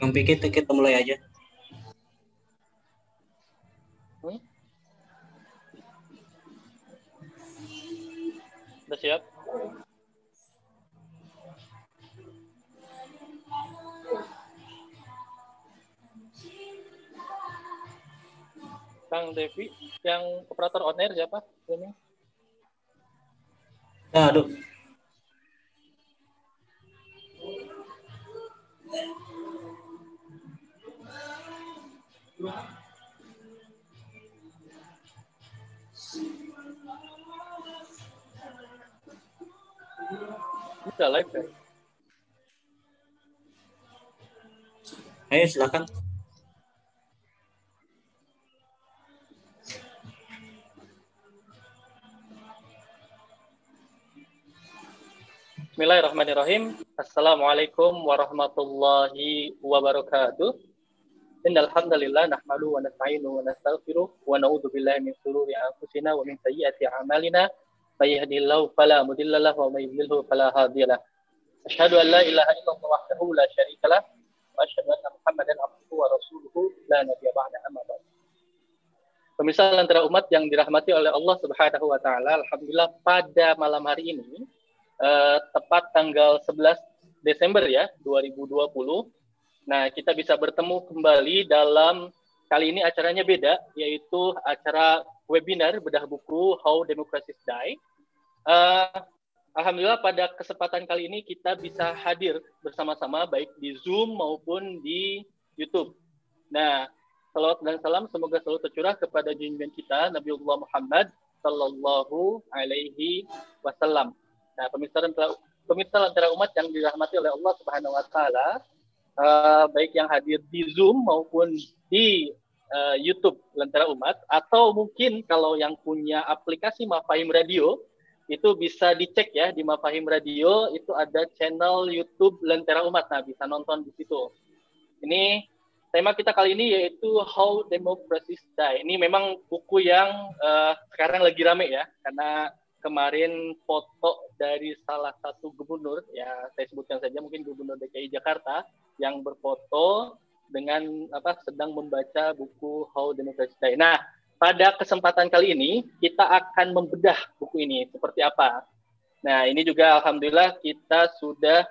Yang pikir kita mulai aja. Hmm? Udah siap? Kang Devi, yang operator on air siapa? Ini. Ya, aduh. Bisa live ya? Ayo silakan. Bismillahirrahmanirrahim. Assalamualaikum warahmatullahi wabarakatuh. Wa nasta'inu wa nastaghfiruh wa na'udzu billahi min shururi anfusina wa min sayyiati a'malina. May yahdihillahu fala mudilla lahu wa may yudlilhu fala hadiyalah. Asyhadu an la ilaha illallah wahdahu la syarika lah wa asyhadu anna Muhammadan abduhu wa rasuluhu la nabiyya ba'da amma ba'd. Pemirsa antara umat yang dirahmati oleh Allah Subhanahu wa taala, alhamdulillah pada malam hari ini uh, tepat tanggal 11 Desember ya 2020. Nah, kita bisa bertemu kembali dalam kali ini acaranya beda yaitu acara webinar bedah buku How Democracies Die. Uh, Alhamdulillah pada kesempatan kali ini kita bisa hadir bersama-sama baik di Zoom maupun di YouTube. Nah, salawat dan salam semoga selalu tercurah kepada junjungan kita Nabiullah Muhammad sallallahu alaihi wasallam. Nah, pemirsa pemirsa antara umat yang dirahmati oleh Allah Subhanahu wa taala, uh, baik yang hadir di Zoom maupun di uh, YouTube Lentera Umat atau mungkin kalau yang punya aplikasi Mafahim Radio itu bisa dicek ya di Mafahim Radio itu ada channel YouTube Lentera Umat. Nah, bisa nonton di situ. Ini tema kita kali ini yaitu How Democracy Die. Ini memang buku yang uh, sekarang lagi rame ya karena kemarin foto dari salah satu gubernur, ya saya sebutkan saja mungkin gubernur DKI Jakarta yang berfoto dengan apa sedang membaca buku How Democracy Die. Nah, pada kesempatan kali ini kita akan membedah buku ini seperti apa. Nah, ini juga alhamdulillah kita sudah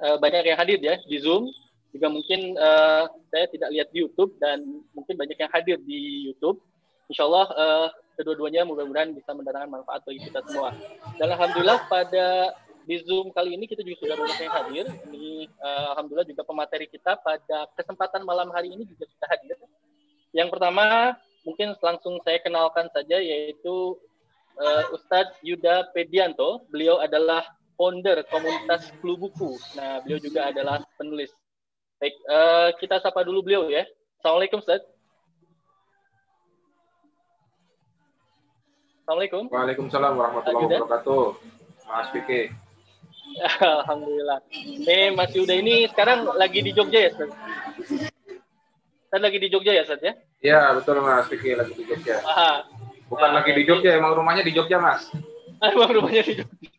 uh, banyak yang hadir ya di Zoom. Juga mungkin uh, saya tidak lihat di YouTube dan mungkin banyak yang hadir di YouTube. Insya Allah uh, kedua-duanya mudah-mudahan bisa mendatangkan manfaat bagi kita semua. Dan alhamdulillah pada di Zoom kali ini kita juga sudah banyak yang hadir. Ini uh, alhamdulillah juga pemateri kita pada kesempatan malam hari ini juga sudah hadir. Yang pertama mungkin langsung saya kenalkan saja yaitu uh, Ustadz Yuda Pedianto. Beliau adalah founder komunitas Klu Buku. Nah, beliau juga adalah penulis. Baik, uh, kita sapa dulu beliau ya. Assalamualaikum Ustadz. Assalamualaikum. Waalaikumsalam warahmatullahi wabarakatuh. Mas Pike. Alhamdulillah. Nih Mas Yuda ini sekarang lagi di Jogja ya, Ustaz? Kan lagi di Jogja ya, Ustaz ya? Iya, betul Mas Pike lagi di Jogja. Aha. Bukan Ah, lagi di Jogja, emang rumahnya di Jogja, Mas. Emang rumahnya di Jogja.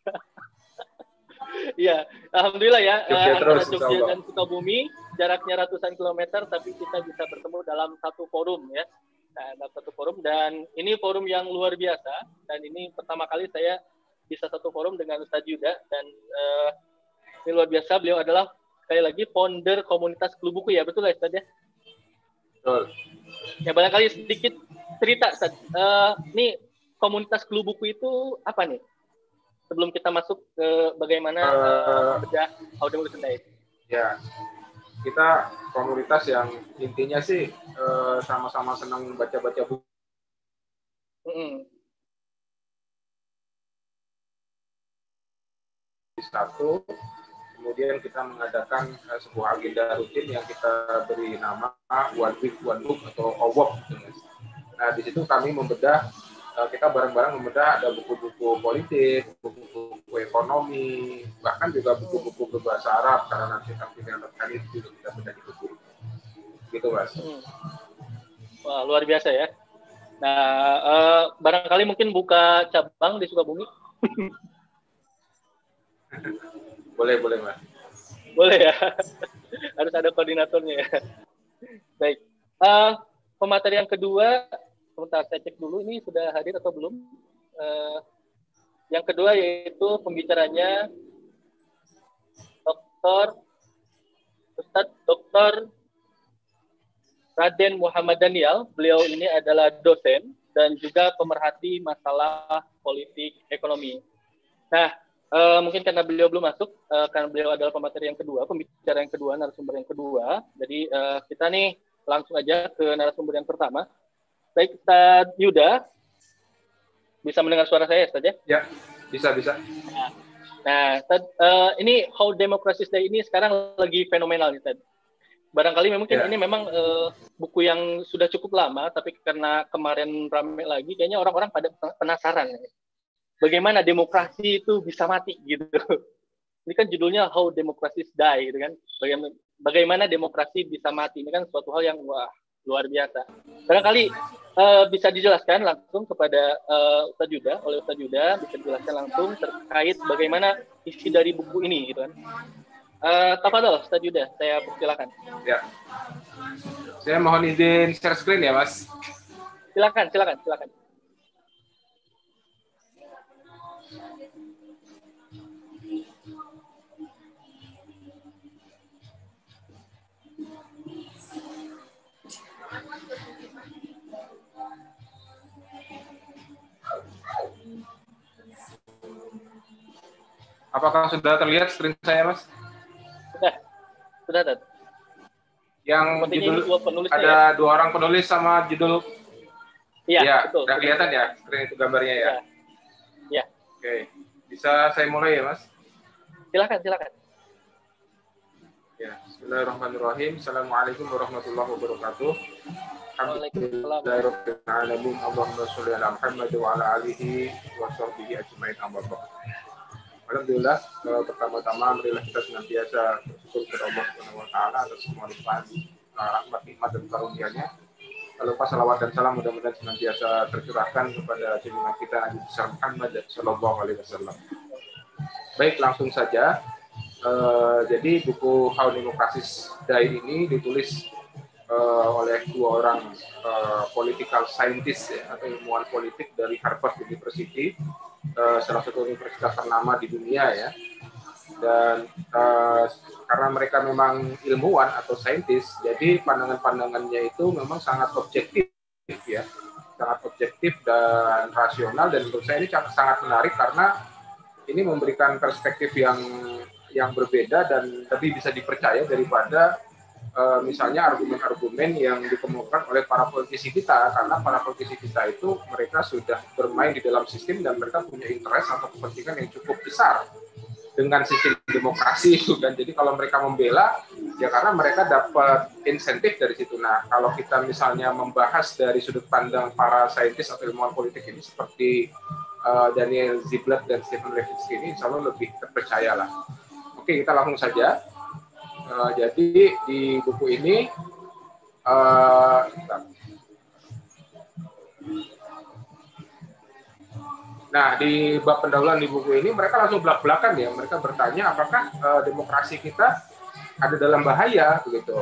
Iya, alhamdulillah ya. Jogja eh, antara terus, Jogja dan Sukabumi jaraknya ratusan kilometer, tapi kita bisa bertemu dalam satu forum ya. Nah, dalam satu forum dan ini forum yang luar biasa dan ini pertama kali saya bisa satu forum dengan Ustadz Yuda dan eh, ini luar biasa. Beliau adalah sekali lagi founder komunitas Klub Buku ya, betul ya Ustadz ya? Betul. Ya barangkali sedikit cerita Ustadz. Eh, ini komunitas Klub Buku itu apa nih? Sebelum kita masuk ke bagaimana Eh, bedah Die. Ya, kita komunitas yang intinya sih eh, sama-sama senang baca-baca buku. Mm-mm. satu, kemudian kita mengadakan eh, sebuah agenda rutin yang kita beri nama One Week One Book atau OWOP. gitu. Nah, di situ kami membedah, kita bareng-bareng membedah ada buku-buku politik, buku-buku ekonomi, bahkan juga buku-buku berbahasa Arab karena nanti kami yang terkait juga kita bedah di buku. Gitu, Mas. Mm. Wah, luar biasa ya. Nah, eh, barangkali mungkin buka cabang di Sukabumi. Boleh, boleh, Mas. Boleh ya. Harus ada koordinatornya ya. Baik. Uh, pemateri yang kedua, sebentar saya cek dulu ini sudah hadir atau belum. Uh, yang kedua yaitu pembicaranya Dr. Ustadz Dr. Raden Muhammad Daniel. Beliau ini adalah dosen dan juga pemerhati masalah politik ekonomi. Nah, uh, mungkin karena beliau belum masuk, uh, karena beliau adalah pemateri yang kedua, pembicara yang kedua, narasumber yang kedua. Jadi uh, kita nih langsung aja ke narasumber yang pertama. Baik, Ustaz Yuda, bisa mendengar suara saya, Ustaz ya? Ya, bisa, bisa. Nah, Ustaz, uh, ini How Democracy Day ini sekarang lagi fenomenal, Ustaz. Barangkali mungkin ya. ini memang uh, buku yang sudah cukup lama, tapi karena kemarin rame lagi, kayaknya orang-orang pada penasaran. Bagaimana demokrasi itu bisa mati gitu. Ini kan judulnya How Democracies Die gitu kan. Bagaimana, bagaimana demokrasi bisa mati. Ini kan suatu hal yang wah luar biasa. Barangkali uh, bisa dijelaskan langsung kepada uh, Ustadz Yuda, oleh Ustadz Yuda bisa dijelaskan langsung terkait bagaimana isi dari buku ini gitu kan. Uh, Tafadol, Ustadz Yuda, saya persilakan. Ya. Saya mohon izin share screen ya, Mas. Silakan, silakan, silakan. Apakah sudah terlihat screen saya, Mas? Sudah. Sudah, Dad. Yang Sepertinya judul dua penulis ada ya. dua orang penulis sama judul Iya, ya, betul. Sudah kelihatan ya screen itu gambarnya ya? Iya. Oke. Bisa saya mulai ya, Mas? Silakan, silakan. Ya, Bismillahirrahmanirrahim. Assalamualaikum warahmatullahi wabarakatuh. Alhamdulillahirrahmanirrahim. Allahumma sholli ala Muhammad wa ala alihi wa sahbihi ajmain amma ba'd. Alhamdulillah, eh, pertama-tama marilah kita senantiasa bersyukur kepada Allah Subhanahu wa taala atas semua limpahan eh, rahmat, nikmat dan karunia-Nya. Lalu pas salawat dan salam mudah-mudahan senantiasa tercurahkan kepada junjungan kita Nabi besar Muhammad sallallahu alaihi wasallam. Baik, langsung saja. Uh, jadi buku How Democracies Die ini ditulis uh, oleh dua orang uh, political scientist ya, atau ilmuwan politik dari Harvard University uh, salah satu universitas ternama di dunia ya. Dan uh, karena mereka memang ilmuwan atau saintis, jadi pandangan-pandangannya itu memang sangat objektif ya, sangat objektif dan rasional dan menurut saya ini sangat menarik karena ini memberikan perspektif yang yang berbeda dan lebih bisa dipercaya daripada uh, misalnya argumen-argumen yang dikemukakan oleh para politisi kita karena para politisi kita itu mereka sudah bermain di dalam sistem dan mereka punya interest atau kepentingan yang cukup besar dengan sistem demokrasi itu. Kan jadi kalau mereka membela ya karena mereka dapat insentif dari situ. Nah kalau kita misalnya membahas dari sudut pandang para saintis atau ilmuwan politik ini seperti uh, Daniel Ziblatt dan Stephen Levitsky ini insya Allah lebih terpercaya lah oke kita langsung saja Uh, jadi di buku ini uh, Nah, di bab pendahuluan di buku ini mereka langsung belak-belakan ya. Mereka bertanya apakah uh, demokrasi kita ada dalam bahaya begitu.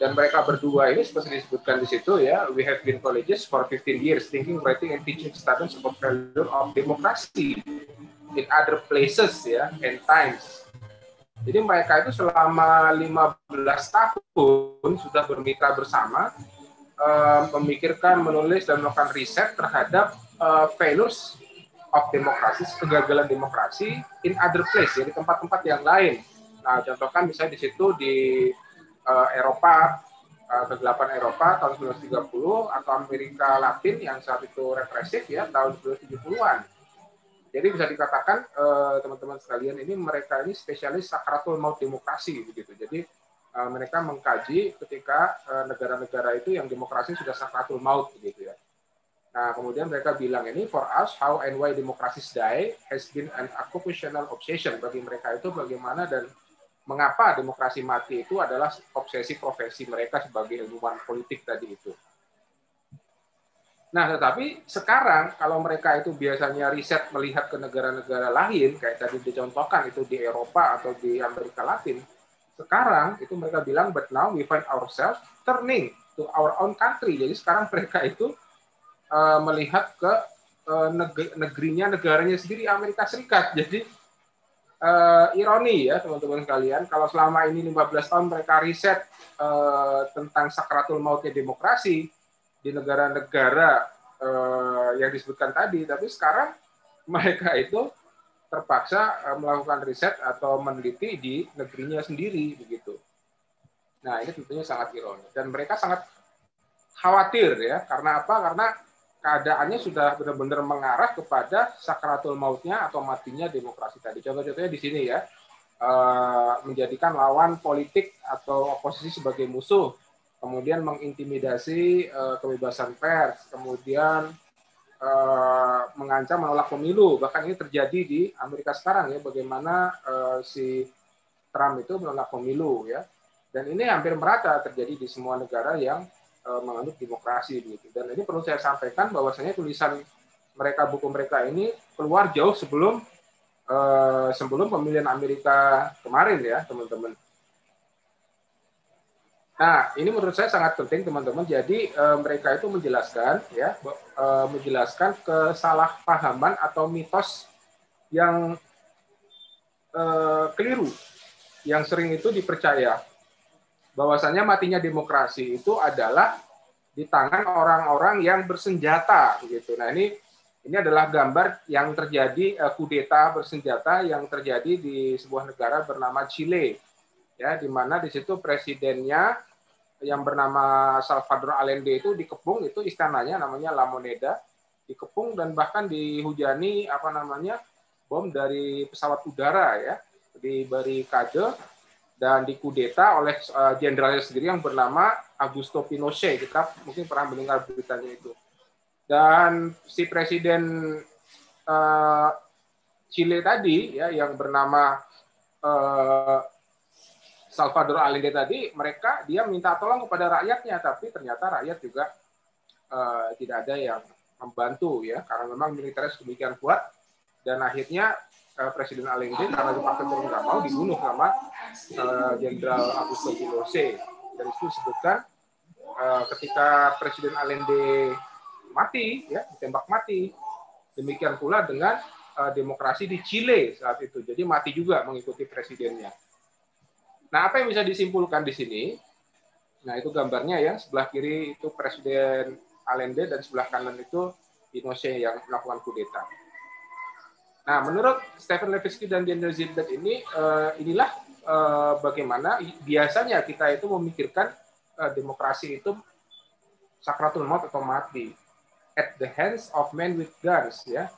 Dan mereka berdua ini seperti disebutkan di situ ya, we have been colleges for 15 years thinking, writing and teaching students about value of democracy in other places ya and times jadi mereka itu selama 15 tahun sudah bermitra bersama, uh, memikirkan, menulis, dan melakukan riset terhadap uh, failures of demokrasi, kegagalan demokrasi in other place, jadi tempat-tempat yang lain. Nah, contohkan misalnya di situ di uh, Eropa, uh, kegelapan Eropa tahun 1930, atau Amerika Latin yang saat itu represif ya, tahun 1970-an jadi bisa dikatakan eh, teman-teman uh, sekalian ini mereka ini spesialis sakratul maut demokrasi begitu. Jadi uh, mereka mengkaji ketika eh, negara-negara uh, itu yang demokrasi sudah sakratul maut begitu ya. Nah, kemudian mereka bilang ini for us how and why democracies die has been an occupational obsession bagi mereka itu bagaimana dan mengapa demokrasi mati itu adalah obsesi profesi mereka sebagai ilmuwan politik tadi itu. Nah, tetapi sekarang kalau mereka itu biasanya riset melihat ke negara-negara lain, kayak tadi dicontohkan itu di Eropa atau di Amerika Latin, sekarang itu mereka bilang but now we find ourselves turning to our own country. Jadi sekarang mereka itu uh, melihat ke uh, negerinya negaranya sendiri Amerika Serikat. Jadi uh, ironi ya teman-teman sekalian kalau selama ini 15 tahun mereka riset uh, tentang sakratul mautnya demokrasi di negara-negara uh, yang disebutkan tadi, tapi sekarang mereka itu terpaksa uh, melakukan riset atau meneliti di negerinya sendiri begitu. Nah ini tentunya sangat ironi dan mereka sangat khawatir ya karena apa? Karena keadaannya sudah benar-benar mengarah kepada sakratul mautnya atau matinya demokrasi tadi. Contoh-contohnya di sini ya menjadikan lawan politik atau oposisi sebagai musuh kemudian mengintimidasi uh, kebebasan pers, kemudian uh, mengancam menolak pemilu. Bahkan ini terjadi di Amerika sekarang ya, bagaimana uh, si Trump itu menolak pemilu ya. Dan ini hampir merata terjadi di semua negara yang uh, menganut demokrasi gitu. Dan ini perlu saya sampaikan bahwasanya tulisan mereka buku mereka ini keluar jauh sebelum uh, sebelum pemilihan Amerika kemarin ya, teman-teman. Nah, ini menurut saya sangat penting teman-teman. Jadi e, mereka itu menjelaskan ya, e, menjelaskan kesalahpahaman atau mitos yang e, keliru, yang sering itu dipercaya bahwasanya matinya demokrasi itu adalah di tangan orang-orang yang bersenjata gitu. Nah, ini ini adalah gambar yang terjadi kudeta bersenjata yang terjadi di sebuah negara bernama Chile. Ya, di mana di situ presidennya yang bernama Salvador Allende itu dikepung itu istananya namanya La Moneda dikepung dan bahkan dihujani apa namanya bom dari pesawat udara ya di barikade dan dikudeta oleh eh, jenderalnya uh, sendiri yang bernama Augusto Pinochet. Kita mungkin pernah mendengar beritanya itu. Dan si presiden uh, Chile tadi ya yang bernama uh, Salvador Allende tadi mereka dia minta tolong kepada rakyatnya tapi ternyata rakyat juga uh, tidak ada yang membantu ya. Karena memang militernya sedemikian kuat dan akhirnya uh, Presiden Allende karena dipaksa turun nggak mau dibunuh sama eh, Jenderal uh, Augusto Pinochet. Dan itu disebutkan uh, ketika Presiden Allende mati ya ditembak mati. Demikian pula dengan uh, demokrasi di Chile saat itu. Jadi mati juga mengikuti presidennya Nah, apa yang bisa disimpulkan di sini? Nah, itu gambarnya ya. Sebelah kiri itu Presiden Allende dan sebelah kanan itu Pinochet yang melakukan kudeta. Nah, menurut Stephen Levitsky dan Daniel Ziblatt ini, uh, inilah uh, bagaimana biasanya kita itu memikirkan uh, demokrasi itu sakratul maut atau mati at the hands of men with guns ya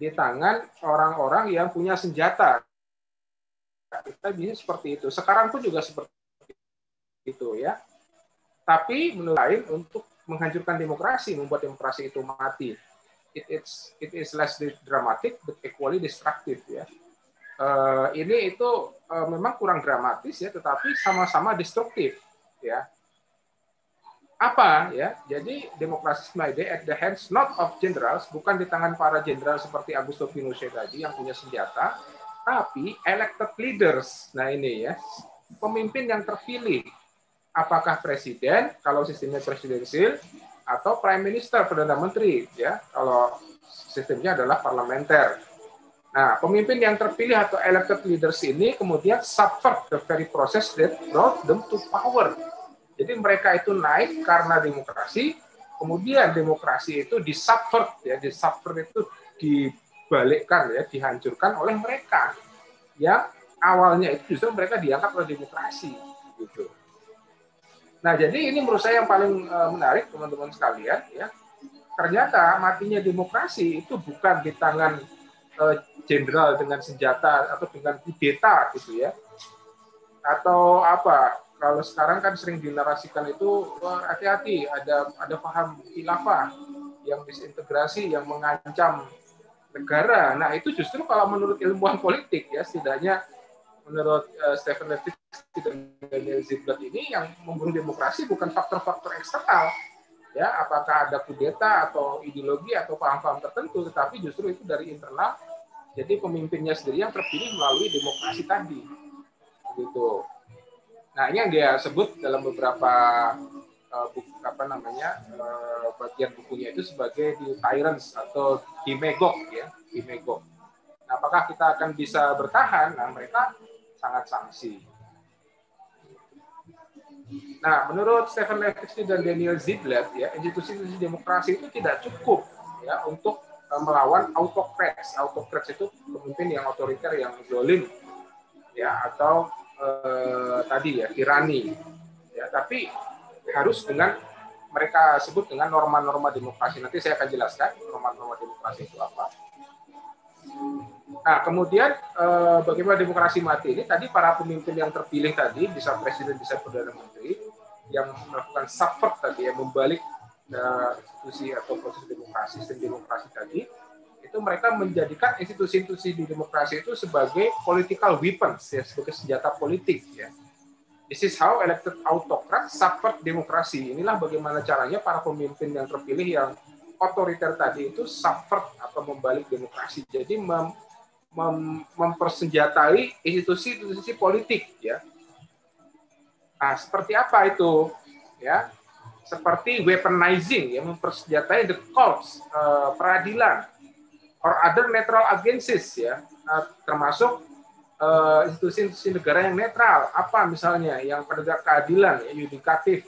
di tangan orang-orang yang punya senjata kita bisa seperti itu. Sekarang pun juga seperti itu ya. Tapi menurut lain untuk menghancurkan demokrasi, membuat demokrasi itu mati, it is it is less dramatic but equally destructive ya. Uh, ini itu uh, memang kurang dramatis ya, tetapi sama-sama destruktif ya. Apa ya? Jadi demokrasi Smaide at the hands not of generals, bukan di tangan para jenderal seperti Augusto Pinochet tadi yang punya senjata, tapi elected leaders. Nah ini ya, pemimpin yang terpilih. Apakah presiden kalau sistemnya presidensil atau prime minister perdana menteri ya kalau sistemnya adalah parlementer. Nah, pemimpin yang terpilih atau elected leaders ini kemudian subvert the very process that brought them to power. Jadi mereka itu naik karena demokrasi, kemudian demokrasi itu disubvert ya, disubvert itu di dibalikkan ya, dihancurkan oleh mereka yang awalnya itu justru mereka dianggap oleh demokrasi gitu. Nah, jadi ini menurut saya yang paling uh, menarik teman-teman sekalian ya. Ternyata matinya demokrasi itu bukan di tangan eh, jenderal dengan senjata atau dengan kudeta gitu ya. Atau apa? Kalau sekarang kan sering dinarasikan itu hati-hati ada ada paham khilafah yang disintegrasi yang mengancam negara. Nah itu justru kalau menurut ilmuwan politik ya setidaknya menurut uh, Stephen Levitsky dan Daniel Ziblatt ini yang membunuh demokrasi bukan faktor-faktor eksternal ya apakah ada kudeta atau ideologi atau paham-paham tertentu tetapi justru itu dari internal jadi pemimpinnya sendiri yang terpilih melalui demokrasi tadi gitu Nah, ini yang dia sebut dalam beberapa uh, buku, apa namanya uh, bagian bukunya itu sebagai the tyrants atau demagog ya, demagog. Nah, apakah kita akan bisa bertahan? Nah, mereka sangat sanksi. Nah, menurut Stephen Levitsky dan Daniel Ziblatt, ya institusi-institusi demokrasi itu tidak cukup ya untuk uh, melawan autokrats. Autokrats itu pemimpin yang otoriter, yang zolim, ya atau eh, tadi ya tirani. Ya, tapi harus dengan mereka sebut dengan norma-norma demokrasi. Nanti saya akan jelaskan norma-norma demokrasi itu apa. Nah, kemudian eh, bagaimana demokrasi mati ini? Tadi para pemimpin yang terpilih tadi, bisa presiden, bisa perdana menteri, yang melakukan subvert tadi, yang membalik eh, institusi atau proses demokrasi, sistem demokrasi tadi, itu mereka menjadikan institusi-institusi di demokrasi itu sebagai political weapons, ya, sebagai senjata politik. Ya. This is how elected autocrat subvert demokrasi. Inilah bagaimana caranya para pemimpin yang terpilih yang otoriter tadi itu subvert atau membalik demokrasi. Jadi mem mem mempersenjatai institusi-institusi politik ya. Nah, seperti apa itu? Ya, seperti weaponizing ya mempersenjatai the courts, uh, peradilan or other neutral agencies ya, uh, termasuk institusi-institusi uh, negara yang netral. Apa misalnya yang penegak keadilan, yudikatif,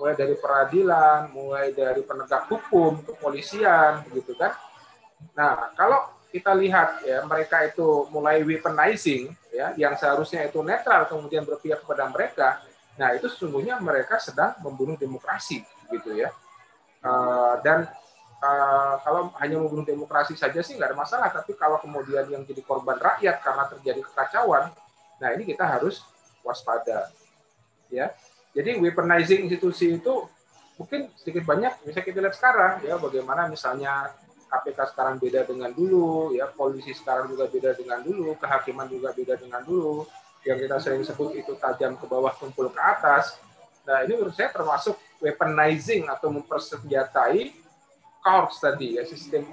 mulai dari peradilan, mulai dari penegak hukum, kepolisian, begitu kan. Nah, kalau kita lihat ya mereka itu mulai weaponizing ya yang seharusnya itu netral kemudian berpihak kepada mereka nah itu sesungguhnya mereka sedang membunuh demokrasi gitu ya uh, dan uh, kalau hanya membunuh demokrasi saja sih nggak ada masalah tapi kalau kemudian yang jadi korban rakyat karena terjadi kekacauan nah ini kita harus waspada ya jadi weaponizing institusi itu mungkin sedikit banyak bisa kita lihat sekarang ya bagaimana misalnya KPK sekarang beda dengan dulu, ya polisi sekarang juga beda dengan dulu, kehakiman juga beda dengan dulu. Yang kita sering sebut itu tajam ke bawah, tumpul ke atas. Nah ini menurut saya termasuk weaponizing atau mempersenjatai courts tadi ya sistem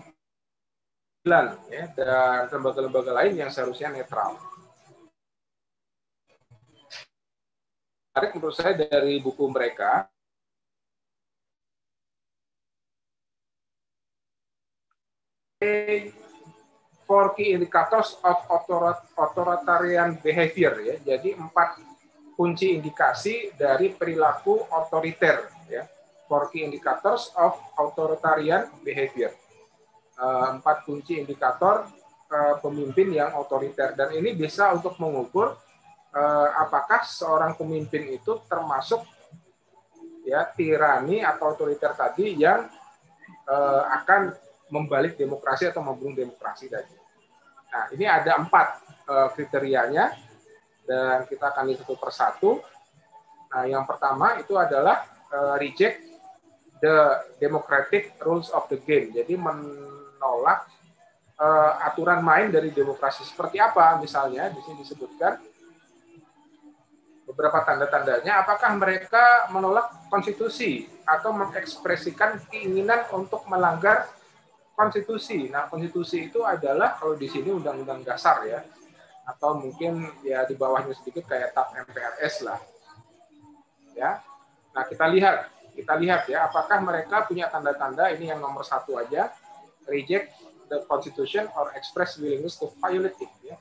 ya dan lembaga-lembaga lain yang seharusnya netral. Menarik menurut saya dari buku mereka four key indicators of authoritarian behavior ya. Jadi empat kunci indikasi dari perilaku otoriter. Four key indicators of authoritarian behavior. Uh, empat kunci indikator uh, pemimpin yang otoriter dan ini bisa untuk mengukur uh, apakah seorang pemimpin itu termasuk ya tirani atau otoriter tadi yang akan membalik demokrasi atau membunuh demokrasi tadi. Nah, ini ada empat kriterianya dan kita akan lihat satu persatu. Nah, yang pertama itu adalah reject the democratic rules of the game. Jadi menolak uh, aturan main dari demokrasi. Seperti apa? Misalnya di sini disebutkan beberapa tanda-tandanya apakah mereka menolak konstitusi atau mengekspresikan keinginan untuk melanggar konstitusi. Nah, konstitusi itu adalah kalau di sini undang-undang dasar ya, atau mungkin ya di bawahnya sedikit kayak TAP MPRS lah. Ya. Nah, kita lihat, kita lihat ya, apakah mereka punya tanda-tanda ini yang nomor satu aja, reject the constitution or express willingness to violate it ya.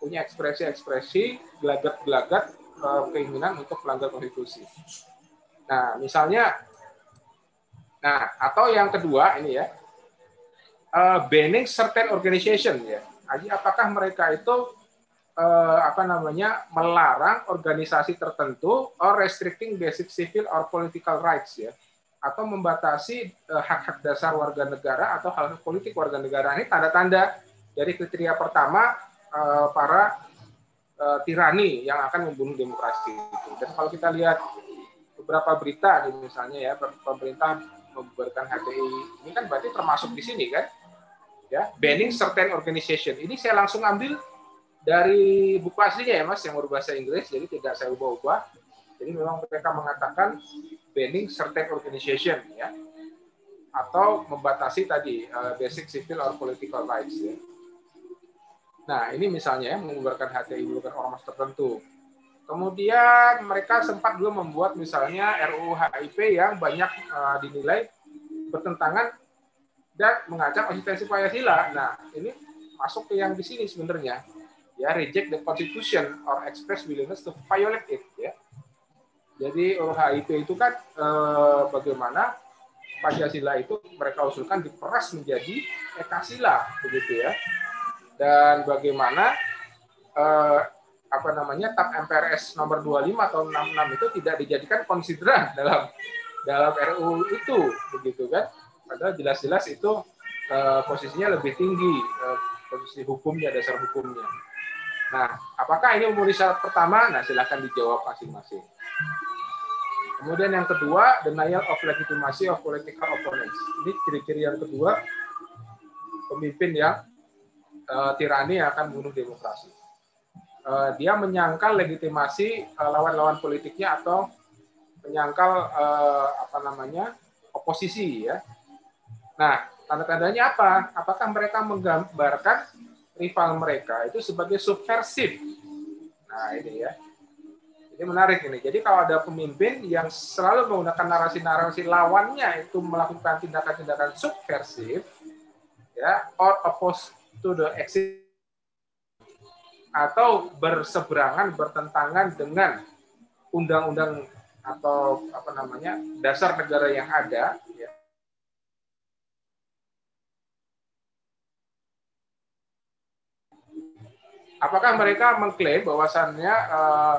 Punya ekspresi-ekspresi gelagat-gelagat eh, keinginan untuk melanggar konstitusi. Nah, misalnya Nah, atau yang kedua ini ya, uh, banning certain organization ya. Jadi apakah mereka itu uh, apa namanya melarang organisasi tertentu or restricting basic civil or political rights ya. Atau membatasi uh, hak-hak dasar warga negara atau hal-hal politik warga negara. Ini tanda-tanda dari kriteria pertama uh, para uh, tirani yang akan membunuh demokrasi itu. Dan kalau kita lihat beberapa berita misalnya ya pemerintah membubarkan HTI ini kan berarti termasuk di sini kan? Ya banning certain organization. Ini saya langsung ambil dari buku aslinya ya mas yang berbahasa Inggris jadi tidak saya ubah-ubah jadi memang mereka mengatakan banning certain organization ya atau membatasi tadi uh, basic civil or political rights ya. Nah ini misalnya ya, mengubarkan HTI bukan ormas tertentu Kemudian mereka sempat juga membuat misalnya RUU HIP yang banyak uh, dinilai bertentangan dan mengancam eksistensi Pancasila. Nah, ini masuk ke yang di sini sebenarnya. Ya, reject the constitution or express willingness to violate it ya. Jadi RUU HIP itu kan eh, bagaimana Pancasila itu mereka usulkan diperas menjadi Ekasila begitu ya. Dan bagaimana eh, apa namanya TAP MPRS nomor 25 atau 66 itu tidak dijadikan konsideran dalam dalam RUU itu begitu kan padahal jelas-jelas itu uh, posisinya lebih tinggi uh, posisi hukumnya dasar hukumnya nah apakah ini memenuhi syarat pertama nah silahkan dijawab masing-masing kemudian yang kedua denial of legitimacy of political opponents ini ciri-ciri yang kedua pemimpin yang uh, tirani yang akan bunuh demokrasi uh, dia menyangkal legitimasi uh, lawan-lawan politiknya atau menyangkal apa namanya oposisi ya. Nah, tanda-tandanya apa? Apakah mereka menggambarkan rival mereka itu sebagai subversif? Nah, ini ya. Ini menarik ini. Jadi kalau ada pemimpin yang selalu menggunakan narasi-narasi lawannya itu melakukan tindakan-tindakan subversif, ya, or opposed to the exit atau berseberangan bertentangan dengan undang-undang atau apa namanya dasar negara yang ada ya. Apakah mereka mengklaim bahwasannya eh,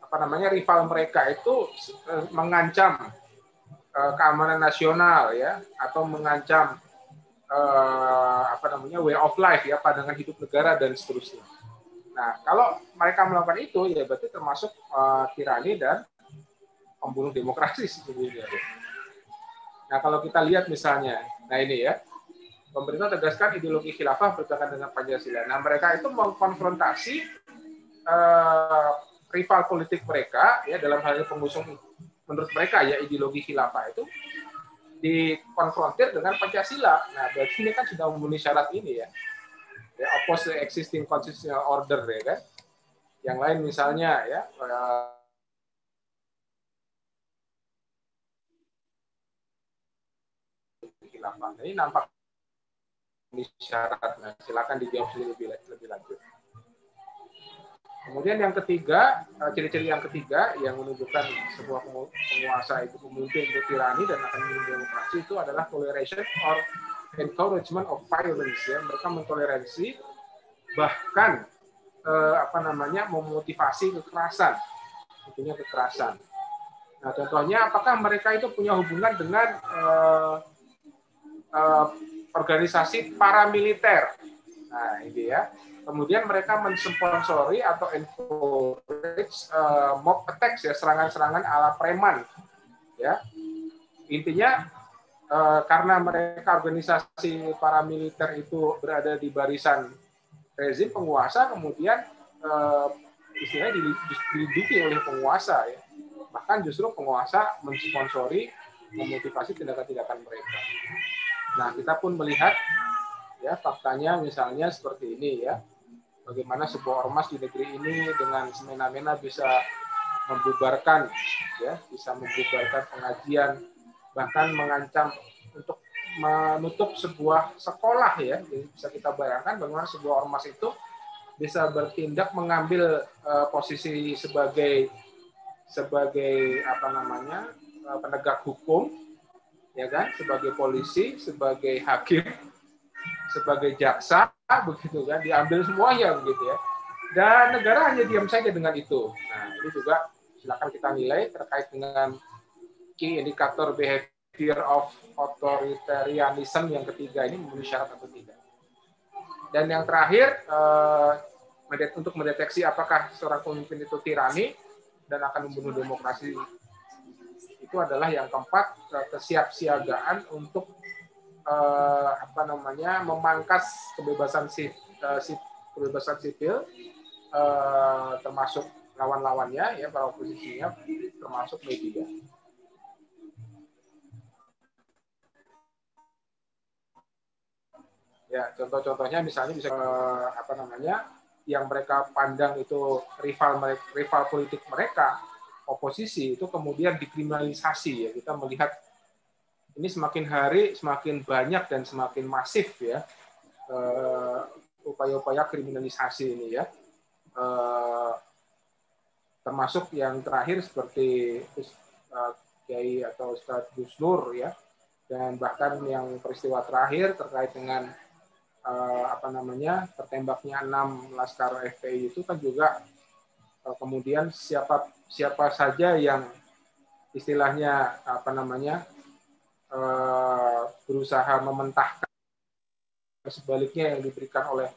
apa namanya rival mereka itu eh, mengancam eh, keamanan nasional ya? Atau mengancam eh, apa namanya way of life ya? Pandangan hidup negara dan seterusnya. Nah, kalau mereka melakukan itu, ya berarti termasuk uh, tirani dan pembunuh demokrasi sebetulnya. Nah, kalau kita lihat misalnya, nah ini ya, pemerintah tegaskan ideologi khilafah bertentangan dengan Pancasila. Nah, mereka itu mengkonfrontasi uh, rival politik mereka, ya dalam hal ini pengusung menurut mereka ya ideologi khilafah itu dikonfrontir dengan Pancasila. Nah, berarti ini kan sudah memenuhi syarat ini ya ya, oppose existing constitutional order ya kan. Yang lain misalnya ya uh, Ini nampak syarat. Nah, silakan dijawab lebih lebih lanjut. Kemudian yang ketiga, eh, ciri-ciri yang ketiga yang menunjukkan sebuah penguasa itu pemimpin itu tirani dan akan memilih demokrasi itu adalah toleration or encouragement of violence ya mereka mentoleransi bahkan eh, apa namanya memotivasi kekerasan tentunya kekerasan nah contohnya apakah mereka itu punya hubungan dengan eh, eh, organisasi paramiliter nah ini ya kemudian mereka mensponsori atau encourage uh, mob attacks ya serangan-serangan ala preman ya intinya Eh, karena mereka organisasi paramiliter itu berada di barisan rezim penguasa, kemudian uh, istilahnya dilindungi oleh penguasa ya. Bahkan justru penguasa mensponsori, memotivasi tindakan-tindakan mereka. Nah, kita pun melihat ya faktanya misalnya seperti ini ya. Bagaimana sebuah ormas di negeri ini dengan semena-mena bisa membubarkan ya, bisa membubarkan pengajian bahkan mengancam untuk menutup sebuah sekolah ya. Jadi bisa kita bayangkan bagaimana sebuah ormas itu bisa bertindak mengambil uh, posisi sebagai sebagai apa namanya uh, penegak hukum ya kan? Sebagai polisi sebagai hakim sebagai jaksa begitu kan? Diambil semuanya begitu ya. Dan negara hanya diam saja dengan itu. Nah ini juga silakan kita nilai terkait dengan key indikator behavior of authoritarianism yang ketiga ini memenuhi syarat atau tidak. Dan yang terakhir eh, untuk mendeteksi apakah seorang pemimpin itu tirani dan akan membunuh demokrasi itu adalah yang keempat kesiapsiagaan untuk eh, apa namanya memangkas kebebasan sipil, kebebasan sipil termasuk lawan-lawannya ya para oposisinya termasuk media. Ya, contoh-contohnya misalnya bisa eh, apa namanya? yang mereka pandang itu rival rival politik mereka, oposisi itu kemudian dikriminalisasi ya. Kita melihat ini semakin hari semakin banyak dan semakin masif ya eh, upaya-upaya kriminalisasi ini ya. Eh, termasuk yang terakhir seperti uh, Kiai atau Ustadz Gus Nur ya dan bahkan yang peristiwa terakhir terkait dengan uh, apa namanya tertembaknya enam laskar FPI itu kan juga uh, kemudian siapa siapa saja yang istilahnya apa namanya uh, berusaha mementahkan sebaliknya yang diberikan oleh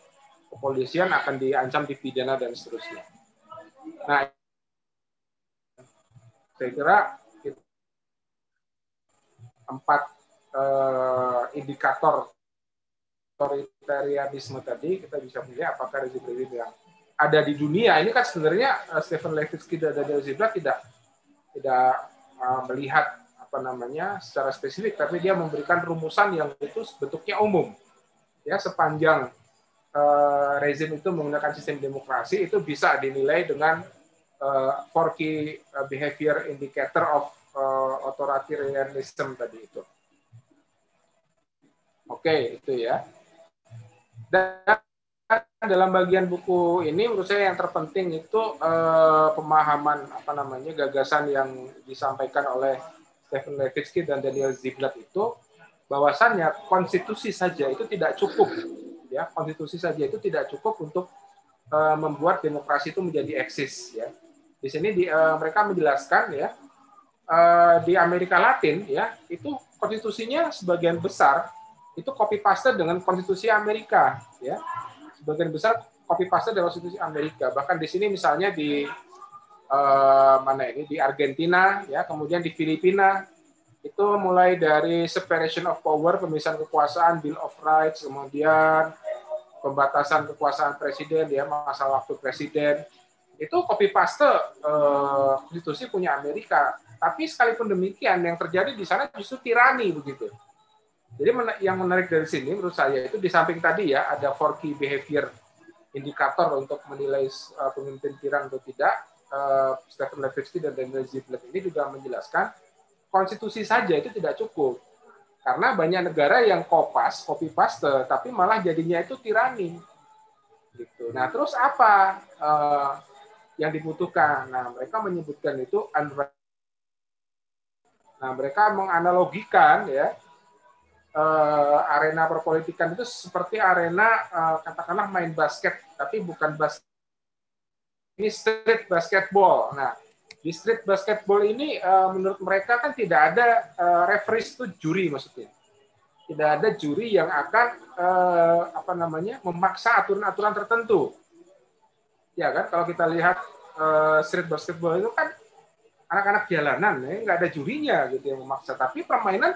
kepolisian akan diancam dipidana dan seterusnya. Nah, saya kira empat uh, indikator otoritarianisme tadi kita bisa melihat apakah rezim-rezim yang ada di dunia ini kan sebenarnya uh, Stephen Levitsky dan Daniel Ziblatt tidak tidak uh, melihat apa namanya secara spesifik tapi dia memberikan rumusan yang itu bentuknya umum ya sepanjang uh, rezim itu menggunakan sistem demokrasi itu bisa dinilai dengan uh, four key behavior indicator of uh, authoritarianism tadi itu. Oke, okay, itu ya. Dan dalam bagian buku ini menurut saya yang terpenting itu uh, pemahaman apa namanya gagasan yang disampaikan oleh Stephen Levitsky dan Daniel Ziblatt itu bahwasannya konstitusi saja itu tidak cukup ya. Konstitusi saja itu tidak cukup untuk uh, membuat demokrasi itu menjadi eksis ya. Di sini di, uh, mereka menjelaskan ya uh, di Amerika Latin ya itu konstitusinya sebagian besar itu copy paste dengan konstitusi Amerika ya sebagian besar copy paste dengan konstitusi Amerika bahkan di sini misalnya di uh, mana ini di Argentina ya kemudian di Filipina itu mulai dari separation of power pemisahan kekuasaan Bill of Rights kemudian pembatasan kekuasaan presiden ya masa waktu presiden itu copy paste uh, konstitusi punya Amerika. Tapi sekalipun demikian, yang terjadi di sana justru tirani begitu. Jadi yang menarik dari sini menurut saya itu di samping tadi ya ada four key behavior indikator untuk menilai uh, pemimpin tiran atau tidak. Uh, Stephen Levitsky dan Daniel Ziblatt ini juga menjelaskan konstitusi saja itu tidak cukup karena banyak negara yang kopas, copy paste, tapi malah jadinya itu tirani. Gitu. Nah terus apa? Uh, yang dibutuhkan. Nah, mereka menyebutkan itu Nah, mereka menganalogikan ya uh, arena perpolitikan itu seperti arena uh, katakanlah main basket, tapi bukan basket ini street basketball. Nah, di street basketball ini uh, menurut mereka kan tidak ada uh, referee itu juri maksudnya. Tidak ada juri yang akan uh, apa namanya memaksa aturan-aturan tertentu ya kan kalau kita lihat uh, street basketball itu kan anak-anak jalanan ya nggak ada jurinya gitu yang memaksa tapi permainan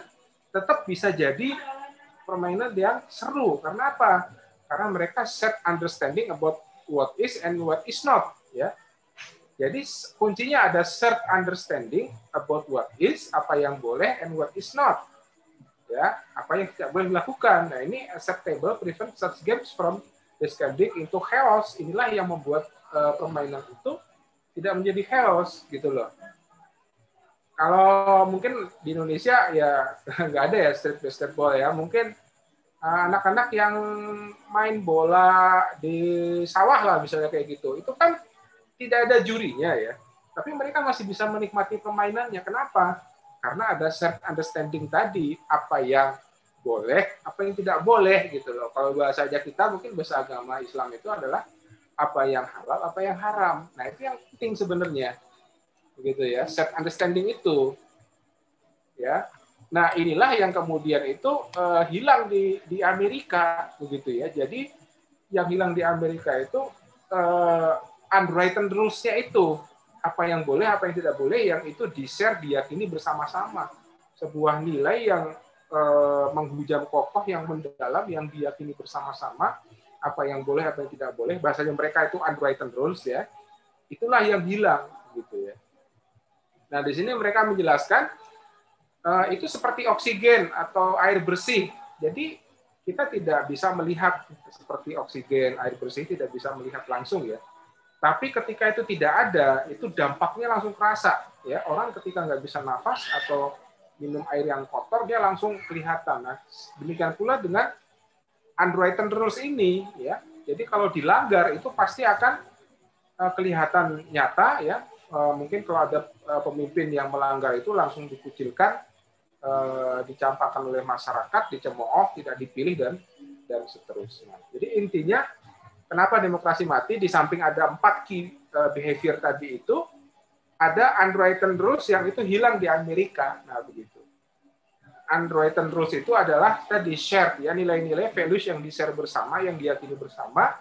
tetap bisa jadi permainan yang seru. Karena apa? Karena mereka set understanding about what is and what is not ya. Jadi kuncinya ada set understanding about what is apa yang boleh and what is not ya. Apa yang tidak boleh dilakukan. Nah ini acceptable prevent such games from descending into chaos. Inilah yang membuat uh, permainan itu tidak menjadi chaos gitu loh. Kalau mungkin di Indonesia ya nggak ada ya street basketball ya. Mungkin eh, anak-anak yang main bola di sawah lah misalnya kayak gitu. Itu kan tidak ada jurinya ya. Tapi mereka masih bisa menikmati permainannya. Kenapa? Karena ada set understanding tadi apa yang boleh, apa yang tidak boleh gitu loh. Kalau bahasa aja kita mungkin bahasa agama Islam itu adalah apa yang halal, apa yang haram. Nah itu yang penting sebenarnya, begitu ya. Set understanding itu, ya. Nah inilah yang kemudian itu uh, hilang di di Amerika, begitu ya. Jadi yang hilang di Amerika itu uh, unwritten rules-nya itu apa yang boleh, apa yang tidak boleh, yang itu di-share, diyakini bersama-sama. Sebuah nilai yang Eh, menghujam kokoh yang mendalam yang diyakini bersama-sama apa yang boleh apa yang tidak boleh bahasanya mereka itu unwritten rules ya itulah yang hilang gitu ya nah di sini mereka menjelaskan uh, itu seperti oksigen atau air bersih jadi kita tidak bisa melihat seperti oksigen, air bersih tidak bisa melihat langsung ya. Tapi ketika itu tidak ada, itu dampaknya langsung terasa. Ya, orang ketika nggak bisa nafas atau minum air yang kotor, dia langsung kelihatan. Nah, demikian pula dengan unwritten rules ini, ya. Jadi kalau dilanggar itu pasti akan uh, kelihatan nyata, ya. Uh, mungkin kalau ada uh, pemimpin yang melanggar itu langsung dikucilkan, Eh, dicampakkan oleh masyarakat, dicemooh, tidak dipilih dan dan seterusnya. Jadi intinya kenapa demokrasi mati di samping ada empat key eh, behavior tadi itu ada unwritten rules yang itu hilang di Amerika. Nah, begitu. Unwritten rules itu adalah tadi share ya nilai-nilai values yang di-share bersama, yang diyakini bersama,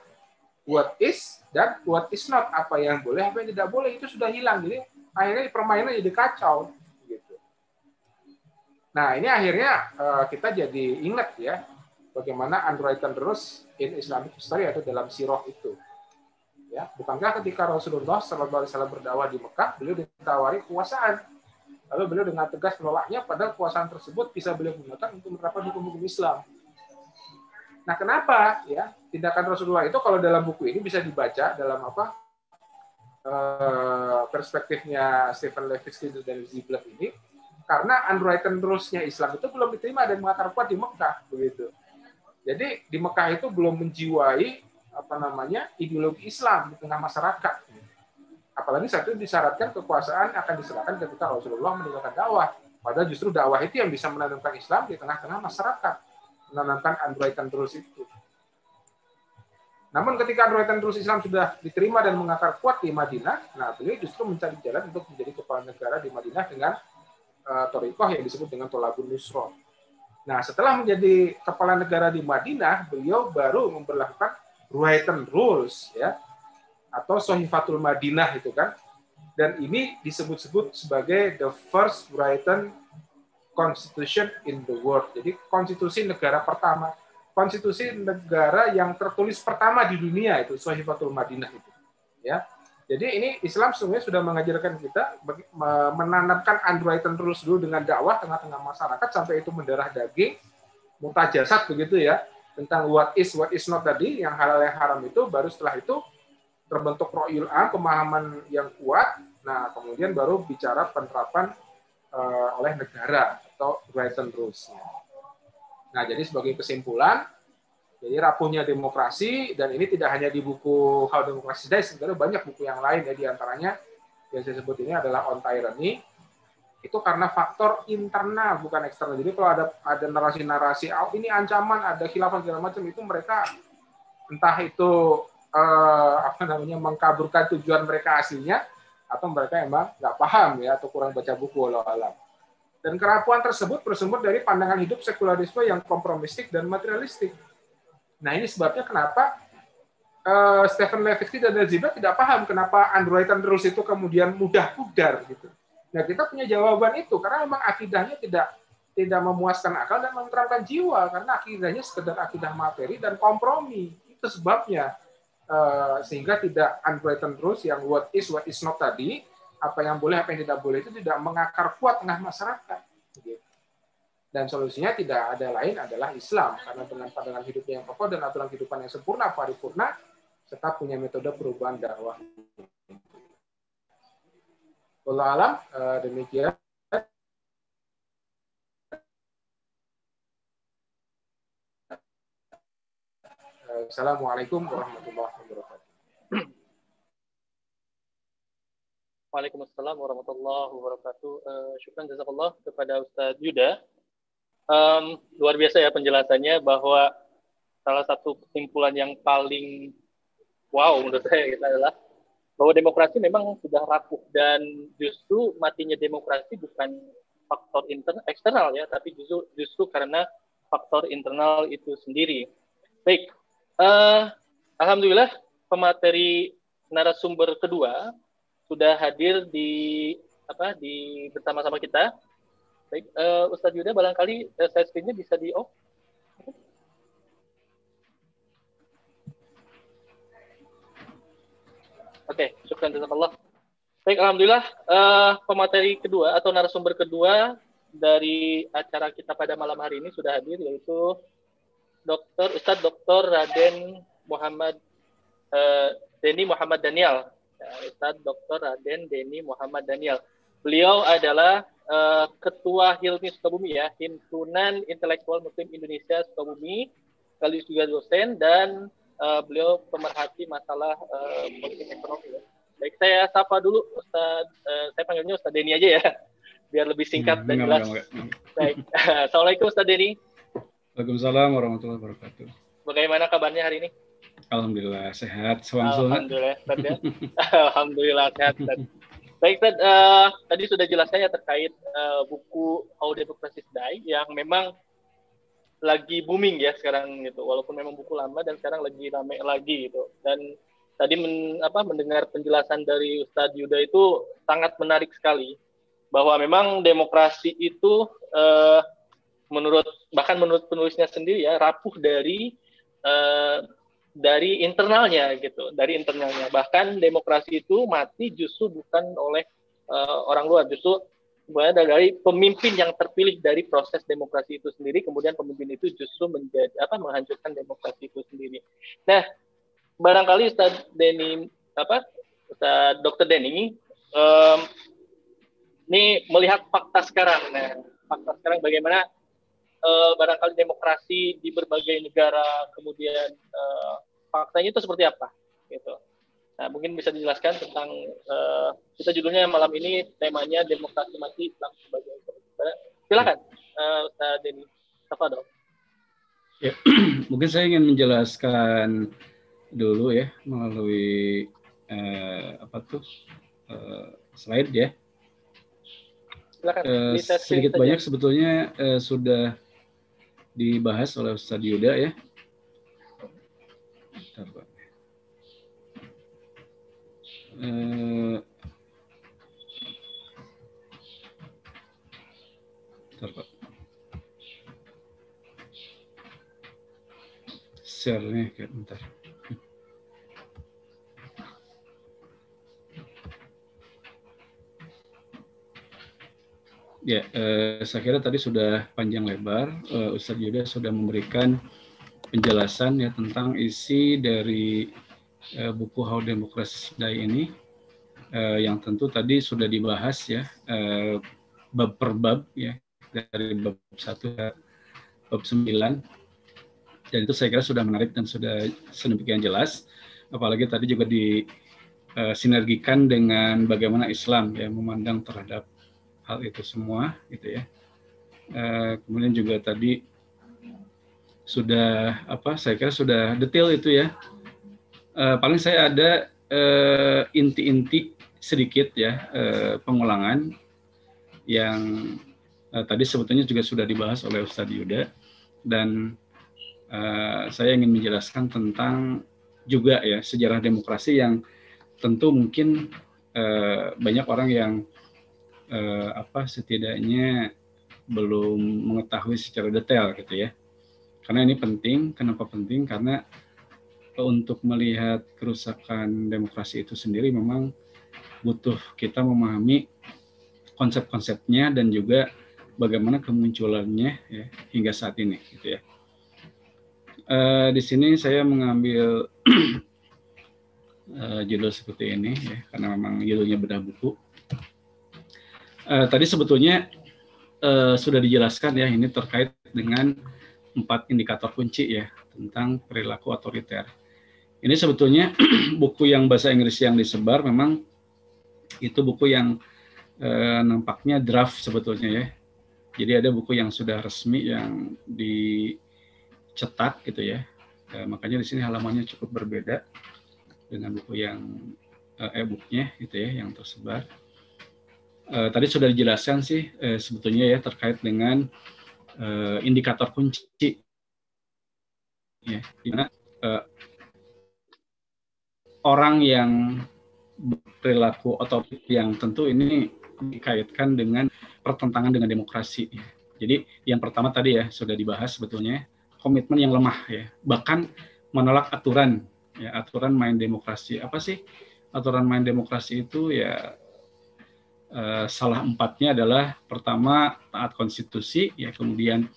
what is dan what is not, apa yang boleh, apa yang tidak boleh itu sudah hilang. Jadi akhirnya permainan jadi kacau. Nah, ini akhirnya uh, kita jadi ingat ya bagaimana unwritten rules in Islamic history atau dalam sirah itu. Ya, bukankah ketika Rasulullah Shallallahu Alaihi Wasallam berdakwah di Mekah, beliau ditawari kekuasaan, lalu beliau dengan tegas menolaknya, padahal kekuasaan tersebut bisa beliau gunakan untuk menerapkan hukum-hukum Islam. Nah, kenapa ya tindakan Rasulullah itu kalau dalam buku ini bisa dibaca dalam apa eh, perspektifnya Stephen Levitsky dan Ziblatt ini karena unwritten rules-nya Islam itu belum diterima dan mengakar kuat di Mekah begitu. Jadi di Mekah itu belum menjiwai apa namanya ideologi Islam di tengah masyarakat. Apalagi saat itu disyaratkan kekuasaan akan diserahkan ketika Rasulullah meninggalkan dakwah. Padahal justru dakwah itu yang bisa menanamkan Islam di tengah-tengah masyarakat, menanamkan unwritten rules itu. Namun ketika unwritten rules Islam sudah diterima dan mengakar kuat di Madinah, nah beliau justru mencari jalan untuk menjadi kepala negara di Madinah dengan uh, Torikoh yang disebut dengan Tolabun Nusro. Nah, setelah menjadi kepala negara di Madinah, beliau baru memperlakukan Ruwaitan Rules, ya, atau Sohifatul Madinah itu kan. Dan ini disebut-sebut sebagai the first Ruwaitan Constitution in the world. Jadi konstitusi negara pertama, konstitusi negara yang tertulis pertama di dunia itu Sohifatul Madinah itu. Ya, jadi ini Islam sebenarnya sudah mengajarkan kita menanamkan unwritten rules dulu dengan dakwah tengah-tengah masyarakat sampai itu mendarah daging, mutajasat begitu ya, tentang what is what is not tadi, yang halal yang haram itu baru setelah itu terbentuk ro'yul am, pemahaman yang kuat, nah kemudian baru bicara penerapan uh, oleh negara atau written rules. Nah, jadi sebagai kesimpulan, jadi rapuhnya demokrasi dan ini tidak hanya di buku How Democracy Dies, sebenarnya banyak buku yang lain ya di antaranya yang saya sebut ini adalah On Tyranny. Itu karena faktor internal bukan eksternal. Jadi kalau ada ada narasi-narasi oh, ini ancaman, ada khilafah segala macam itu mereka entah itu eh, apa namanya mengkaburkan tujuan mereka aslinya atau mereka emang nggak paham ya atau kurang baca buku walau alam. Dan kerapuhan tersebut bersumber dari pandangan hidup sekularisme yang kompromistik dan materialistik Nah ini sebabnya kenapa uh, Stephen Levitsky dan Zibla tidak paham kenapa Androidan rules itu kemudian mudah pudar gitu. Nah kita punya jawaban itu karena memang akidahnya tidak tidak memuaskan akal dan menenteramkan jiwa karena akidahnya sekedar akidah materi dan kompromi itu sebabnya uh, sehingga tidak unwritten rules yang what is what is not tadi apa yang boleh apa yang tidak boleh itu tidak mengakar kuat tengah masyarakat. Dan solusinya tidak ada lain adalah Islam. Karena dengan pandangan hidupnya yang kokoh dan aturan kehidupan yang sempurna, paripurna, serta punya metode perubahan dakwah. Allah alam, eh, demikian. Assalamualaikum warahmatullahi wabarakatuh. Waalaikumsalam warahmatullahi wabarakatuh. Uh, syukran jazakallah kepada Ustadz Yuda um, luar biasa ya penjelasannya bahwa salah satu kesimpulan yang paling wow menurut saya itu adalah bahwa demokrasi memang sudah rapuh dan justru matinya demokrasi bukan faktor internal eksternal ya tapi justru justru karena faktor internal itu sendiri. Baik, uh, alhamdulillah pemateri narasumber kedua sudah hadir di apa di bersama-sama kita Baik, uh, Ustadz Yuda, barangkali uh, saya screen bisa di off. Oke, okay, syukur Allah. Baik, Alhamdulillah, uh, pemateri kedua atau narasumber kedua dari acara kita pada malam hari ini sudah hadir, yaitu Dr. Ustadz Dr. Raden Muhammad uh, Denny Muhammad Daniel. Ustadz Dr. Raden Denny Muhammad Daniel. Beliau adalah uh, Ketua Hilmi Sukabumi ya, Himpunan Intelektual Muslim Indonesia Sukabumi, sekaligus juga dosen dan uh, beliau pemerhati masalah uh, politik ekonomi. Ya. Baik, saya sapa dulu Ustaz, uh, saya panggilnya Ustaz Denny aja ya, biar lebih singkat hmm, dan jelas. Enggak, enggak. Baik, Assalamualaikum Ustaz Denny. Waalaikumsalam warahmatullahi wabarakatuh. Bagaimana kabarnya hari ini? Alhamdulillah sehat. Alhamdulillah, ya. Alhamdulillah sehat. Baik, Tad, uh, tadi sudah jelaskan ya terkait uh, buku How Democracy Die yang memang lagi booming ya sekarang gitu. Walaupun memang buku lama dan sekarang lagi rame lagi gitu. Dan tadi men, apa, mendengar penjelasan dari Ustadz Yuda itu sangat menarik sekali bahwa memang demokrasi itu uh, menurut bahkan menurut penulisnya sendiri ya rapuh dari dari internalnya gitu, dari internalnya. Bahkan demokrasi itu mati justru bukan oleh uh, orang luar, justru sebenarnya dari pemimpin yang terpilih dari proses demokrasi itu sendiri, kemudian pemimpin itu justru menjadi apa menghancurkan demokrasi itu sendiri. Nah, barangkali Ustaz Denny apa Ustaz Dr. Denny um, ini melihat fakta sekarang. Nah, fakta sekarang bagaimana uh, barangkali demokrasi di berbagai negara kemudian uh, faktanya itu seperti apa gitu. Nah mungkin bisa dijelaskan tentang uh, kita judulnya malam ini temanya demokrasi mati Islam sebagai silakan uh, Ustaz Denny. Dong? Ya mungkin saya ingin menjelaskan dulu ya melalui uh, apa tuh uh, slide ya. Silakan, uh, sedikit banyak sebetulnya uh, sudah dibahas oleh Ustaz Yuda ya. Eh, bentar, Pak. Share-nya, bentar. Ya, eh, saya kira tadi sudah panjang lebar. Eh, Ustadz Yuda sudah memberikan penjelasan ya tentang isi dari eh, buku How Democracy Die ini, eh, yang tentu tadi sudah dibahas ya eh, bab per bab ya dari bab satu ke bab sembilan. Dan itu saya kira sudah menarik dan sudah sedemikian jelas. Apalagi tadi juga disinergikan eh, dengan bagaimana Islam ya memandang terhadap hal itu semua gitu ya. Uh, kemudian juga tadi sudah apa saya kira sudah detail itu ya. Uh, paling saya ada uh, inti-inti sedikit ya pengulangan yang tadi sebetulnya juga sudah dibahas oleh Ustadz Yuda dan saya ingin menjelaskan tentang juga ya sejarah demokrasi yang tentu mungkin banyak orang yang eh, apa setidaknya belum mengetahui secara detail gitu ya. Karena ini penting, kenapa penting? Karena untuk melihat kerusakan demokrasi itu sendiri memang butuh kita memahami konsep-konsepnya dan juga bagaimana kemunculannya ya, hingga saat ini gitu ya. Uh, di sini saya mengambil uh, judul seperti ini ya karena memang judulnya bedah buku uh, tadi sebetulnya uh, sudah dijelaskan ya ini terkait dengan empat indikator kunci ya tentang perilaku otoriter. Ini sebetulnya buku yang bahasa Inggris yang disebar memang itu buku yang uh, nampaknya draft sebetulnya ya. Jadi ada buku yang sudah resmi yang dicetak gitu ya. Uh, makanya di sini halamannya cukup berbeda dengan buku yang e-booknya gitu ya yang tersebar uh, tadi sudah dijelaskan sih uh, sebetulnya ya terkait dengan uh, indikator kunci. Ya di mana uh, orang yang perilaku otoriter yang tentu ini dikaitkan dengan pertentangan dengan demokrasi. Jadi yang pertama tadi ya sudah dibahas sebetulnya komitmen yang lemah ya. Bahkan menolak aturan ya aturan main demokrasi. Apa sih aturan main demokrasi itu? Ya Eh, salah empatnya adalah pertama taat konstitusi, ya kemudian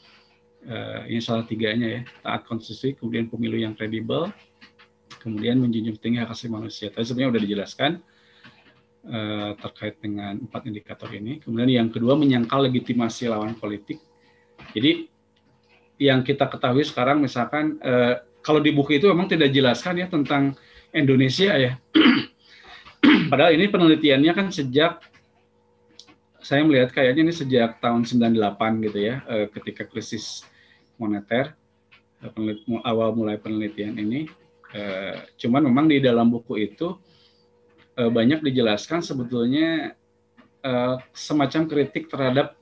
uh, ini salah tiganya ya taat konstitusi kemudian pemilu yang kredibel kemudian menjunjung tinggi hak asasi manusia. Tadi sebenarnya sudah dijelaskan uh, terkait dengan empat indikator ini. Kemudian yang kedua menyangkal legitimasi lawan politik. Jadi yang kita ketahui sekarang misalkan uh, kalau di buku itu memang tidak jelaskan ya tentang Indonesia ya. Padahal ini penelitiannya kan sejak saya melihat kayaknya ini sejak tahun 98 gitu ya, eh, ketika krisis moneter, eh, awal mulai penelitian ini. Eh, cuman memang di dalam buku itu banyak dijelaskan sebetulnya semacam kritik terhadap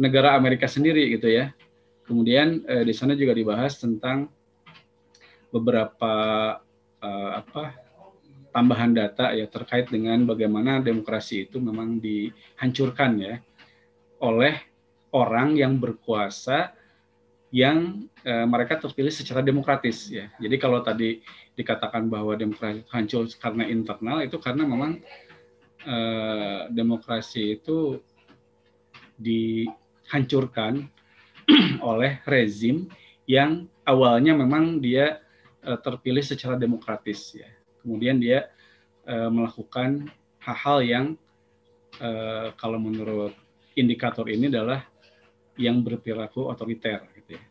negara Amerika sendiri gitu ya. Kemudian di sana juga dibahas tentang beberapa apa tambahan data ya terkait dengan bagaimana demokrasi itu memang dihancurkan ya oleh orang yang berkuasa yang e, mereka terpilih secara demokratis ya. Jadi kalau tadi dikatakan bahwa demokrasi hancur karena internal itu karena memang e, demokrasi itu dihancurkan oleh rezim yang awalnya memang dia e, terpilih secara demokratis ya kemudian dia uh, melakukan hal-hal yang uh, kalau menurut indikator ini adalah yang berperilaku otoriter gitu ya.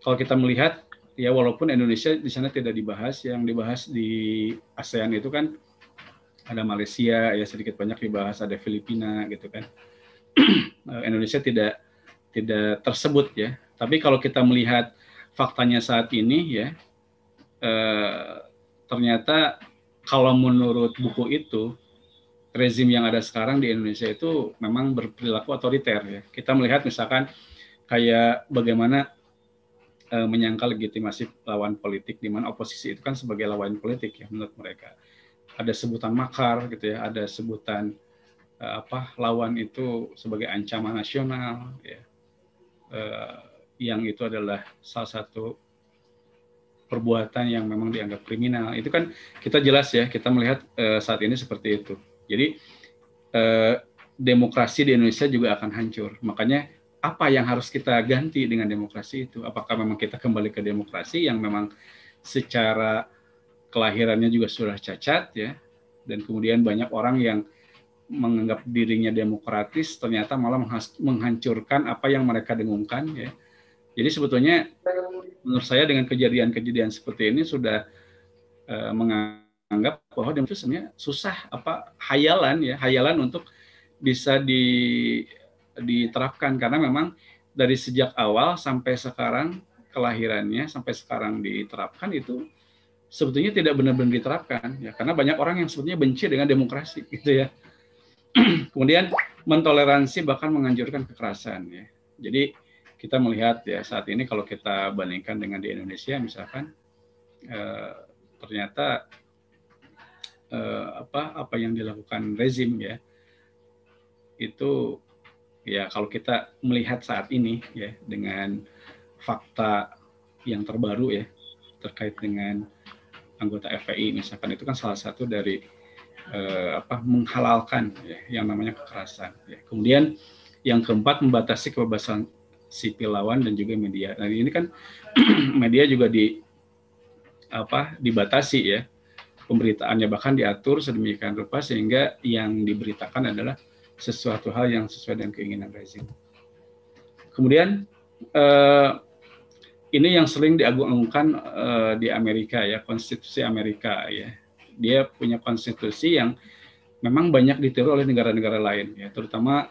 Kalau kita melihat ya walaupun Indonesia di sana tidak dibahas, yang dibahas di ASEAN itu kan ada Malaysia ya sedikit banyak dibahas, ada Filipina gitu kan. Eh, Indonesia tidak tidak tersebut ya. Tapi kalau kita melihat faktanya saat ini ya ternyata kalau menurut buku itu rezim yang ada sekarang di Indonesia itu memang berperilaku otoriter ya. Kita melihat misalkan kayak bagaimana e, menyangkal legitimasi lawan politik di mana oposisi itu kan sebagai lawan politik ya menurut mereka. Ada sebutan makar gitu ya, ada sebutan e, apa lawan itu sebagai ancaman nasional ya. E, yang itu adalah salah satu perbuatan yang memang dianggap kriminal. Itu kan kita jelas ya, kita melihat uh, saat ini seperti itu. Jadi uh, demokrasi di Indonesia juga akan hancur. Makanya apa yang harus kita ganti dengan demokrasi itu? Apakah memang kita kembali ke demokrasi yang memang secara kelahirannya juga sudah cacat ya, dan kemudian banyak orang yang menganggap dirinya demokratis ternyata malah menghancurkan apa yang mereka dengungkan ya jadi sebetulnya menurut saya dengan kejadian-kejadian seperti ini sudah uh, menganggap bahwa itu sebenarnya susah apa hayalan ya hayalan untuk bisa di, diterapkan. Karena memang dari sejak awal sampai sekarang kelahirannya sampai sekarang diterapkan itu sebetulnya tidak benar-benar diterapkan ya. Karena banyak orang yang sebetulnya benci dengan demokrasi gitu ya. Kemudian mentoleransi bahkan menganjurkan kekerasan ya. Jadi kita melihat ya saat ini kalau kita bandingkan dengan di Indonesia misalkan eh, ternyata eh, apa apa yang dilakukan rezim ya itu ya kalau kita melihat saat ini ya dengan fakta yang terbaru ya terkait dengan anggota FPI misalkan itu kan salah satu dari eh, apa menghalalkan ya, yang namanya kekerasan ya. kemudian yang keempat membatasi kebebasan sipil lawan dan juga media. Nah ini kan media juga di apa dibatasi ya pemberitaannya bahkan diatur sedemikian rupa sehingga yang diberitakan adalah sesuatu hal yang sesuai dengan keinginan rezim. Kemudian eh, ini yang sering diagung-agungkan eh, di Amerika ya konstitusi Amerika ya dia punya konstitusi yang memang banyak ditiru oleh negara-negara lain ya terutama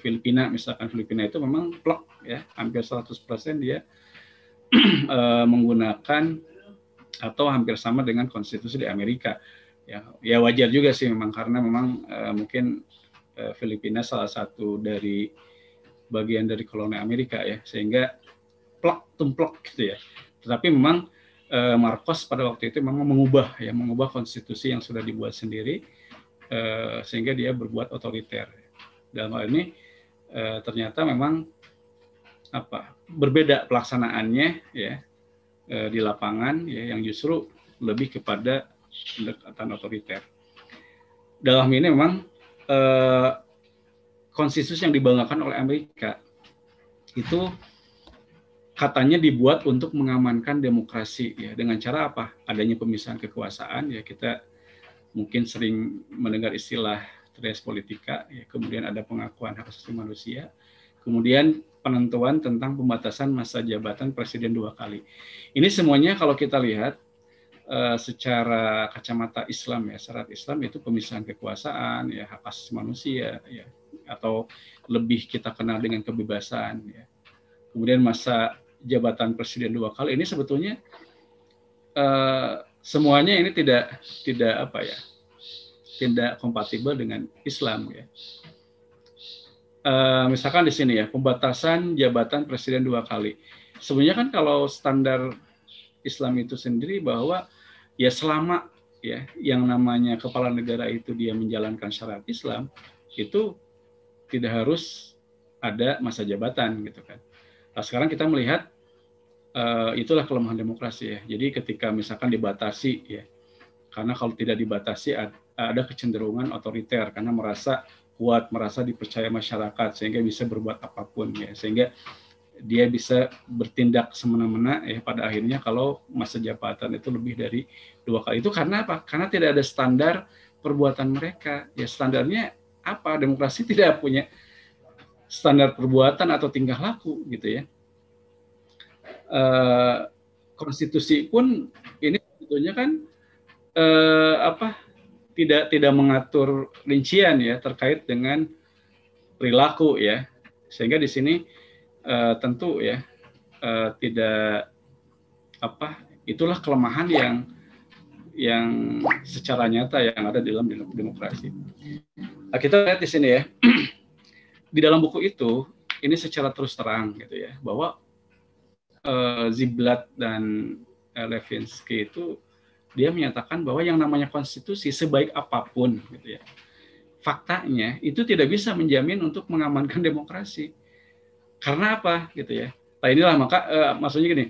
Filipina misalkan Filipina itu memang plok ya. Hampir 100% dia uh, menggunakan atau hampir sama dengan konstitusi di Amerika. Ya ya wajar juga sih memang karena memang uh, mungkin uh, Filipina salah satu dari bagian dari koloni Amerika ya. Sehingga plok tumplok gitu ya. Tetapi memang uh, Marcos pada waktu itu memang mengubah ya mengubah konstitusi yang sudah dibuat sendiri uh, sehingga dia berbuat otoriter dalam hal ini eh, ternyata memang apa berbeda pelaksanaannya ya eh, di lapangan ya yang justru lebih kepada pendekatan otoriter. Dalam ini memang eh, konstitusi yang dibanggakan oleh Amerika itu katanya dibuat untuk mengamankan demokrasi ya dengan cara apa adanya pemisahan kekuasaan ya kita mungkin sering mendengar istilah tres politika ya kemudian ada pengakuan hak asasi manusia kemudian penentuan tentang pembatasan masa jabatan presiden dua kali. Ini semuanya kalau kita lihat uh, secara kacamata Islam ya syarat Islam itu pemisahan kekuasaan ya hak asasi manusia ya atau lebih kita kenal dengan kebebasan ya. Kemudian masa jabatan presiden dua kali ini sebetulnya uh, semuanya ini tidak tidak apa ya tidak kompatibel dengan Islam ya. Uh, misalkan di sini ya pembatasan jabatan presiden dua kali. Sebenarnya kan kalau standar Islam itu sendiri bahwa ya selama ya yang namanya kepala negara itu dia menjalankan syariat Islam itu tidak harus ada masa jabatan gitu kan. Nah, sekarang kita melihat uh, itulah kelemahan demokrasi ya. Jadi ketika misalkan dibatasi ya, karena kalau tidak dibatasi ada kecenderungan otoriter karena merasa kuat, merasa dipercaya masyarakat sehingga bisa berbuat apa pun ya, sehingga dia bisa bertindak semena-mena ya pada akhirnya kalau masa jabatan itu lebih dari dua kali itu karena apa? Karena tidak ada standar perbuatan mereka. Ya standarnya apa? Demokrasi tidak punya standar perbuatan atau tingkah laku gitu ya. Uh, konstitusi pun ini sebetulnya kan uh, apa tidak tidak mengatur rincian ya terkait dengan perilaku ya sehingga di sini uh, tentu ya uh, tidak apa itulah kelemahan yang yang secara nyata yang ada di dalam demokrasi. Nah, kita lihat di sini ya di dalam buku itu ini secara terus terang gitu ya bahwa uh, Ziblatt dan Levinsky itu dia menyatakan bahwa yang namanya konstitusi sebaik apa pun gitu ya faktanya itu tidak bisa menjamin untuk mengamankan demokrasi. Karena apa? Gitu ya. Nah inilah maka uh, maksudnya gini.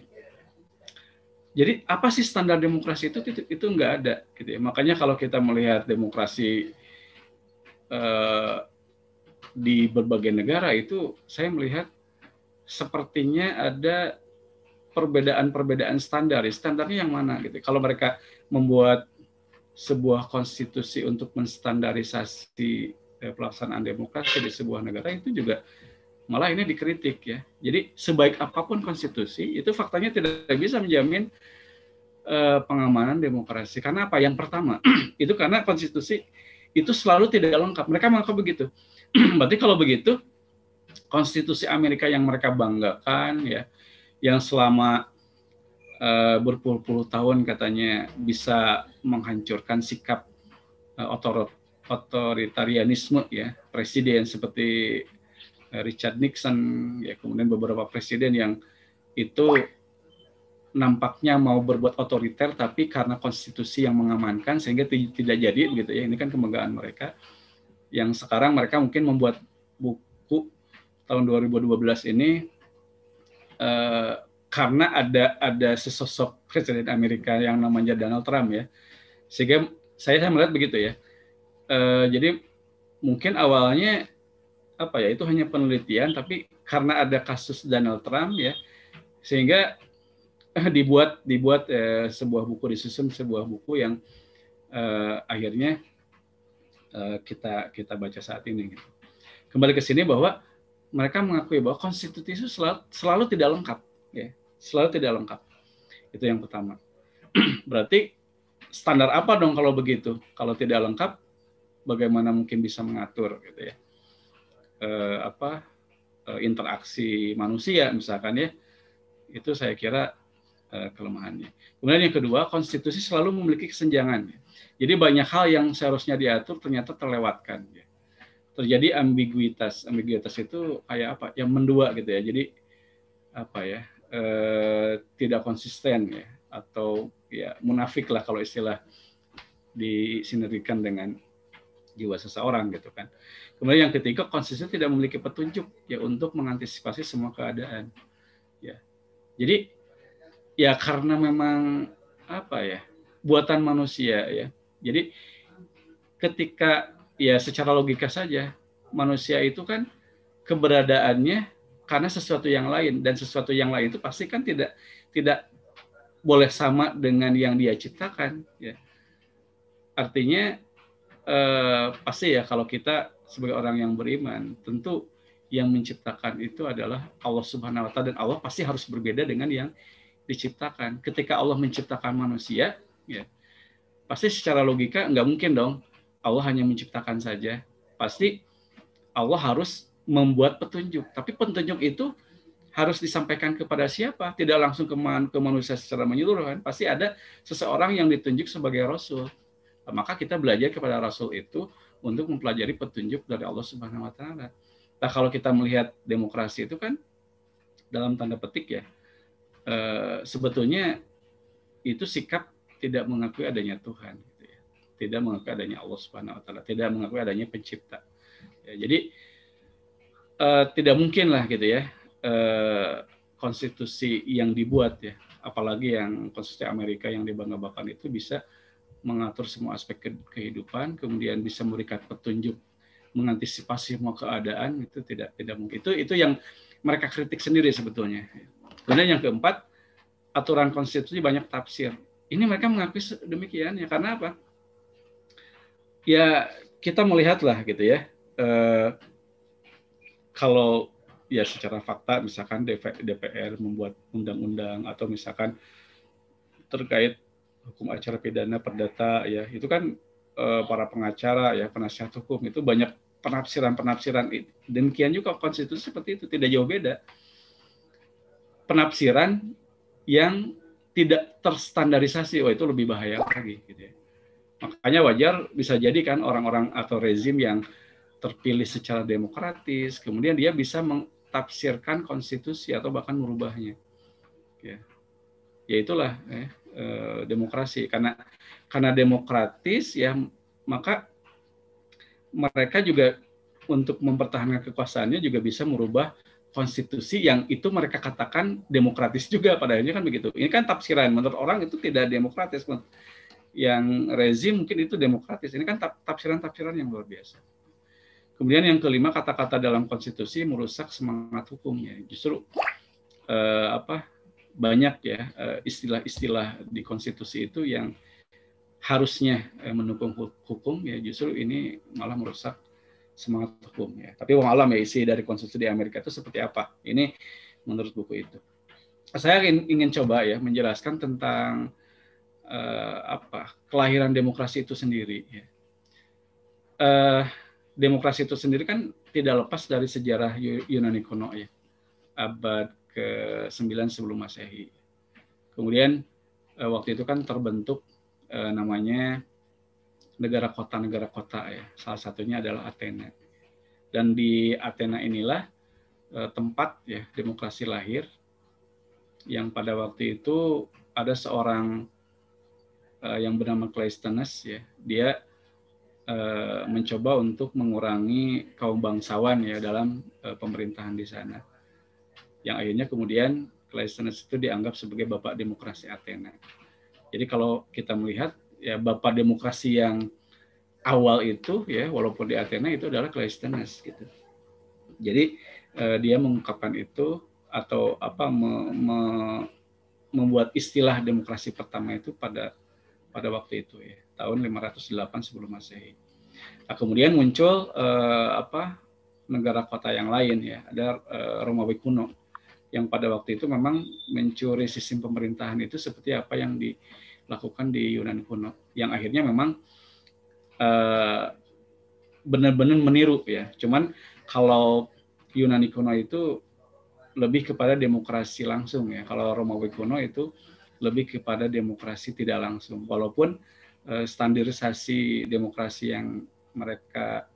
Jadi apa sih standar demokrasi itu? Itu, itu nggak ada gitu ya. Makanya kalau kita melihat demokrasi uh, di berbagai negara itu saya melihat sepertinya ada perbedaan-perbedaan standar. Standarnya yang mana gitu. Kalau mereka membuat sebuah konstitusi untuk menstandarisasi eh, pelaksanaan demokrasi di sebuah negara itu juga malah ini dikritik ya. Jadi sebaik apa pun konstitusi itu faktanya tidak bisa menjamin uh, pengamanan demokrasi. Karena apa? Yang pertama itu karena konstitusi itu selalu tidak lengkap. Mereka menganggap begitu. Berarti kalau begitu, konstitusi Amerika yang mereka banggakan ya, yang selama uh, berpuluh-puluh tahun katanya bisa menghancurkan sikap uh, otor otoritarianisme ya, presiden seperti uh, Richard Nixon ya, kemudian beberapa presiden yang itu nampaknya mau berbuat otoriter tapi karena konstitusi yang mengamankan sehingga tidak jadi begitu ya. Ini kan kebanggaan mereka. Yang sekarang mereka mungkin membuat buku tahun 2012 ini uh, karena ada ada sesosok presiden Amerika yang namanya Donald Trump ya sehingga saya, saya melihat begitu ya uh, jadi mungkin awalnya apa ya itu hanya penelitian tapi karena ada kasus Donald Trump ya sehingga uh, dibuat dibuat sebuah buku disusun sebuah buku yang akhirnya Eh, kita kita baca saat ini. Gitu. Kembali ke sini bahwa mereka mengakui bahwa konstitusi itu selalu, selalu tidak lengkap, ya, selalu tidak lengkap. Itu yang pertama. Berarti standar apa dong kalau begitu? Kalau tidak lengkap, bagaimana mungkin bisa mengatur, gitu ya? E, apa e, interaksi manusia, misalkan ya? Itu saya kira e, kelemahannya. Kemudian yang kedua, konstitusi selalu memiliki kesenjangan. Ya jadi banyak hal yang seharusnya diatur ternyata terlewatkan. Ya. Terjadi ambiguitas. Ambiguitas itu kayak apa? Yang mendua gitu ya. Jadi apa ya? Eh, tidak konsisten ya atau ya munafik lah kalau istilah disinerikan dengan jiwa seseorang gitu kan. Kemudian yang ketiga konsisten tidak memiliki petunjuk ya untuk mengantisipasi semua keadaan. Ya. Jadi ya karena memang apa ya buatan manusia ya jadi ketika ya secara logika saja manusia itu kan keberadaannya karena sesuatu yang lain dan sesuatu yang lain itu pasti kan tidak tidak boleh sama dengan yang dia ciptakan ya artinya eh, pasti ya kalau kita sebagai orang yang beriman tentu yang menciptakan itu adalah Allah Subhanahu wa taala dan Allah pasti harus berbeda dengan yang diciptakan. Ketika Allah menciptakan manusia, ya, pasti secara logika nggak mungkin dong Allah hanya menciptakan saja. Pasti Allah harus membuat petunjuk. Tapi petunjuk itu harus disampaikan kepada siapa? Tidak langsung ke, man, ke manusia secara menyeluruh Pasti ada seseorang yang ditunjuk sebagai rasul. Maka kita belajar kepada rasul itu untuk mempelajari petunjuk dari Allah Subhanahu wa taala. Nah kalau kita melihat demokrasi itu kan dalam tanda petik ya eh, sebetulnya itu sikap tidak mengakui adanya Tuhan. Tidak mengakui adanya Allah Subhanahu Wa Taala, tidak mengakui adanya Pencipta. Ya, jadi eh, tidak mungkin lah gitu ya eh, konstitusi yang dibuat ya, apalagi yang konstitusi Amerika yang dibangga-banggakan itu bisa mengatur semua aspek kehidupan, kemudian bisa memberikan petunjuk mengantisipasi semua keadaan itu tidak tidak mungkin. Itu itu yang mereka kritik sendiri sebetulnya. Kemudian yang keempat, aturan konstitusi banyak tafsir. Ini mereka mengakui demikian ya karena apa? Ya kita melihatlah gitu ya. Eh, kalau ya secara fakta misalkan DPR membuat undang-undang atau misalkan terkait hukum acara pidana perdata ya itu kan Eh, para pengacara ya penasihat hukum itu banyak penafsiran-penafsiran. Demikian juga konstitusi seperti itu tidak jauh beda. Penafsiran yang tidak terstandarisasi wah itu lebih bahaya lagi gitu ya makanya wajar bisa jadi kan orang-orang atau rezim yang terpilih secara demokratis kemudian dia bisa mentafsirkan konstitusi atau bahkan merubahnya ya ya itulah ya, eh, demokrasi karena karena demokratis ya maka mereka juga untuk mempertahankan kekuasaannya juga bisa merubah konstitusi yang itu mereka katakan demokratis juga pada akhirnya kan begitu. Ini kan tafsiran menurut orang itu tidak demokratis. Yang rezim mungkin itu demokratis. Ini kan tafsiran-tafsiran yang luar biasa. Kemudian yang kelima kata-kata dalam konstitusi merusak semangat hukumnya. Justru eh, apa banyak ya eh, istilah-istilah di konstitusi itu yang harusnya eh, mendukung hukum ya justru ini malah merusak semangat hukum ya. Tapi wong alam ya isi dari konstitusi di Amerika itu seperti apa? Ini menurut buku itu. Saya ingin coba ya menjelaskan tentang uh, apa kelahiran demokrasi itu sendiri. Ya. Uh, demokrasi itu sendiri kan tidak lepas dari sejarah Yunani kuno ya, abad ke-9 sebelum Masehi. Kemudian uh, waktu itu kan terbentuk eh, namanya negara kota negara kota ya. Salah satunya adalah Athena. Dan di Athena inilah eh, tempat ya demokrasi lahir yang pada waktu itu ada seorang eh, yang bernama Cleisthenes ya. Dia eh, mencoba untuk mengurangi kaum bangsawan ya dalam eh, pemerintahan di sana. Yang akhirnya kemudian Cleisthenes itu dianggap sebagai bapak demokrasi Athena jadi kalau kita melihat ya bapak demokrasi yang awal itu ya walaupun di Athena itu adalah Cleisthenes gitu. Jadi eh, dia mengungkapkan itu atau apa me, me, membuat istilah demokrasi pertama itu pada pada waktu itu ya. Tahun 508 sebelum Masehi. Nah, kemudian muncul eh, apa negara kota yang lain ya. Ada eh, Romawi kuno yang pada waktu itu memang mencuri sistem pemerintahan itu seperti apa yang dilakukan di Yunani kuno yang akhirnya memang uh, benar-benar meniru ya. Cuman kalau Yunani kuno itu lebih kepada demokrasi langsung ya. Kalau Romawi kuno itu lebih kepada demokrasi tidak langsung. Walaupun uh, standarisasi demokrasi yang mereka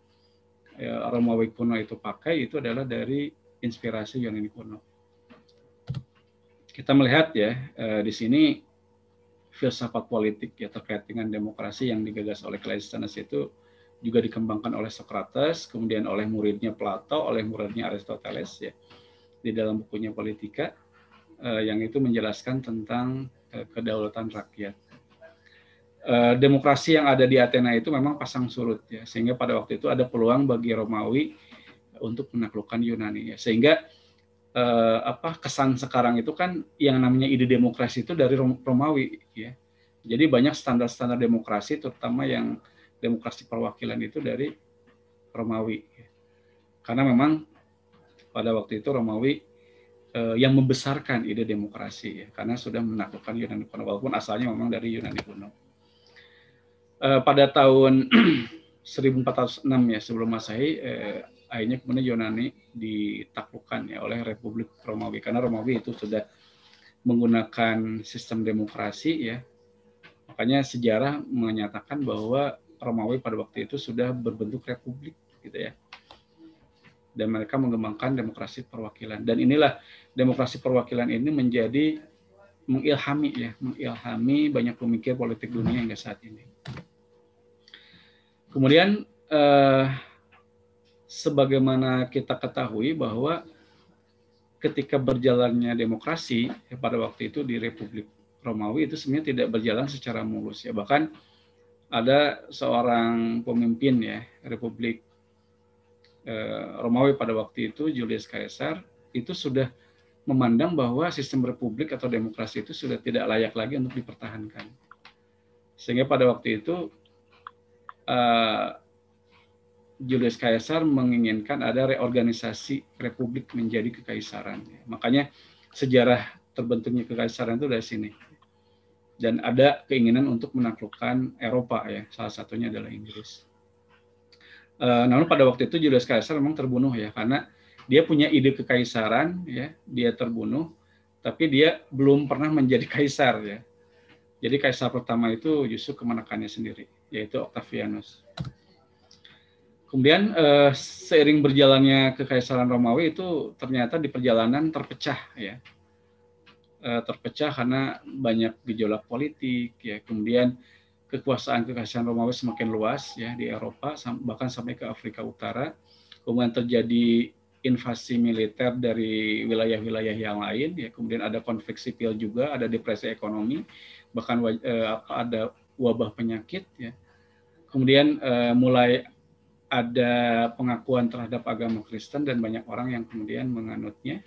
uh, Romawi kuno itu pakai itu adalah dari inspirasi Yunani kuno. Kita melihat ya eh, di sini filsafat politik ya terkait dengan demokrasi yang digagas oleh Cleisthenes itu juga dikembangkan oleh Socrates, kemudian oleh muridnya Plato, oleh muridnya Aristoteles ya di dalam bukunya Politika yang itu menjelaskan tentang eh, kedaulatan rakyat. Eh, demokrasi yang ada di Athena itu memang pasang surut ya sehingga pada waktu itu ada peluang bagi Romawi untuk menaklukkan Yunani ya sehingga eh, apa kesan sekarang itu kan yang namanya ide demokrasi itu dari Romawi ya. Jadi banyak standar-standar demokrasi terutama yang demokrasi perwakilan itu dari Romawi. Ya. Karena memang pada waktu itu Romawi eh, yang membesarkan ide demokrasi ya, karena sudah menaklukkan Yunani kuno walaupun asalnya memang dari Yunani kuno. Eh, pada tahun 1406 ya sebelum Masehi eh, akhirnya kemudian Yunani ditaklukkan ya oleh Republik Romawi. Karena Romawi itu sudah menggunakan sistem demokrasi ya. Makanya sejarah menyatakan bahwa Romawi pada waktu itu sudah berbentuk republik gitu ya dan mereka mengembangkan demokrasi perwakilan. Dan inilah demokrasi perwakilan ini menjadi mengilhami ya mengilhami banyak pemikir politik dunia hingga saat ini. Kemudian eh, sebagaimana kita ketahui bahwa ketika berjalannya demokrasi ya, pada waktu itu di Republik Romawi itu sebenarnya tidak berjalan secara mulus ya. Bahkan ada seorang pemimpin ya Republik Romawi pada waktu itu Julius Caesar itu sudah memandang bahwa sistem republik atau demokrasi itu sudah tidak layak lagi untuk dipertahankan sehingga pada waktu itu eh, Julius Caesar menginginkan ada reorganisasi republik menjadi kekaisaran. Makanya sejarah terbentuknya kekaisaran itu dari sini. Dan ada keinginan untuk menaklukkan Eropa ya, salah satunya adalah Inggris. Uh, namun pada waktu itu Julius Caesar memang terbunuh ya, karena dia punya ide kekaisaran ya, dia terbunuh, tapi dia belum pernah menjadi kaisar ya. Jadi kaisar pertama itu justru kemenakannya sendiri, yaitu Octavianus. Kemudian eh, seiring berjalannya kekaisaran Romawi itu ternyata di perjalanan terpecah ya. Eh, terpecah karena banyak gejolak politik ya. Kemudian kekuasaan kekaisaran Romawi semakin luas ya di Eropa bahkan sampai ke Afrika Utara. Kemudian terjadi invasi militer dari wilayah-wilayah yang lain ya. Kemudian ada konflik sipil juga, ada depresi ekonomi, bahkan eh, ada wabah penyakit ya. Kemudian eh, mulai ada pengakuan terhadap agama Kristen dan banyak orang yang kemudian menganutnya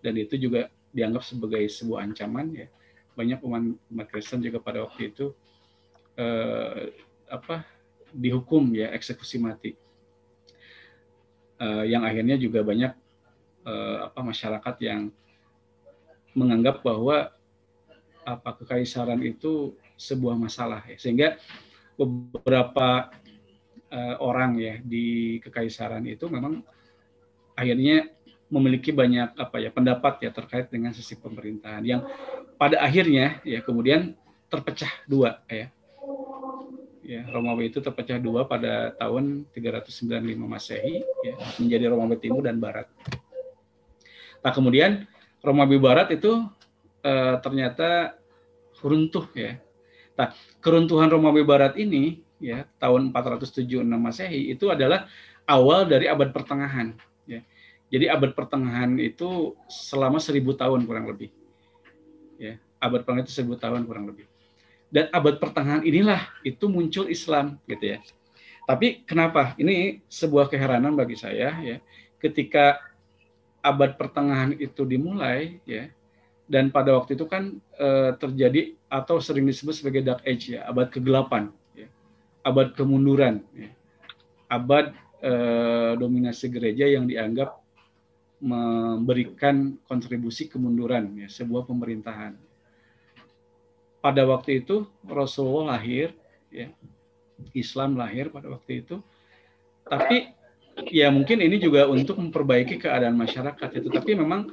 dan itu juga dianggap sebagai sebuah ancaman ya banyak umat, umat Kristen juga pada waktu itu eh, apa dihukum ya eksekusi mati eh, yang akhirnya juga banyak eh, apa masyarakat yang menganggap bahwa apa kekaisaran itu sebuah masalah ya sehingga beberapa uh, orang ya di kekaisaran itu memang akhirnya memiliki banyak apa ya pendapat ya terkait dengan sisi pemerintahan yang pada akhirnya ya kemudian terpecah dua ya. Ya, Romawi itu terpecah dua pada tahun 395 Masehi ya, menjadi Romawi Timur dan Barat. Nah, kemudian Romawi Barat itu eh, ternyata runtuh ya. Nah, keruntuhan Romawi Barat ini ya tahun 476 Masehi itu adalah awal dari abad pertengahan ya. Jadi abad pertengahan itu selama seribu tahun kurang lebih. Ya, abad pertengahan itu seribu tahun kurang lebih. Dan abad pertengahan inilah itu muncul Islam gitu ya. Tapi kenapa? Ini sebuah keheranan bagi saya ya. Ketika abad pertengahan itu dimulai ya dan pada waktu itu kan e, terjadi atau sering disebut sebagai dark age ya, abad kegelapan abad kemunduran, ya. abad eh, dominasi gereja yang dianggap memberikan kontribusi kemunduran ya sebuah pemerintahan. Pada waktu itu Rasulullah lahir, ya, Islam lahir pada waktu itu, tapi ya mungkin ini juga untuk memperbaiki keadaan masyarakat itu. Tapi memang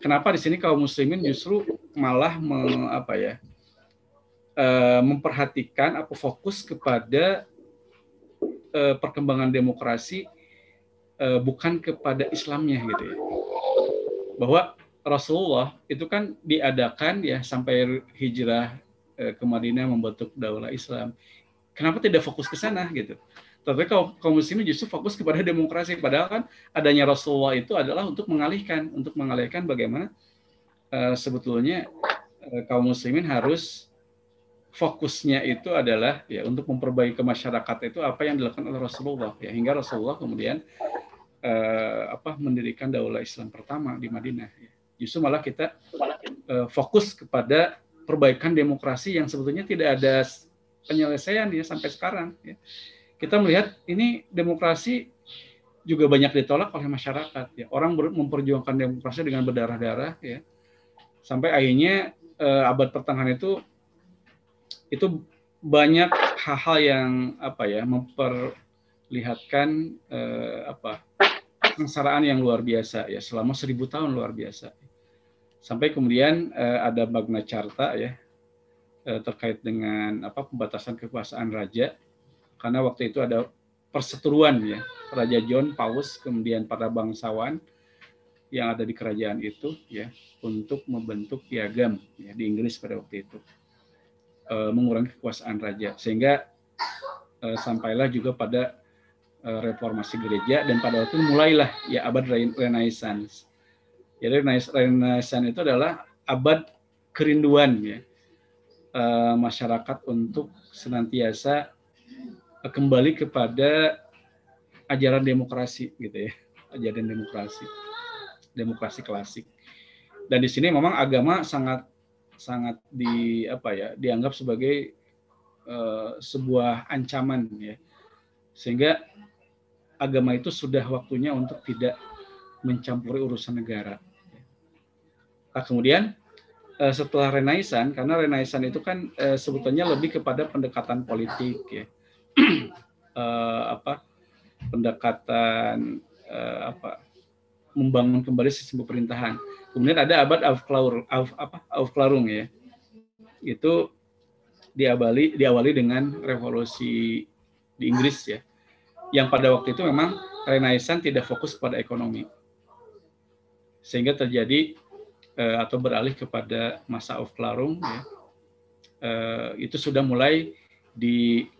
kenapa di sini kaum muslimin justru malah me, apa ya uh, memperhatikan apa fokus kepada uh, perkembangan demokrasi uh, bukan kepada Islamnya gitu ya. Bahwa Rasulullah itu kan diadakan ya sampai hijrah ke Madinah membentuk daulah Islam. Kenapa tidak fokus ke sana gitu? Tapi kalau kaum muslimin justru fokus kepada demokrasi. Padahal kan adanya Rasulullah itu adalah untuk mengalihkan, untuk mengalihkan bagaimana uh, sebetulnya uh, kaum muslimin harus fokusnya itu adalah ya untuk memperbaiki masyarakat itu apa yang dilakukan oleh Rasulullah ya hingga Rasulullah kemudian uh, apa mendirikan daulah Islam pertama di Madinah. Ya. Justru malah kita uh, fokus kepada perbaikan demokrasi yang sebetulnya tidak ada penyelesaian ya sampai sekarang. Ya. Kita melihat ini demokrasi juga banyak ditolak oleh masyarakat. Ya. Orang memperjuangkan demokrasi dengan berdarah-darah, ya. sampai akhirnya uh, abad pertengahan itu itu banyak hal-hal yang apa ya memperlihatkan uh, apa kesengsaraan yang luar biasa ya selama seribu tahun luar biasa sampai kemudian uh, ada Magna Carta ya uh, terkait dengan apa pembatasan kekuasaan raja. Karena waktu itu ada perseteruan ya Raja John Paus kemudian para bangsawan yang ada di kerajaan itu ya untuk membentuk piagam ya di Inggris pada waktu itu. Uh, mengurangi kekuasaan raja. Sehingga sampailah juga pada reformasi gereja dan pada waktu itu mulailah ya abad Renaissance jadi Renaissance itu adalah abad kerinduan ya uh, masyarakat untuk senantiasa kembali kepada ajaran demokrasi gitu ya, ajaran demokrasi, demokrasi klasik. Dan di sini memang agama sangat sangat di apa ya dianggap sebagai uh, sebuah ancaman ya, sehingga agama itu sudah waktunya untuk tidak mencampuri urusan negara. Nah, kemudian eh, setelah Renaissance, karena Renaissance itu kan eh, sebetulnya lebih kepada pendekatan politik ya, eh, apa pendekatan apa membangun kembali sistem pemerintahan. Kemudian ada abad Aufklärung, Auf, apa ya, itu diawali diawali dengan revolusi di Inggris ya, yang pada waktu itu memang Renaissance tidak fokus pada ekonomi, sehingga terjadi uh, atau beralih kepada masa Aufklärung ya, uh, itu sudah mulai difokuskan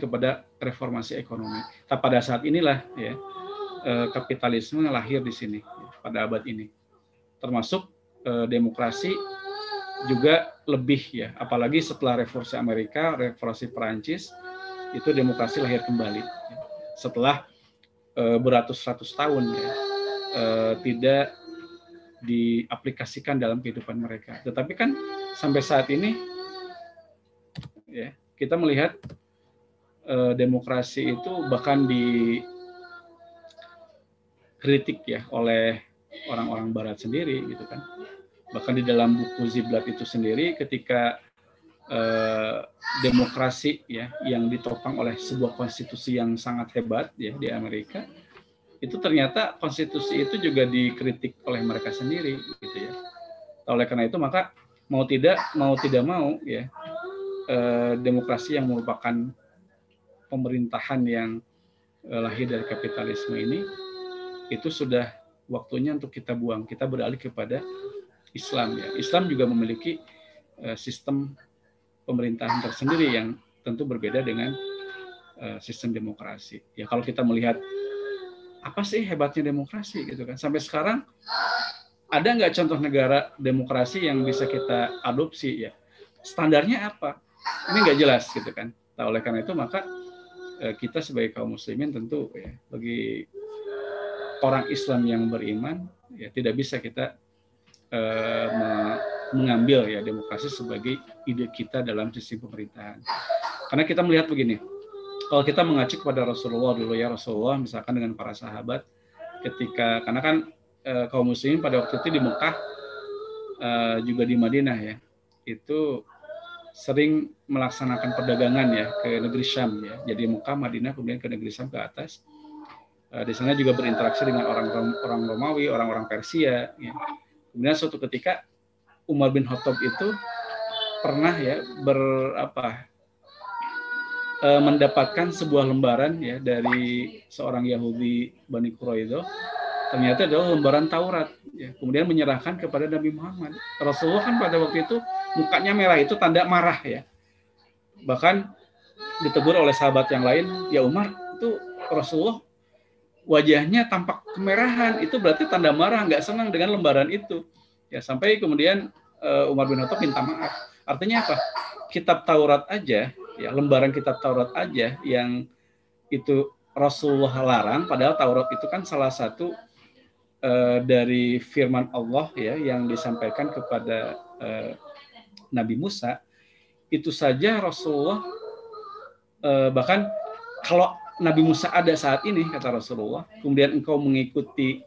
kepada reformasi ekonomi. Tapi pada saat inilah ya uh, kapitalisme lahir di sini ya, pada abad ini, termasuk uh, demokrasi juga lebih ya, apalagi setelah revolusi Amerika, revolusi Perancis itu demokrasi lahir kembali. Setelah uh, beratus-ratus tahun ya uh, tidak diaplikasikan dalam kehidupan mereka. Tetapi kan sampai saat ini ya kita melihat eh, demokrasi itu bahkan dikritik ya oleh orang-orang Barat sendiri gitu kan. Bahkan di dalam buku Ziblatt itu sendiri ketika eh, demokrasi ya yang ditopang oleh sebuah konstitusi yang sangat hebat ya di Amerika itu ternyata konstitusi itu juga dikritik oleh mereka sendiri gitu ya. Oleh karena itu maka mau tidak mau tidak mau ya eh, demokrasi yang merupakan pemerintahan yang eh, lahir dari kapitalisme ini itu sudah waktunya untuk kita buang. Kita beralih kepada Islam ya. Islam juga memiliki eh, sistem pemerintahan tersendiri yang tentu berbeda dengan eh, sistem demokrasi. Ya kalau kita melihat apa sih hebatnya demokrasi gitu kan? Sampai sekarang ada nggak contoh negara demokrasi yang bisa kita adopsi ya? Standarnya apa? Ini nggak jelas gitu kan? Nah, oleh karena itu maka eh, kita sebagai kaum muslimin tentu ya bagi orang Islam yang beriman ya tidak bisa kita eh, mengambil ya demokrasi sebagai ide kita dalam sistem pemerintahan. Karena kita melihat begini kalau kita mengacu kepada Rasulullah dulu ya Rasulullah misalkan dengan para sahabat ketika karena kan e, kaum muslimin pada waktu itu di Mekah e, juga di Madinah ya itu sering melaksanakan perdagangan ya ke negeri Syam ya jadi Mekah Madinah kemudian ke negeri Syam ke atas e, di sana juga berinteraksi dengan orang orang Romawi orang-orang Persia ya. kemudian suatu ketika Umar bin Khattab itu pernah ya ber apa uh, mendapatkan sebuah lembaran ya dari seorang Yahudi Bani Quraidah ternyata adalah lembaran Taurat ya. kemudian menyerahkan kepada Nabi Muhammad. Rasulullah kan pada waktu itu mukanya merah itu tanda marah ya. Bahkan ditegur oleh sahabat yang lain ya Umar itu Rasulullah wajahnya tampak kemerahan itu berarti tanda marah nggak senang dengan lembaran itu. Ya sampai kemudian uh, Umar bin Khattab minta maaf. Artinya apa? Kitab Taurat aja ya lembaran kitab Taurat aja yang itu Rasulullah larang padahal Taurat itu kan salah satu uh, dari firman Allah ya yang disampaikan kepada uh, Nabi Musa. Itu saja Rasulullah uh, bahkan kalau Nabi Musa ada saat ini kata Rasulullah kemudian engkau mengikuti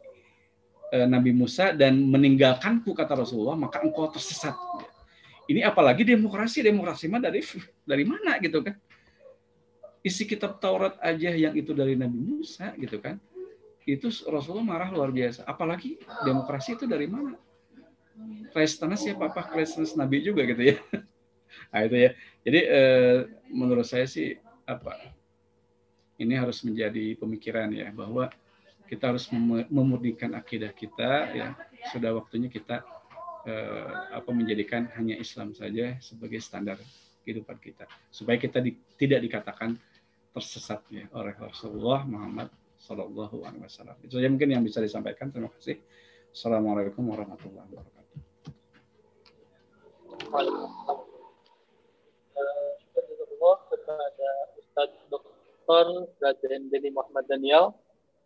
Nabi Musa dan meninggalkanku kata Rasulullah maka engkau tersesat ini apalagi demokrasi demokrasi mah dari dari mana gitu kan? Isi kitab Taurat aja yang itu dari Nabi Musa gitu kan? Itu Rasulullah marah luar biasa. Apalagi demokrasi itu dari mana? Kristenes siapa? Apa Kristenes Nabi juga gitu ya? Nah itu ya. Jadi eh, menurut saya sih apa? Ini harus menjadi pemikiran ya bahwa kita harus memurnikan akidah kita ya. Sudah waktunya kita eh, apa menjadikan hanya Islam saja sebagai standar kehidupan kita supaya kita di, tidak dikatakan tersesat ya oleh Rasulullah Muhammad Shallallahu Alaihi Wasallam itu saja mungkin yang bisa disampaikan terima kasih Assalamualaikum warahmatullahi wabarakatuh. kepada Ustadz Dr. Raden Deni Muhammad Daniel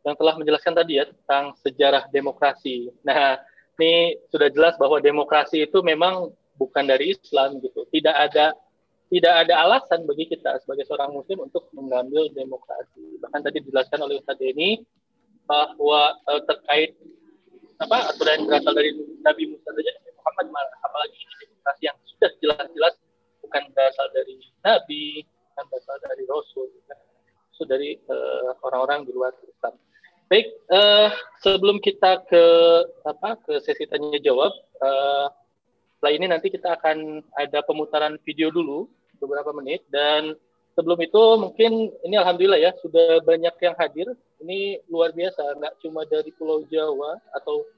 yang telah menjelaskan tadi ya tentang sejarah demokrasi. Nah, ini sudah jelas bahwa demokrasi itu memang bukan dari Islam gitu. Tidak ada tidak ada alasan bagi kita sebagai seorang muslim untuk mengambil demokrasi. Bahkan tadi dijelaskan oleh Ustaz ini bahwa uh, terkait apa aturan yang berasal dari Nabi Musa saja Muhammad malah apalagi ini demokrasi yang sudah jelas-jelas bukan berasal dari Nabi, bukan berasal dari Rasul, itu dari uh, orang-orang di luar Islam. Baik, uh, sebelum kita ke apa ke sesi tanya jawab, uh, setelah ini nanti kita akan ada pemutaran video dulu beberapa menit dan sebelum itu mungkin ini alhamdulillah ya sudah banyak yang hadir. Ini luar biasa, nggak cuma dari Pulau Jawa atau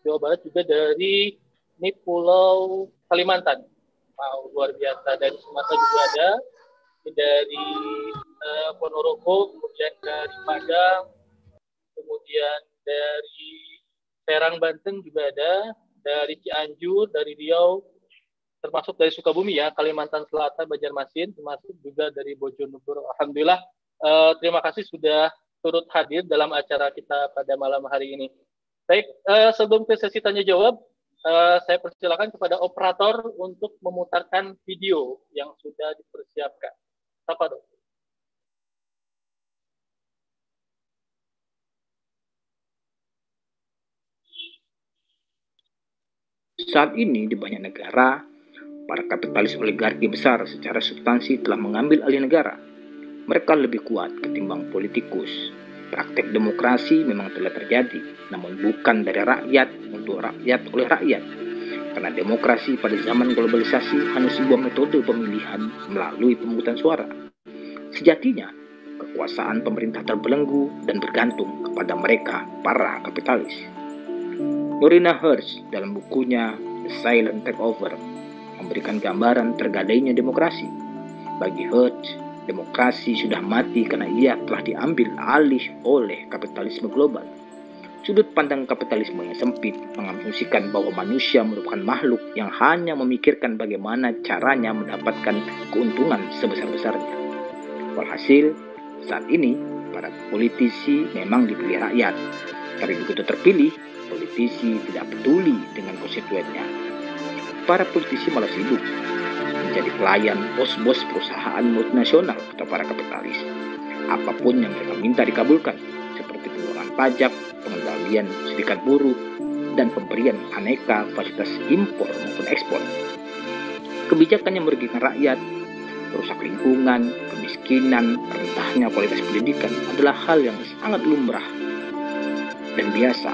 Jawa Barat juga dari ini Pulau Kalimantan. Wow, luar biasa dari Sumatera juga ada, dari uh, Ponorogo, kemudian dari Padang, kemudian dari Serang Banten juga ada, dari Cianjur, dari Riau, termasuk dari Sukabumi ya, Kalimantan Selatan, Banjarmasin, termasuk juga dari Bojonegoro. Alhamdulillah, eh, terima kasih sudah turut hadir dalam acara kita pada malam hari ini. Baik, eh, sebelum ke sesi tanya jawab, eh, saya persilakan kepada operator untuk memutarkan video yang sudah dipersiapkan. Apa dong? Saat ini di banyak negara, para kapitalis oligarki besar secara substansi telah mengambil alih negara. Mereka lebih kuat ketimbang politikus. Praktek demokrasi memang telah terjadi, namun bukan dari rakyat untuk rakyat oleh rakyat. Karena demokrasi pada zaman globalisasi hanya sebuah metode pemilihan melalui pemungutan suara. Sejatinya, kekuasaan pemerintah terbelenggu dan bergantung kepada mereka, para kapitalis. Norina Hirsch dalam bukunya The Silent Takeover memberikan gambaran tergadainya demokrasi. Bagi Hirsch, demokrasi sudah mati karena ia telah diambil alih oleh kapitalisme global. Sudut pandang kapitalisme yang sempit mengasumsikan bahwa manusia merupakan makhluk yang hanya memikirkan bagaimana caranya mendapatkan keuntungan sebesar-besarnya. Walhasil, saat ini para politisi memang dipilih rakyat, tapi begitu terpilih, politisi tidak peduli dengan konstituennya. Para politisi malah sibuk menjadi pelayan bos-bos perusahaan multinasional atau para kapitalis. Apa pun yang mereka minta dikabulkan, seperti pengurangan pajak, pengendalian serikat buruh, dan pemberian aneka fasilitas impor maupun ekspor. Kebijakan yang merugikan rakyat, merusak lingkungan, kemiskinan, rendahnya kualitas pendidikan adalah hal yang sangat lumrah dan biasa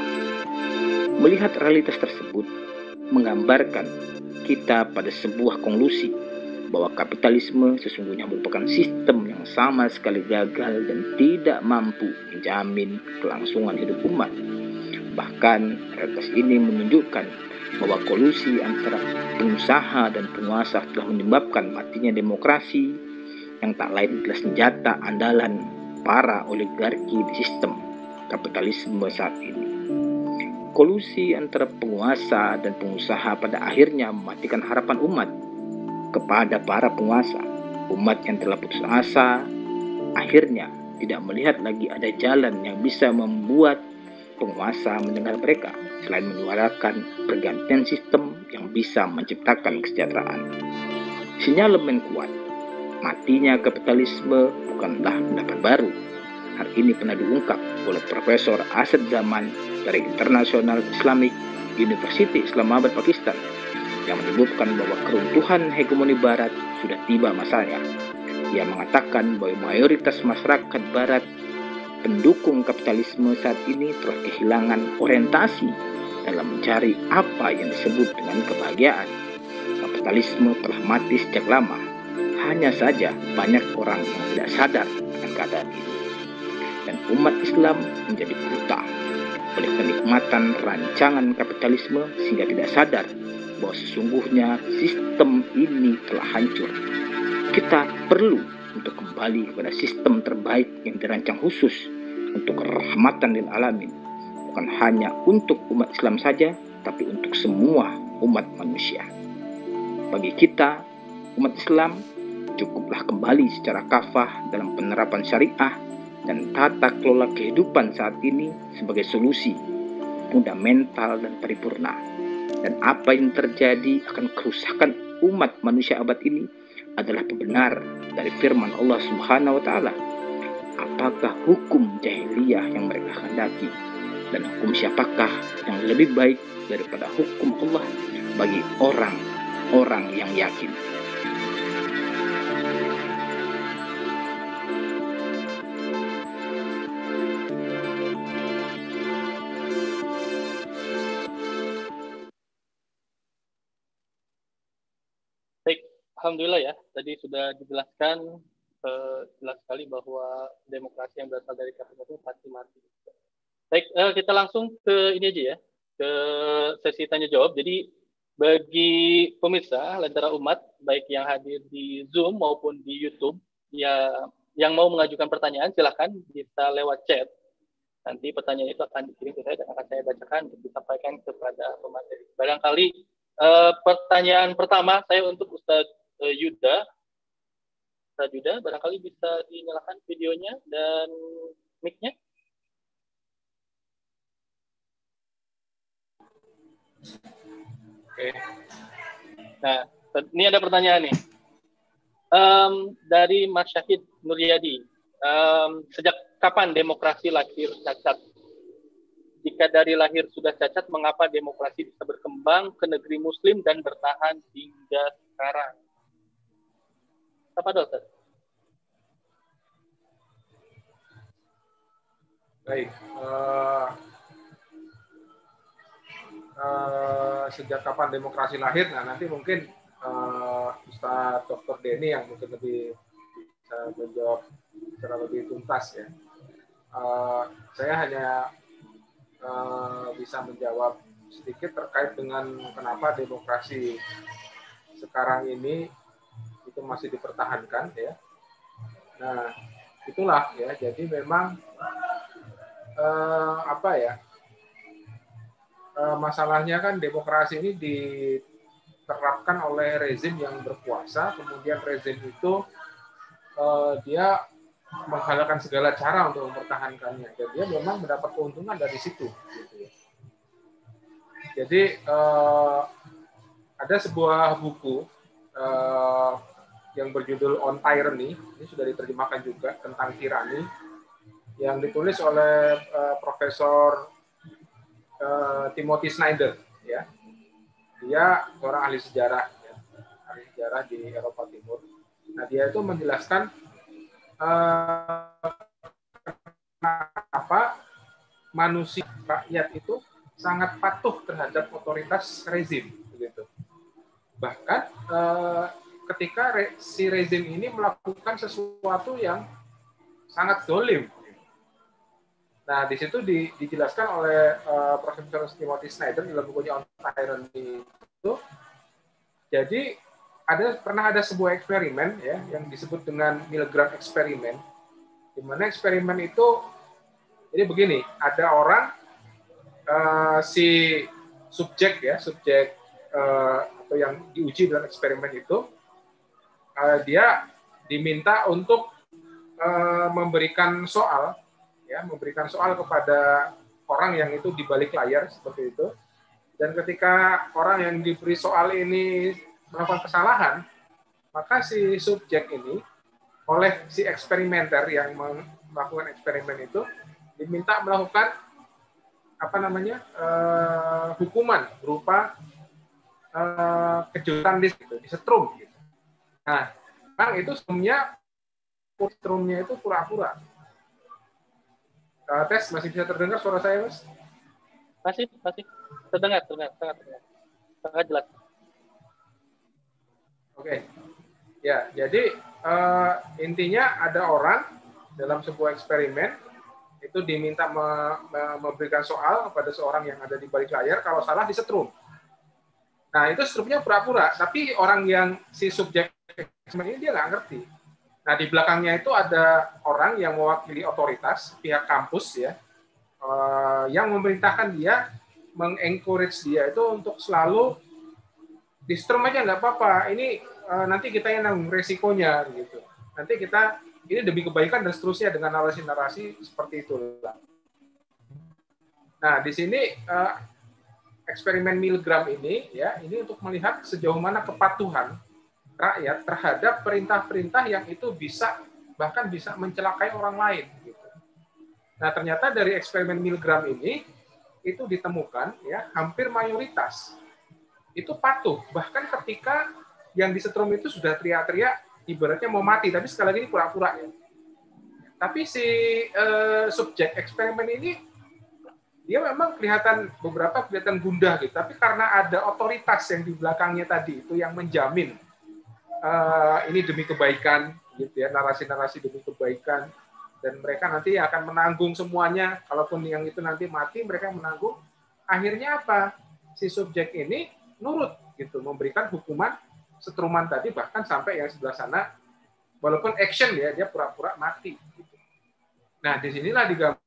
Melihat realitas tersebut menggambarkan kita pada sebuah konklusi bahwa kapitalisme sesungguhnya merupakan sistem yang sama sekali gagal dan tidak mampu menjamin kelangsungan hidup umat. Bahkan realitas ini menunjukkan bahwa kolusi antara pengusaha dan penguasa telah menyebabkan matinya demokrasi yang tak lain adalah senjata andalan para oligarki di sistem kapitalisme saat ini. Kolusi antara penguasa dan pengusaha pada akhirnya mematikan harapan umat kepada para penguasa. Umat yang telah putus asa akhirnya tidak melihat lagi ada jalan yang bisa membuat penguasa mendengar mereka selain menyuarakan pergantian sistem yang bisa menciptakan kesejahteraan. Sinyalemen kuat, matinya kapitalisme bukanlah pendapat baru. Hal ini pernah diungkap oleh Profesor Asad Zaman dari International Islamic University Islamabad, Pakistan yang menyebutkan bahwa keruntuhan hegemoni Barat sudah tiba masanya. Ia mengatakan bahwa mayoritas masyarakat Barat pendukung kapitalisme saat ini telah kehilangan orientasi dalam mencari apa yang disebut dengan kebahagiaan. Kapitalisme telah mati sejak lama. Hanya saja banyak orang yang tidak sadar dengan keadaan ini. Dan umat Islam menjadi buta oleh kenikmatan rancangan kapitalisme sehingga tidak sadar bahwa sesungguhnya sistem ini telah hancur. Kita perlu untuk kembali kepada sistem terbaik yang dirancang khusus untuk rahmatan lil alamin bukan hanya untuk umat Islam saja tapi untuk semua umat manusia bagi kita umat Islam cukuplah kembali secara kafah dalam penerapan syariah dan tata kelola kehidupan saat ini sebagai solusi fundamental dan paripurna. Dan apa yang terjadi akan kerusakan umat manusia abad ini adalah pembenar dari firman Allah Subhanahu wa taala. Apakah hukum jahiliyah yang mereka hendaki dan hukum siapakah yang lebih baik daripada hukum Allah bagi orang-orang yang yakin. Alhamdulillah ya, tadi sudah dijelaskan uh, jelas sekali bahwa demokrasi yang berasal dari kafir itu pasti mati. Baik, uh, kita langsung ke ini aja ya, ke sesi tanya jawab. Jadi bagi pemirsa Lentera Umat, baik yang hadir di Zoom maupun di YouTube, ya yang mau mengajukan pertanyaan silahkan bisa lewat chat. Nanti pertanyaan itu akan dikirim ke saya dan akan saya bacakan untuk disampaikan kepada pemateri. Barangkali uh, pertanyaan pertama saya untuk Ustadz Yuda Rajuda, barangkali bisa dinyalakan videonya dan mic-nya. Oke. Nah, ini ada pertanyaan nih. Um, dari Mas Syahid Nuryadi, um, sejak kapan demokrasi lahir cacat? Jika dari lahir sudah cacat, mengapa demokrasi bisa berkembang ke negeri muslim dan bertahan hingga sekarang? Apa dokter? Baik. Uh, uh, sejak kapan demokrasi lahir? Nah nanti mungkin uh, Ustaz Dr. Denny yang mungkin lebih bisa menjawab secara lebih tuntas ya. Uh, saya hanya uh, bisa menjawab sedikit terkait dengan kenapa demokrasi sekarang ini itu masih dipertahankan ya. Nah, itulah ya. Jadi memang eh, apa ya? Eh, masalahnya kan demokrasi ini diterapkan oleh rezim yang berkuasa, kemudian rezim itu eh, dia menghalalkan segala cara untuk mempertahankannya. Dan dia memang mendapat keuntungan dari situ. Gitu ya. Jadi eh, ada sebuah buku eh, yang berjudul On Tyranny, ini sudah diterjemahkan juga tentang tirani, yang ditulis oleh uh, Profesor uh, Timothy Snyder, ya. Dia seorang ahli sejarah, ya. ahli sejarah di Eropa Timur. Nah, dia itu menjelaskan uh, apa manusia rakyat itu sangat patuh terhadap otoritas rezim, begitu. Bahkan uh, ketika re, si rezim ini melakukan sesuatu yang sangat dolim. Nah, di situ di, dijelaskan oleh uh, Profesor Timothy Snyder dalam bukunya On Tyranny itu. Jadi ada pernah ada sebuah eksperimen ya yang disebut dengan Milgram eksperimen, di mana eksperimen itu jadi begini, ada orang uh, si subjek ya subjek uh, atau yang diuji dalam eksperimen itu uh, dia diminta untuk uh, memberikan soal, ya, memberikan soal kepada orang yang itu di balik layar seperti itu. Dan ketika orang yang diberi soal ini melakukan kesalahan, maka si subjek ini oleh si eksperimenter yang melakukan eksperimen itu diminta melakukan apa namanya uh, hukuman berupa uh, kejutan di di setrum. Nah, kan itu sebenarnya setrumnya itu pura-pura. Uh, tes masih bisa terdengar suara saya, Mas? Masih, masih terdengar, terdengar, sangat terdengar. Sangat jelas. Oke. Ya, jadi uh, intinya ada orang dalam sebuah eksperimen itu diminta me, me, memberikan soal kepada seorang yang ada di balik layar, kalau salah disetrum. Nah, itu setrumnya pura-pura, tapi orang yang si subjek ini dia nggak ngerti. Nah, di belakangnya itu ada orang yang mewakili otoritas, pihak kampus ya, uh, yang memerintahkan dia, mengencourage dia itu untuk selalu di strum aja nggak apa-apa. Ini uh, nanti kita yang nanggung resikonya gitu. Nanti kita ini demi kebaikan dan seterusnya dengan narasi-narasi seperti itu. Nah, di sini uh, eksperimen Milgram ini ya, ini untuk melihat sejauh mana kepatuhan rakyat terhadap perintah-perintah yang itu bisa bahkan bisa mencelakai orang lain gitu. Nah, ternyata dari eksperimen Milgram ini itu ditemukan ya hampir mayoritas itu patuh. Bahkan ketika yang disetrum itu sudah teriak-teriak ibaratnya mau mati tapi sekali lagi ini pura-pura ya. Tapi si uh, subjek eksperimen ini dia memang kelihatan beberapa kelihatan gundah gitu. Tapi karena ada otoritas yang di belakangnya tadi itu yang menjamin uh, ini demi kebaikan gitu ya narasi-narasi demi kebaikan. Dan mereka nanti akan menanggung semuanya. Kalaupun yang itu nanti mati mereka menanggung. Akhirnya apa? Si subjek ini nurut gitu. Memberikan hukuman setruman tadi bahkan sampai yang sebelah sana. Walaupun action ya dia pura-pura mati gitu. nah di sinilah digambar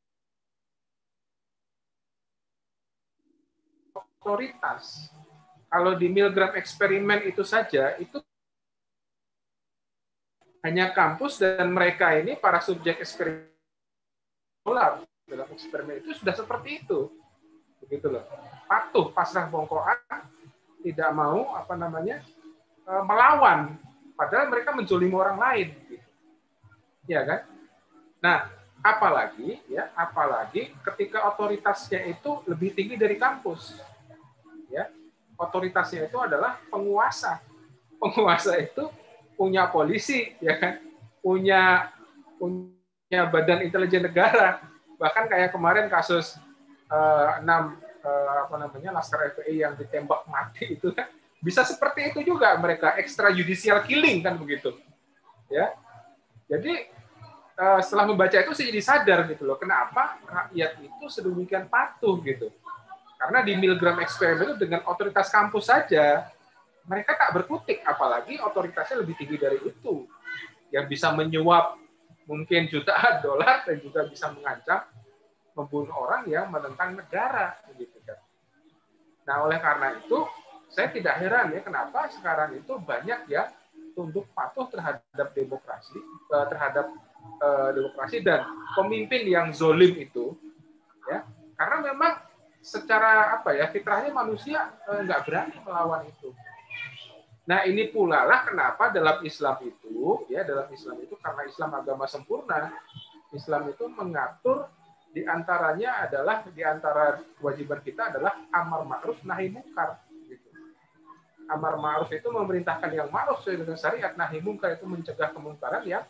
otoritas. Kalau di Milgram eksperimen itu saja itu hanya kampus dan mereka ini para subjek eksperimen dalam eksperimen itu sudah seperti itu. Begitu loh. Patuh pasrah bongkoan tidak mau apa namanya E, melawan. Padahal mereka menjolimi orang lain. Gitu. ya kan? Nah apalagi ya apalagi ketika otoritasnya itu lebih tinggi dari kampus. Ya otoritasnya itu adalah penguasa. Penguasa itu punya polisi ya kan punya punya badan intelijen negara bahkan kayak kemarin kasus uh, enam uh, apa namanya laskar FPI yang ditembak mati itu kan bisa seperti itu juga mereka extrajudicial killing kan begitu. Ya. Jadi uh, setelah membaca itu saya jadi sadar gitu loh, kenapa rakyat itu sedemikian patuh gitu. Karena di Milgram eksperimen itu dengan otoritas kampus saja mereka tak berkutik, apalagi otoritasnya lebih tinggi dari itu, yang bisa menyuap mungkin jutaan dolar dan juga bisa mengancam membunuh orang yang menentang negara, begitu kan. Nah, oleh karena itu saya tidak heran ya kenapa sekarang itu banyak ya tunduk patuh terhadap demokrasi, eh, terhadap uh, demokrasi dan pemimpin yang zolim itu, ya karena memang secara apa ya fitrahnya manusia uh, nggak berani melawan itu. Nah ini pula lah kenapa dalam Islam itu, ya dalam Islam itu karena Islam agama sempurna, Islam itu mengatur di antaranya adalah di antara kewajiban kita adalah amar ma'ruf nahi mungkar amar ma'ruf itu memerintahkan yang ma'ruf sesuai dengan syariat, nahi mungkar itu mencegah kemungkaran yang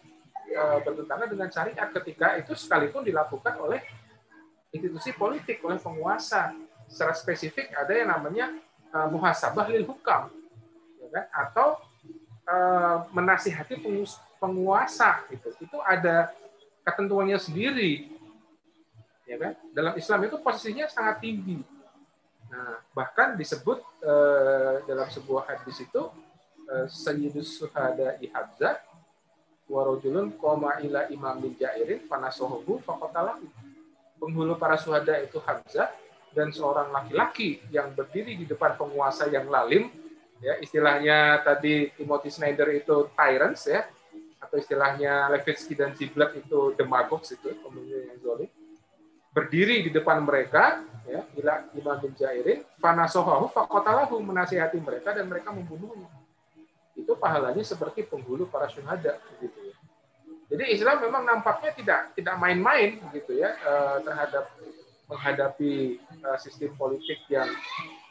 e, bertentangan dengan syariat ketika itu sekalipun dilakukan oleh institusi politik, oleh penguasa. Secara spesifik ada yang namanya e, muhasabah lil hukam, ya kan? atau e, menasihati penguasa itu. Itu ada ketentuannya sendiri. Ya kan? Dalam Islam itu posisinya sangat tinggi Nah, bahkan disebut uh, dalam sebuah hadis itu uh, Sayyidus Suhada Ihabza wa rajulun qama ila imamin jairin fanasohu faqatalahu. Penghulu para suhada itu Hamzah dan seorang laki-laki yang berdiri di depan penguasa yang lalim ya istilahnya tadi Timothy Snyder itu tyrants ya atau istilahnya Levitsky dan Ziblatt itu demagogs itu pemimpin yang zolim berdiri di depan mereka ya ila imam bin Jairin fanasohahu fakotalahu menasihati mereka dan mereka membunuhnya itu pahalanya seperti penghulu para syuhada gitu ya. Jadi Islam memang nampaknya tidak tidak main-main gitu ya eh, terhadap menghadapi eh, sistem politik yang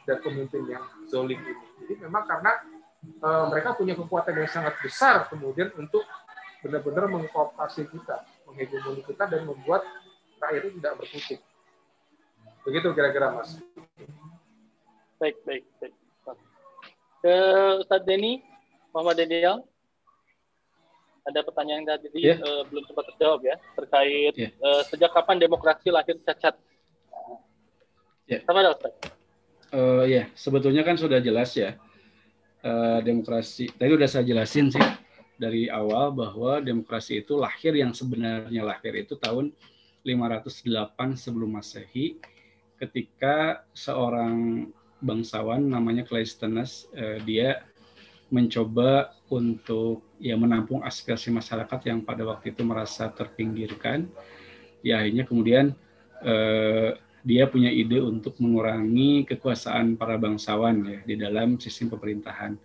dan pemimpin yang zolim ini. Jadi memang karena uh, mereka punya kekuatan yang sangat besar kemudian untuk benar-benar mengkooptasi kita, menghegemoni kita dan membuat rakyat itu tidak berkutik. Begitu kira-kira Mas. Baik, baik, baik. Ke Ustaz Denny, Muhammad Denial, ada pertanyaan yang tadi yeah. uh, belum sempat terjawab ya terkait yeah. uh, sejak kapan demokrasi lahir cacat. Yeah. Sama ada Ustaz? Uh, ya sebetulnya kan sudah jelas ya uh, demokrasi. Tadi udah saya jelasin sih dari awal bahwa demokrasi itu lahir yang sebenarnya lahir itu tahun 508 sebelum Masehi ketika seorang bangsawan namanya Cleisthenes uh, dia mencoba untuk ya menampung aspirasi masyarakat yang pada waktu itu merasa terpinggirkan. Ya akhirnya kemudian eh, dia punya ide untuk mengurangi kekuasaan para bangsawan ya di dalam sistem pemerintahan.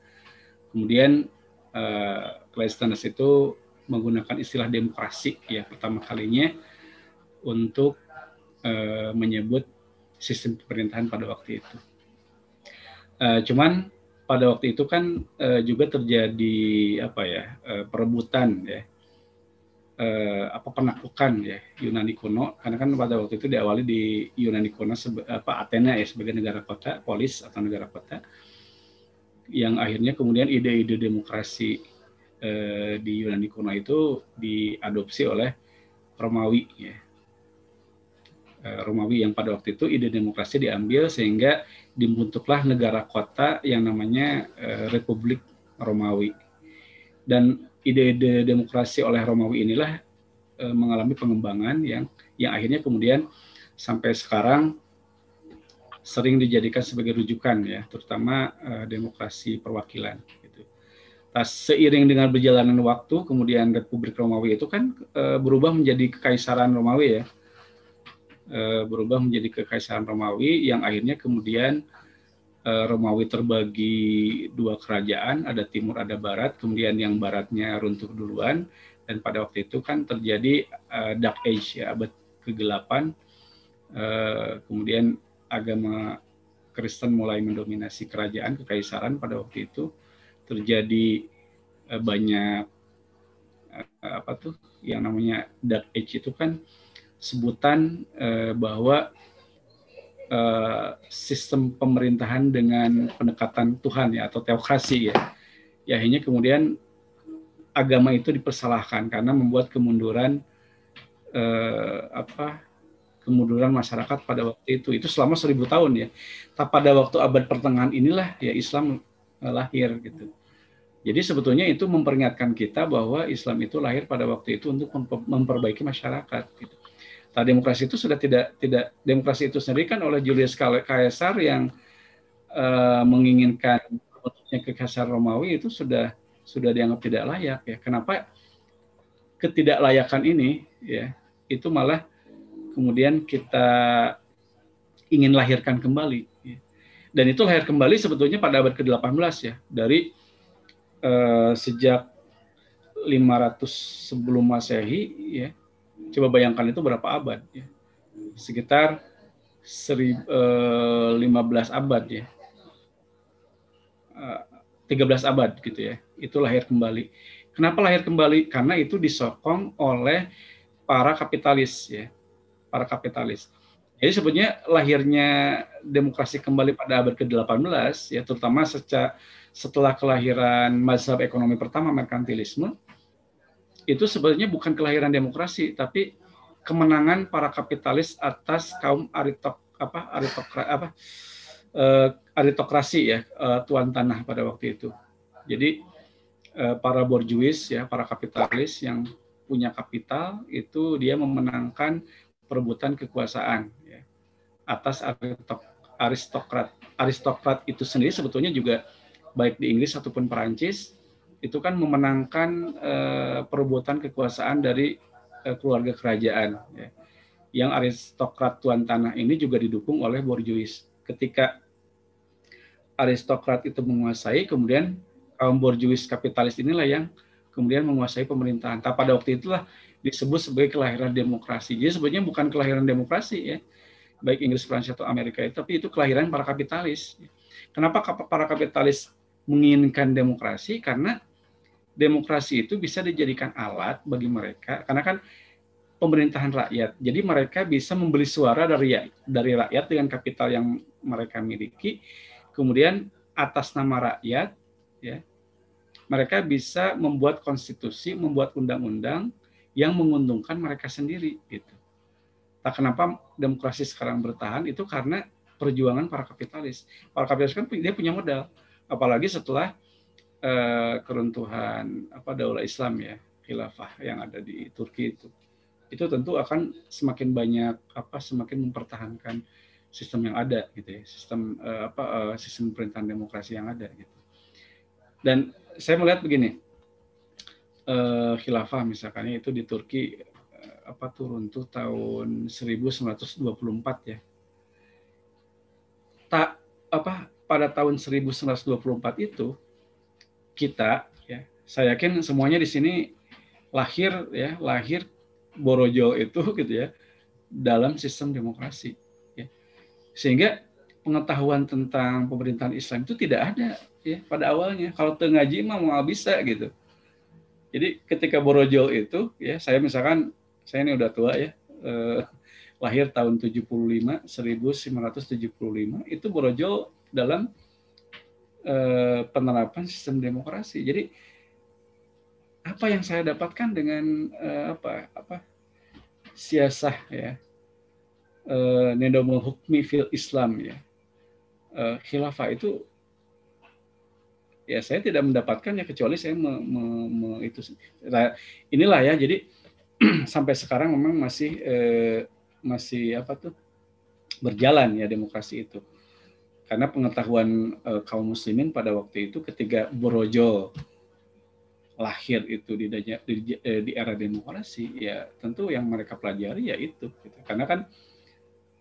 Kemudian uh, Cleisthenes itu menggunakan istilah demokrasi ya pertama kalinya untuk uh, menyebut sistem pemerintahan pada waktu itu. Uh, cuman pada waktu itu kan uh, juga terjadi apa ya uh, perebutan ya eh, apa penaklukan ya Yunani kuno. Karena kan pada waktu itu diawali di Yunani kuno apa Athena ya sebagai negara kota polis atau negara kota. Yang akhirnya kemudian ide-ide demokrasi eh, di Yunani kuno itu diadopsi oleh Romawi ya. Eh, Romawi yang pada waktu itu ide demokrasi diambil sehingga dibentuklah negara kota yang namanya eh, Republik Romawi. Dan ide-ide demokrasi oleh Romawi inilah e, mengalami pengembangan yang yang akhirnya kemudian sampai sekarang sering dijadikan sebagai rujukan ya, terutama e, demokrasi perwakilan. Gitu. Nah, seiring dengan berjalanan waktu, kemudian Republik Romawi itu kan e, berubah menjadi kekaisaran Romawi ya, e, berubah menjadi kekaisaran Romawi yang akhirnya kemudian Romawi terbagi dua kerajaan, ada timur, ada barat. Kemudian yang baratnya runtuh duluan, dan pada waktu itu kan terjadi uh, Dark Age, ya, abad kegelapan. Uh, kemudian agama Kristen mulai mendominasi kerajaan, kekaisaran pada waktu itu. Terjadi uh, banyak uh, apa tuh yang namanya Dark Age itu kan sebutan uh, bahwa Eh, sistem pemerintahan dengan pendekatan Tuhan ya atau teokrasi ya. Ya akhirnya kemudian agama itu dipersalahkan karena membuat kemunduran eh, apa kemunduran masyarakat pada waktu itu itu selama seribu tahun ya. Tapi pada waktu abad pertengahan inilah ya Islam eh, lahir gitu. Jadi sebetulnya itu memperingatkan kita bahwa Islam itu lahir pada waktu itu untuk memperbaiki masyarakat. Gitu. Nah, demokrasi itu sudah tidak tidak demokrasi itu sendiri kan oleh Julius Caesar yang uh, menginginkan bentuknya kekaisaran Romawi itu sudah sudah dianggap tidak layak ya. Kenapa ketidaklayakan ini ya itu malah kemudian kita ingin lahirkan kembali ya. dan itu lahir kembali sebetulnya pada abad ke-18 ya dari uh, sejak 500 sebelum Masehi ya Coba bayangkan itu berapa abad ya. Sekitar seri, eh, 15 abad ya. Eh, 13 abad gitu ya. Itu lahir kembali. Kenapa lahir kembali? Karena itu disokong oleh para kapitalis ya. Para kapitalis. Jadi sebetulnya lahirnya demokrasi kembali pada abad ke-18 ya terutama secara setelah kelahiran mazhab ekonomi pertama merkantilisme itu sebenarnya bukan kelahiran demokrasi, tapi kemenangan para kapitalis atas kaum aritok apa aritokra, apa uh, aritokrasi ya uh, tuan tanah pada waktu itu. Jadi uh, para borjuis ya para kapitalis yang punya kapital itu dia memenangkan perebutan kekuasaan ya, atas aritok, aristokrat. Aristokrat itu sendiri sebetulnya juga baik di Inggris ataupun Perancis itu kan memenangkan uh, perebutan kekuasaan dari uh, keluarga kerajaan. Ya. Yang aristokrat tuan tanah ini juga didukung oleh borjuis. Ketika aristokrat itu menguasai, kemudian kaum borjuis kapitalis inilah yang kemudian menguasai pemerintahan. Tapi pada waktu itulah disebut sebagai kelahiran demokrasi. Jadi sebenarnya bukan kelahiran demokrasi ya, baik Inggris, Prancis atau Amerika itu, tapi itu kelahiran para kapitalis. Kenapa para kapitalis menginginkan demokrasi? Karena demokrasi itu bisa dijadikan alat bagi mereka karena kan pemerintahan rakyat. Jadi mereka bisa membeli suara dari dari rakyat dengan kapital yang mereka miliki. Kemudian atas nama rakyat ya mereka bisa membuat konstitusi, membuat undang-undang yang menguntungkan mereka sendiri gitu. Tak kenapa demokrasi sekarang bertahan itu karena perjuangan para kapitalis. Para kapitalis kan dia punya modal, apalagi setelah uh, keruntuhan apa daulah Islam ya khilafah yang ada di Turki itu. Itu tentu akan semakin banyak apa semakin mempertahankan sistem yang ada gitu ya sistem uh, apa uh, sistem pemerintahan demokrasi yang ada gitu. Dan saya melihat begini uh, khilafah misalkan itu di Turki uh, apa turun tuh tahun 1924 ya. Tak apa pada tahun 1924 itu kita ya saya yakin semuanya di sini lahir ya lahir Borojo itu gitu ya dalam sistem demokrasi ya. sehingga pengetahuan tentang pemerintahan Islam itu tidak ada ya pada awalnya kalau tengaji mah mau bisa gitu jadi ketika Borojo itu ya saya misalkan saya ini udah tua ya eh, lahir tahun 75 1975 itu Borojo dalam eh, penerapan sistem demokrasi. Jadi apa yang saya dapatkan dengan eh, apa apa siasah ya eh, nedomul hukmi fil Islam ya eh, khilafah itu ya saya tidak mendapatkannya kecuali saya me, me, me, itu nah, inilah ya jadi sampai sekarang memang masih eh, masih apa tuh berjalan ya demokrasi itu karena pengetahuan uh, kaum muslimin pada waktu itu ketika Borojo lahir itu di, di, eh, di era demokrasi ya tentu yang mereka pelajari ya itu gitu. karena kan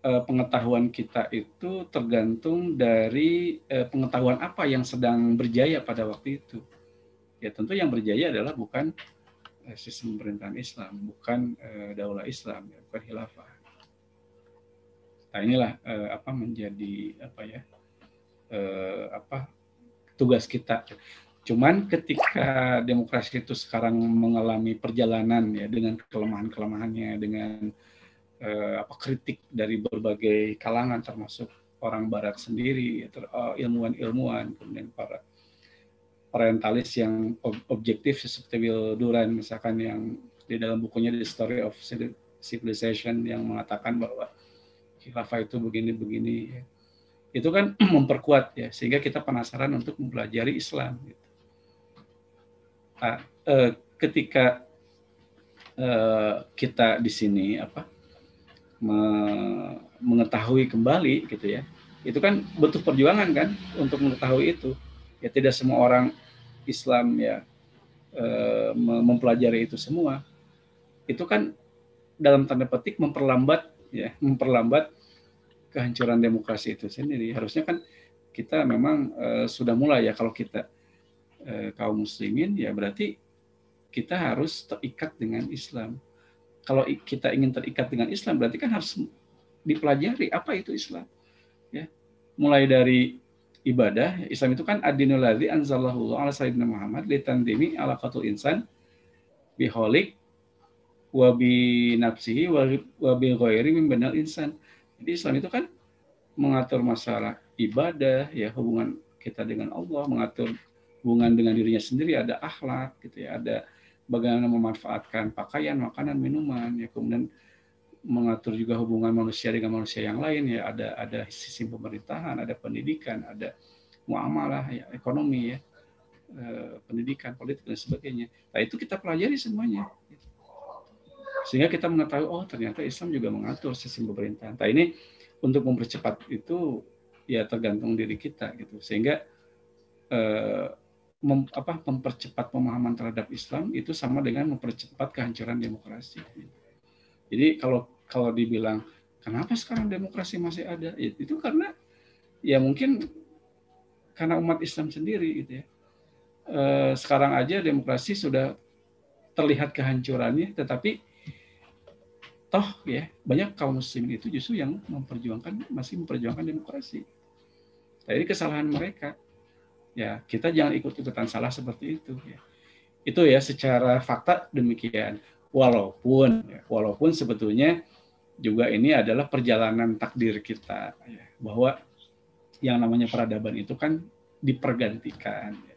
uh, pengetahuan kita itu tergantung dari uh, pengetahuan apa yang sedang berjaya pada waktu itu ya tentu yang berjaya adalah bukan sistem pemerintahan Islam bukan daulah Islam ya, bukan khilafah nah inilah uh, apa menjadi apa ya eh, apa tugas kita. Cuman ketika demokrasi itu sekarang mengalami perjalanan ya dengan kelemahan-kelemahannya, dengan eh, apa kritik dari berbagai kalangan termasuk orang Barat sendiri, uh, ilmuwan-ilmuwan, kemudian para orientalis yang ob objektif seperti Will Duran misalkan yang di dalam bukunya The Story of Civilization yang mengatakan bahwa khilafah itu begini-begini itu kan memperkuat ya sehingga kita penasaran untuk mempelajari Islam gitu. nah, eh, ketika eh, kita di sini apa me mengetahui kembali gitu ya itu kan butuh perjuangan kan untuk mengetahui itu ya tidak semua orang Islam ya eh, mempelajari itu semua itu kan dalam tanda petik memperlambat ya memperlambat kehancuran demokrasi itu sendiri. Harusnya kan kita memang uh, sudah mulai ya kalau kita uh, kaum muslimin ya berarti kita harus terikat dengan Islam. Kalau kita ingin terikat dengan Islam berarti kan harus dipelajari apa itu Islam. Ya. Mulai dari ibadah, Islam itu kan adinul ladzi anzalallahu ala sayyidina Muhammad litandimi ala qatul insan biholik wa bi nafsihi wa bi ghairi min insan jadi Islam itu kan mengatur masalah ibadah, ya hubungan kita dengan Allah, mengatur hubungan dengan dirinya sendiri, ada akhlak, gitu ya, ada bagaimana memanfaatkan pakaian, makanan, minuman, ya kemudian mengatur juga hubungan manusia dengan manusia yang lain, ya ada ada sisi pemerintahan, ada pendidikan, ada muamalah, ya ekonomi, ya eh, pendidikan, politik dan sebagainya. Nah itu kita pelajari semuanya sehingga kita mengetahui oh ternyata Islam juga mengatur sistem pemerintahan. Nah ini untuk mempercepat itu ya tergantung diri kita gitu sehingga eh, mem, apa, mempercepat pemahaman terhadap Islam itu sama dengan mempercepat kehancuran demokrasi. Jadi kalau kalau dibilang kenapa sekarang demokrasi masih ada, ya, itu karena ya mungkin karena umat Islam sendiri gitu ya. Eh, sekarang aja demokrasi sudah terlihat kehancurannya, tetapi toh ya banyak kaum muslim itu justru yang memperjuangkan masih memperjuangkan demokrasi. Jadi kesalahan mereka ya kita jangan ikut-ikutan salah seperti itu ya itu ya secara fakta demikian walaupun ya, walaupun sebetulnya juga ini adalah perjalanan takdir kita ya, bahwa yang namanya peradaban itu kan dipergantikan ya.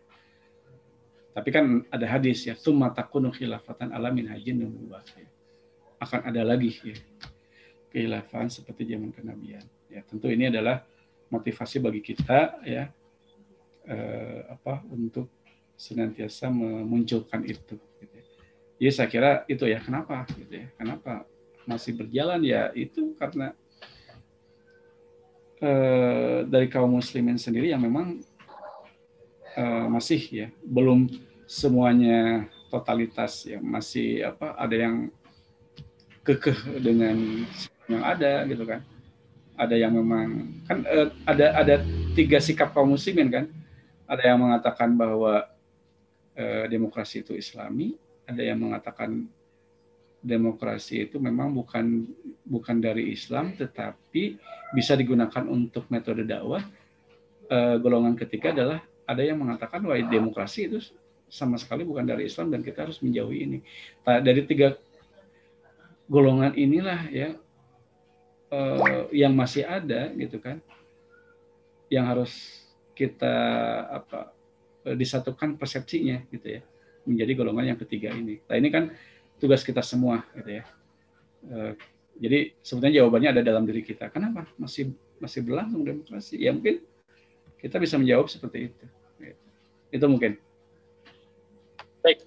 tapi kan ada hadis ya summa takunu khilafatan alamin hajin nubuwah ya. Akan ada lagi ya kekhilafan seperti zaman kenabian ya tentu ini adalah motivasi bagi kita ya eh, apa untuk senantiasa memunculkan itu. Gitu. Ya. Jadi saya kira itu ya kenapa gitu ya kenapa masih berjalan ya itu karena eh, dari kaum muslimin sendiri yang memang eh, masih ya belum semuanya totalitas ya masih apa ada yang kekeh dengan yang ada gitu kan ada yang memang kan eh, ada ada tiga sikap kaum muslimin kan ada yang mengatakan bahwa eh, demokrasi itu Islami, ada yang mengatakan demokrasi itu memang bukan bukan dari Islam tetapi bisa digunakan untuk metode dakwah. Eh, golongan ketiga adalah ada yang mengatakan bahwa demokrasi itu sama sekali bukan dari Islam dan kita harus menjauhi ini. Nah, dari tiga golongan inilah ya eh, yang masih ada gitu kan, yang harus kita apa e, disatukan persepsinya gitu ya menjadi golongan yang ketiga ini. Nah ini kan tugas kita semua gitu ya. E, jadi sebetulnya jawabannya ada dalam diri kita. Kenapa masih masih berlangsung demokrasi? Ya mungkin kita bisa menjawab seperti itu. Itu mungkin. Baik.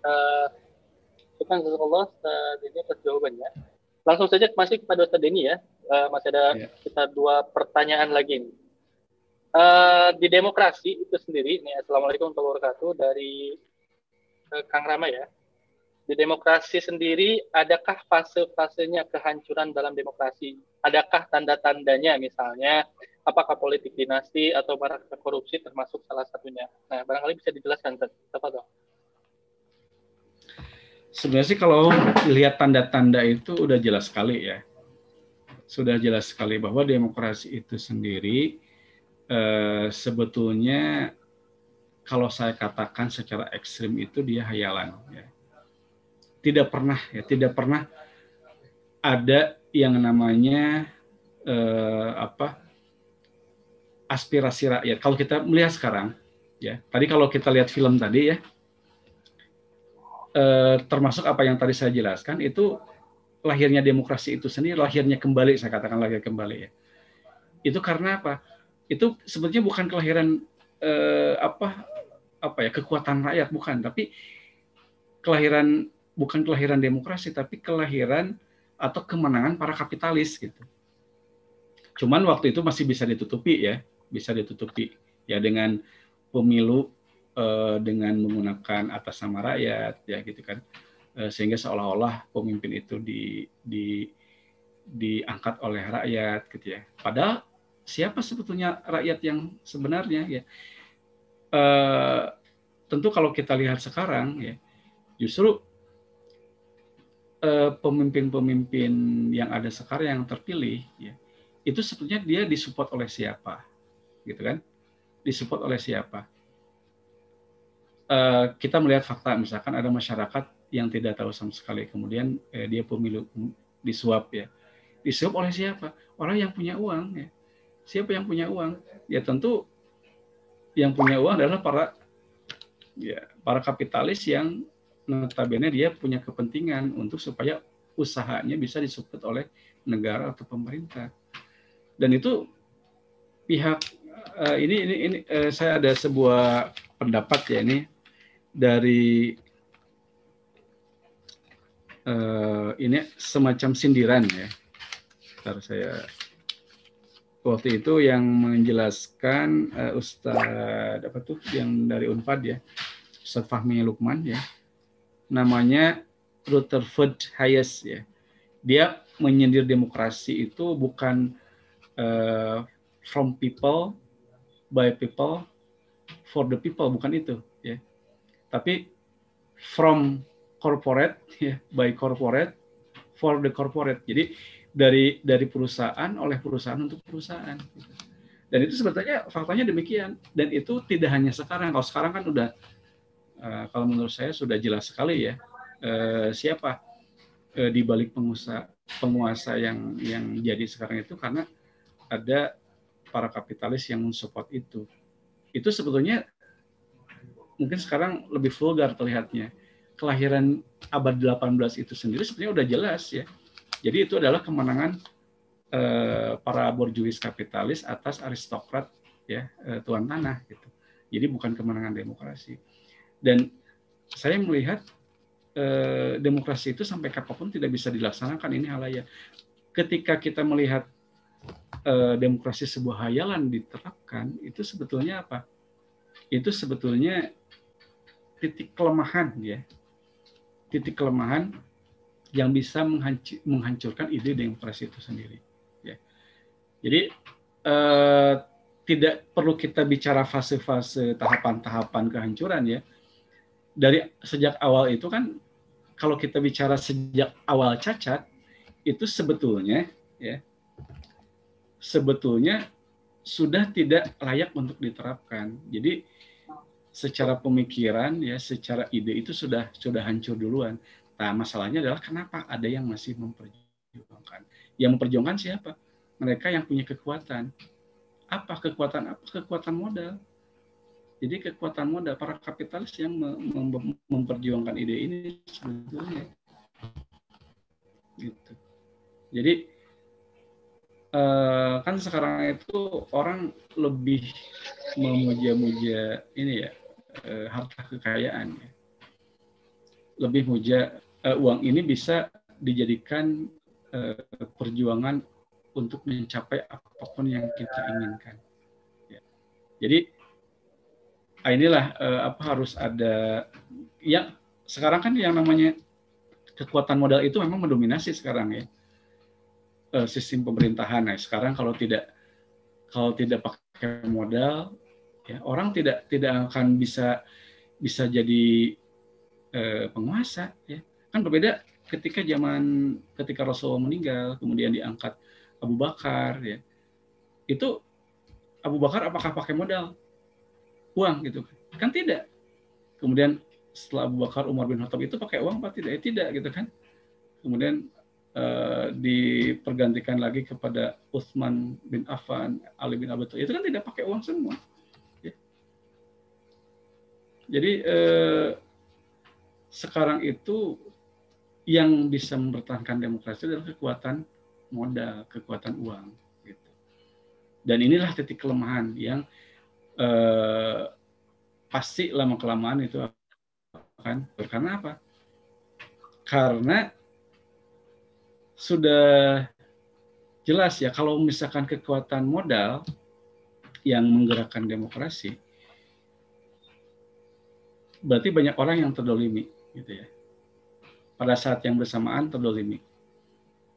Uh, Syukur Allah uh, ini atas jawabannya. Langsung saja masih kepada Ustaz Denny ya. Uh, masih ada ya. kita dua pertanyaan lagi nih. Uh, di demokrasi itu sendiri, nih Assalamualaikum warahmatullahi wabarakatuh dari uh, Kang Rama ya. Di demokrasi sendiri, adakah fase-fasenya kehancuran dalam demokrasi? Adakah tanda-tandanya misalnya, apakah politik dinasti atau barak korupsi termasuk salah satunya? Nah, barangkali bisa dijelaskan, Apa dong? Sebenarnya sih kalau lihat tanda-tanda itu udah jelas sekali ya. Sudah jelas sekali bahwa demokrasi itu sendiri eh, sebetulnya kalau saya katakan secara ekstrim itu dia hayalan ya. Tidak pernah ya, tidak pernah ada yang namanya eh, apa aspirasi rakyat. Kalau kita melihat sekarang ya, tadi kalau kita lihat film tadi ya eh, termasuk apa yang tadi saya jelaskan itu lahirnya demokrasi itu sendiri lahirnya kembali saya katakan lahir kembali ya. Itu karena apa? itu sebetulnya bukan kelahiran eh, apa apa ya kekuatan rakyat bukan tapi kelahiran bukan kelahiran demokrasi tapi kelahiran atau kemenangan para kapitalis gitu. Cuman waktu itu masih bisa ditutupi ya, bisa ditutupi ya dengan pemilu eh, dengan menggunakan atas nama rakyat ya gitu kan. Eh, sehingga seolah-olah pemimpin itu di di diangkat oleh rakyat gitu ya. Padahal siapa sebetulnya rakyat yang sebenarnya ya uh, tentu kalau kita lihat sekarang ya justru pemimpin pemimpin-pemimpin yang ada sekarang yang terpilih ya itu sebetulnya dia disupport oleh siapa gitu kan disupport oleh siapa uh, kita melihat fakta. Misalkan ada masyarakat yang tidak tahu sama sekali. Kemudian eh, dia pemilu disuap ya. Disuap oleh siapa? Orang yang punya uang ya. Siapa yang punya uang? Ya tentu yang punya uang adalah para ya para kapitalis yang notabene dia punya kepentingan untuk supaya usahanya bisa disupport oleh negara atau pemerintah. Dan itu pihak uh, ini ini ini uh, saya ada sebuah pendapat ya ini dari uh, ini semacam sindiran ya. Ntar saya waktu itu yang menjelaskan uh, Ustadz apa tuh yang dari Unpad ya Ustadz Fahmi Lukman ya. Namanya Rutherford Hayes ya. Dia menyindir demokrasi itu bukan uh, from people by people for the people bukan itu tapi from corporate ya by corporate for the corporate jadi dari dari perusahaan oleh perusahaan untuk perusahaan. Dan itu sebetulnya faktanya demikian. Dan itu tidak hanya sekarang. Kalau sekarang kan udah uh, kalau menurut saya sudah jelas sekali ya uh, siapa uh, di balik pengusaha penguasa yang yang jadi sekarang itu karena ada para kapitalis yang mensupport itu. Itu sebetulnya mungkin sekarang lebih vulgar terlihatnya. Kelahiran abad 18 itu sendiri sebenarnya udah jelas ya jadi itu adalah kemenangan eh, para borjuis kapitalis atas aristokrat ya eh, tuan tanah gitu. Jadi bukan kemenangan demokrasi. Dan saya melihat eh, demokrasi itu sampai kapan pun tidak bisa dilaksanakan ini halaya. Ketika kita melihat eh, demokrasi sebuah hayalan diterapkan, itu sebetulnya apa? Itu sebetulnya titik kelemahan ya. Titik kelemahan yang bisa menghancurkan ide demokrasi itu sendiri. Ya. Jadi eh, tidak perlu kita bicara fase-fase tahapan-tahapan kehancuran ya. Dari sejak awal itu kan kalau kita bicara sejak awal cacat itu sebetulnya ya sebetulnya sudah tidak layak untuk diterapkan. Jadi secara pemikiran ya, secara ide itu sudah sudah hancur duluan. Nah, masalahnya adalah kenapa ada yang masih memperjuangkan. Yang memperjuangkan siapa? Mereka yang punya kekuatan. Apa kekuatan apa? Kekuatan modal. Jadi kekuatan modal para kapitalis yang memperjuangkan ide ini sebetulnya. Gitu. Jadi eh, kan sekarang itu orang lebih memuja-muja ini ya eh, harta kekayaan ya. Lebih muja uh, uang ini bisa dijadikan uh, perjuangan untuk mencapai apa pun yang kita inginkan. Ya. Jadi ah, inilah uh, apa harus ada yang sekarang kan yang namanya kekuatan modal itu memang mendominasi sekarang ya uh, sistem pemerintahan. Nah sekarang kalau tidak kalau tidak pakai modal ya orang tidak tidak akan bisa bisa jadi uh, penguasa ya Kan berbeda ketika zaman ketika Rasulullah meninggal, kemudian diangkat Abu Bakar ya. Itu Abu Bakar apakah pakai modal? Uang gitu kan? tidak. Kemudian setelah Abu Bakar Umar bin Khattab itu pakai uang apa tidak? Ya, tidak gitu kan. Kemudian uh, dipergantikan lagi kepada Utsman bin Affan, Ali bin Abi Thalib. Itu kan tidak pakai uang semua. Ya. Jadi uh, sekarang itu yang bisa mempertahankan demokrasi adalah kekuatan modal, kekuatan uang. Gitu. Dan inilah titik kelemahan yang eh, pasti lama kelamaan itu akan karena apa? Karena sudah jelas ya kalau misalkan kekuatan modal yang menggerakkan demokrasi berarti banyak orang yang terdolimi gitu ya pada saat yang bersamaan terdolimi.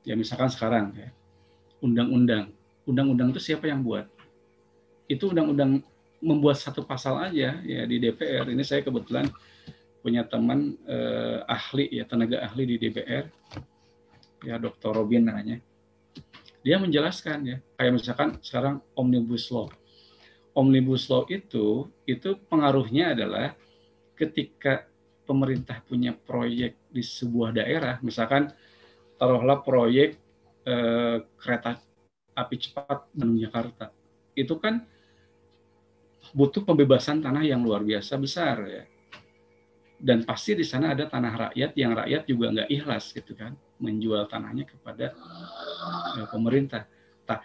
Ya misalkan sekarang ya, undang-undang. Undang-undang itu siapa yang buat? Itu undang-undang membuat satu pasal aja ya di DPR. Ini saya kebetulan punya teman eh, ahli ya tenaga ahli di DPR ya Dr. Robin namanya. Dia menjelaskan ya kayak misalkan sekarang omnibus law. Omnibus law itu itu pengaruhnya adalah ketika pemerintah punya proyek di sebuah daerah, misalkan taruhlah proyek eh, kereta api cepat Bandung Jakarta, itu kan butuh pembebasan tanah yang luar biasa besar ya. Dan pasti di sana ada tanah rakyat yang rakyat juga nggak ikhlas gitu kan, menjual tanahnya kepada eh, pemerintah. Nah,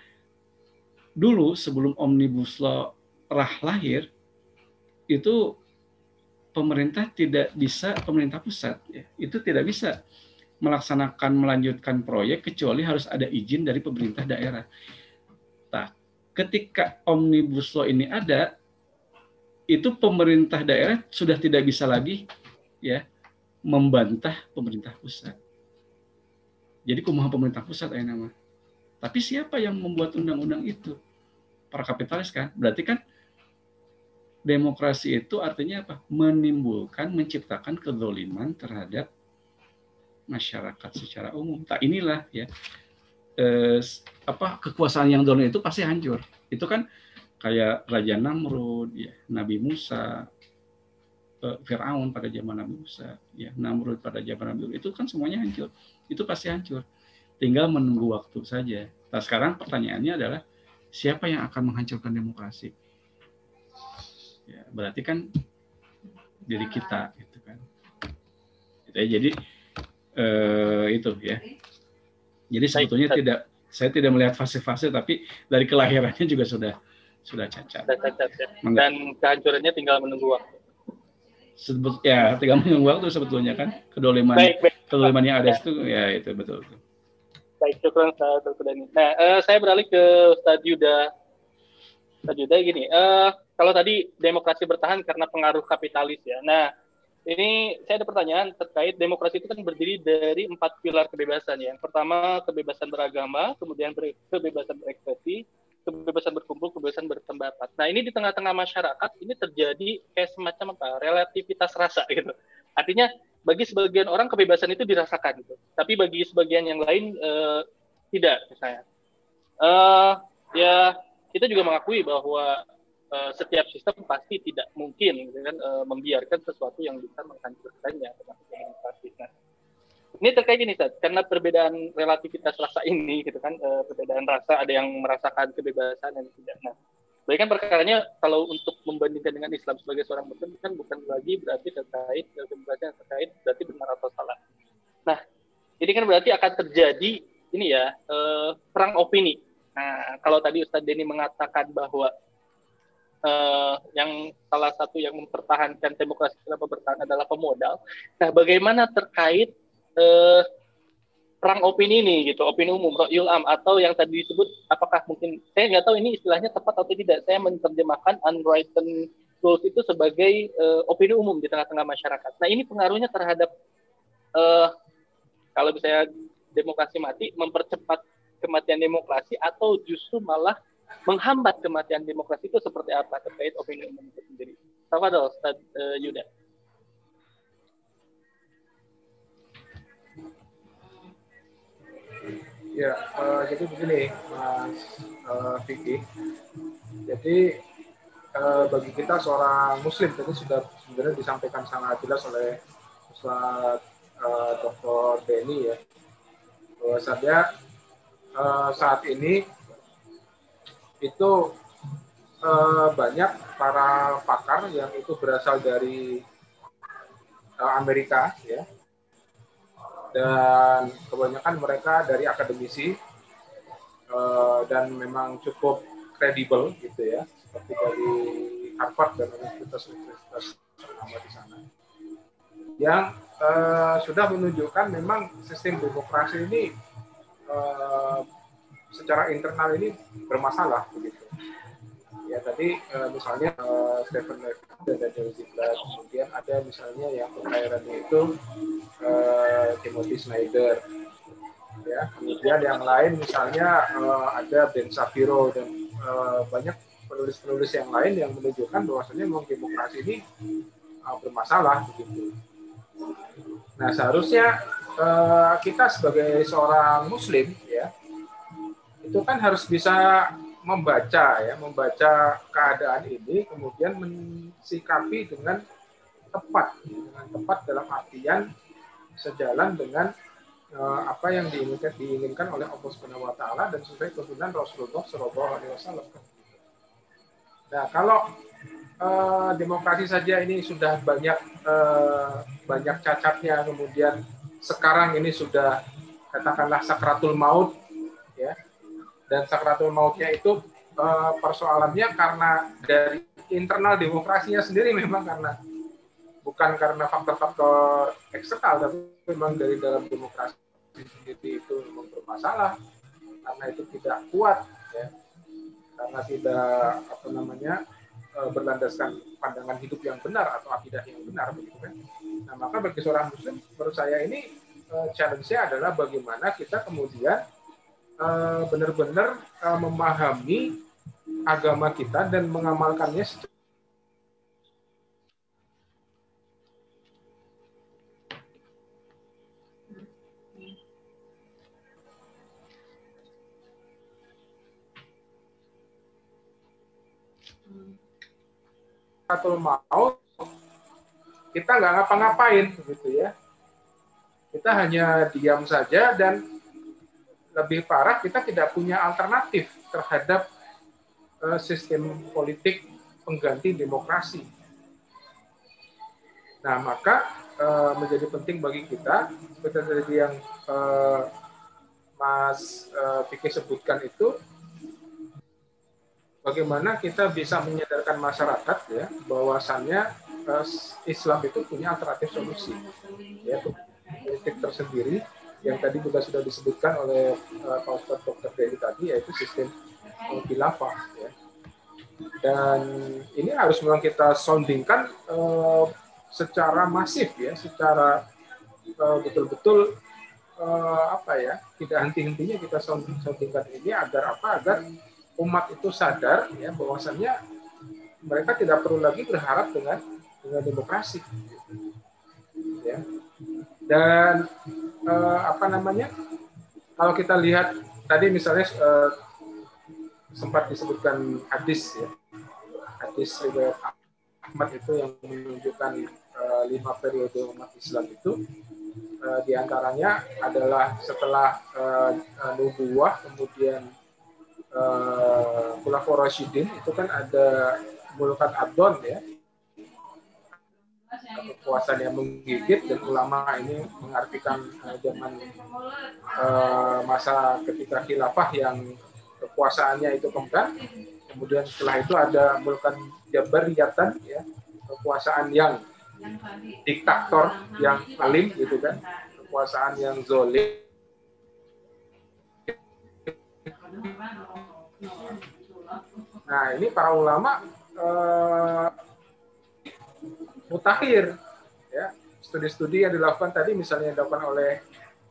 dulu sebelum omnibus law rah lahir itu pemerintah tidak bisa pemerintah pusat ya, itu tidak bisa melaksanakan melanjutkan proyek kecuali harus ada izin dari pemerintah daerah. Nah, ketika omnibus law ini ada, itu pemerintah daerah sudah tidak bisa lagi ya membantah pemerintah pusat. Jadi kumaha pemerintah pusat ayah nama. Tapi siapa yang membuat undang-undang itu? Para kapitalis kan. Berarti kan demokrasi itu artinya apa? Menimbulkan, menciptakan kedoliman terhadap masyarakat secara umum. Tak inilah ya eh, apa kekuasaan yang dolim itu pasti hancur. Itu kan kayak Raja Namrud, ya, Nabi Musa, eh, Firaun pada zaman Nabi Musa, ya, Namrud pada zaman Nabi Musa, itu kan semuanya hancur. Itu pasti hancur. Tinggal menunggu waktu saja. Nah sekarang pertanyaannya adalah siapa yang akan menghancurkan demokrasi? Ya, berarti kan diri kita, gitu kan. Ya, jadi eh, itu ya jadi sebetulnya tidak saya tidak melihat fase-fase tapi dari kelahirannya juga sudah sudah cacat. Sudah cacat ya. Dan kehancurannya tinggal menunggu waktu. Sebut ya tinggal menunggu waktu sebetulnya kan kedoliman baik, baik. kedoliman yang ada itu ya itu betul. Baik, cukup Dr. Dani. Nah, uh, saya beralih ke Ustadz Yuda. Ustadz Yuda gini, uh, kalau tadi demokrasi bertahan karena pengaruh kapitalis ya. Nah, ini saya ada pertanyaan terkait demokrasi itu kan berdiri dari empat pilar kebebasan ya. Yang pertama kebebasan beragama, kemudian kebebasan berekspresi, kebebasan berkumpul, kebebasan berpendapat. Nah ini di tengah-tengah masyarakat ini terjadi kayak semacam apa? Relativitas rasa gitu. Artinya bagi sebagian orang kebebasan itu dirasakan gitu, tapi bagi sebagian yang lain uh, tidak misalnya. Uh, ya kita juga mengakui bahwa uh, setiap sistem pasti tidak mungkin gitu kan, membiarkan sesuatu yang bisa menghancurkannya termasuk demokrasi. Nah, ini terkait ini karena perbedaan relativitas rasa ini gitu kan uh, perbedaan rasa ada yang merasakan kebebasan dan tidak. Nah, baik kan perkaranya kalau untuk membandingkan dengan Islam sebagai seorang muslim kan bukan lagi berarti terkait demokrasi yang terkait berarti benar atau salah. Nah, ini kan berarti akan terjadi ini ya uh, perang opini. Nah, kalau tadi Ustadz Denny mengatakan bahwa uh, yang salah satu yang mempertahankan demokrasi kenapa bertahan adalah pemodal. Nah, bagaimana terkait uh, perang opini ini gitu, opini umum, royul am atau yang tadi disebut apakah mungkin saya nggak tahu ini istilahnya tepat atau tidak. Saya menerjemahkan unwritten rules itu sebagai uh, opini umum di tengah-tengah masyarakat. Nah, ini pengaruhnya terhadap uh, kalau misalnya demokrasi mati mempercepat kematian demokrasi atau justru malah menghambat kematian demokrasi itu seperti apa terkait opini umum itu sendiri. Tafadol, Ustaz uh, Yuda. Ya, uh, jadi begini, Mas uh, Vicky. Jadi uh, bagi kita seorang Muslim tadi sudah sebenarnya disampaikan sangat jelas oleh Ustaz uh, Dr. Benny ya, bahwasanya uh, saat ini itu uh, banyak para pakar yang itu berasal dari uh, Amerika ya dan kebanyakan mereka dari akademisi uh, dan memang cukup kredibel gitu ya seperti dari Harvard dan universitas-universitas ternama di sana yang uh, sudah menunjukkan memang sistem demokrasi ini uh, secara internal ini bermasalah begitu. Ya tadi uh, misalnya uh, Stephen Levy dan Daniel Ziegler, kemudian ada misalnya yang pengairannya itu uh, Timothy Snyder, ya kemudian yang lain misalnya uh, ada Ben Shapiro dan uh, banyak penulis-penulis yang lain yang menunjukkan bahwasanya memang demokrasi ini uh, bermasalah begitu. Nah seharusnya uh, kita sebagai seorang Muslim ya itu kan harus bisa membaca ya, membaca keadaan ini kemudian mensikapi dengan tepat, dengan tepat dalam artian sejalan dengan uh, apa yang diinginkan diinginkan oleh Allah Subhanahu wa taala dan sesuai tuntunan Rasulullah Shallallahu alaihi wasallam. Nah, kalau uh, demokrasi saja ini sudah banyak uh, banyak cacatnya kemudian sekarang ini sudah katakanlah sakratul maut ya dan sakratul mautnya itu uh, persoalannya karena dari internal demokrasinya sendiri memang karena bukan karena faktor-faktor eksternal tapi memang dari dalam demokrasi sendiri itu memang bermasalah karena itu tidak kuat ya karena tidak apa namanya eh, berlandaskan pandangan hidup yang benar atau akidah yang benar begitu kan. Nah, maka bagi seorang muslim menurut saya ini uh, challenge-nya adalah bagaimana kita kemudian benar-benar uh, memahami agama kita dan mengamalkannya secara atau mau kita nggak ngapa-ngapain gitu ya. Kita hanya diam saja dan lebih parah kita tidak punya alternatif terhadap uh, sistem politik pengganti demokrasi. Nah maka uh, menjadi penting bagi kita seperti tadi yang uh, Mas Vicky sebutkan itu bagaimana kita bisa menyadarkan masyarakat ya bahwasannya Islam itu punya alternatif solusi ya politik tersendiri yang tadi juga sudah disebutkan oleh uh, Pak Ustadz Dr. Dewi tadi yaitu sistem uh, khilafah ya. Dan ini harus memang kita soundingkan uh, secara masif ya, secara betul-betul uh, apa ya, tidak henti-hentinya kita soundingkan ini agar apa? Agar umat itu sadar ya bahwasannya mereka tidak perlu lagi berharap dengan dengan demokrasi ya dan eh, apa namanya? Kalau kita lihat tadi misalnya eh, sempat disebutkan hadis ya. Hadis riwayat Ahmad itu yang menunjukkan eh, lima periode umat Islam itu eh, di antaranya adalah setelah eh, nubuah kemudian uh, Khulafaur Rashidin itu kan ada Mulkat Abdon ya kekuasaan yang menggigit dan ulama ini mengartikan uh, zaman uh, masa ketika khilafah yang kekuasaannya itu kembang. Kemudian setelah itu ada Mulkan Jabariyatan ya kekuasaan yang diktator yang alim gitu kan. Kekuasaan yang zolim. Nah, ini para ulama eh, mutakhir ya. Studi-studi yang dilakukan tadi misalnya dilakukan oleh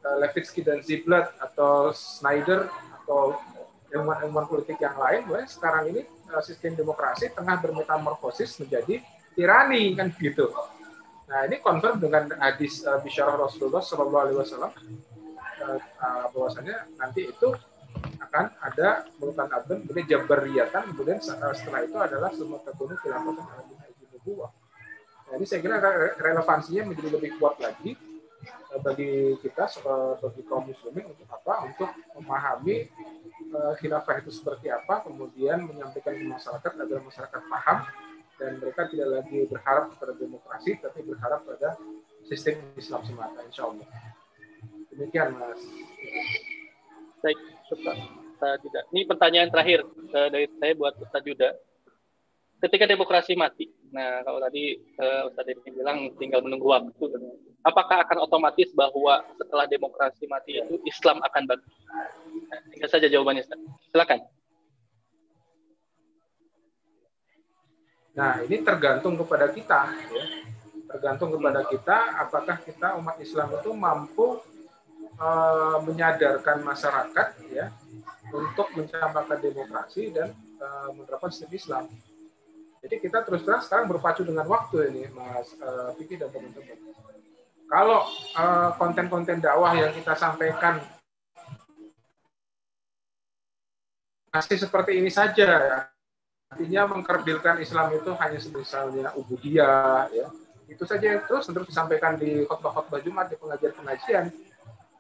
eh, Levitsky dan Ziblatt atau Snyder atau ilmuwan-ilmuwan politik yang lain, bahwa sekarang ini eh, sistem demokrasi tengah bermetamorfosis menjadi tirani kan gitu. Nah, ini konfirm dengan hadis uh, bisyarah Rasulullah Shallallahu alaihi wasallam bahwasanya nanti itu akan ada mulutan abdun, kemudian jabariyatan, kemudian setelah itu adalah semua terbunuh khilafatan nubuwah. Nah, ini saya kira relevansinya menjadi lebih kuat lagi eh, bagi kita sebagai kaum muslimin untuk apa? Untuk memahami uh, khilafah itu seperti apa, kemudian menyampaikan ke masyarakat agar masyarakat paham dan mereka tidak lagi berharap kepada demokrasi, tapi berharap pada sistem Islam semata, insya Allah. Demikian, Mas. Baik, tidak. Ini pertanyaan terakhir dari saya buat Ustaz Yuda. Ketika demokrasi mati, nah kalau tadi uh, Ustaz Dedi bilang tinggal menunggu waktu, apakah akan otomatis bahwa setelah demokrasi mati itu Islam akan bangkit? Nah, tinggal saja jawabannya, Ustaz. Silakan. Nah, ini tergantung kepada kita, ya. tergantung kepada kita apakah kita umat Islam itu mampu uh, menyadarkan masyarakat ya untuk mencapai demokrasi dan uh, menerapkan sistem Islam. Jadi kita terus terang sekarang berpacu dengan waktu ini, Mas uh, dan teman-teman. Kalau konten-konten uh, dakwah yang kita sampaikan masih seperti ini saja, ya. artinya mengkerdilkan Islam itu hanya misalnya ubudiyah, ya itu saja terus terus disampaikan di khotbah-khotbah Jumat, di pengajian-pengajian,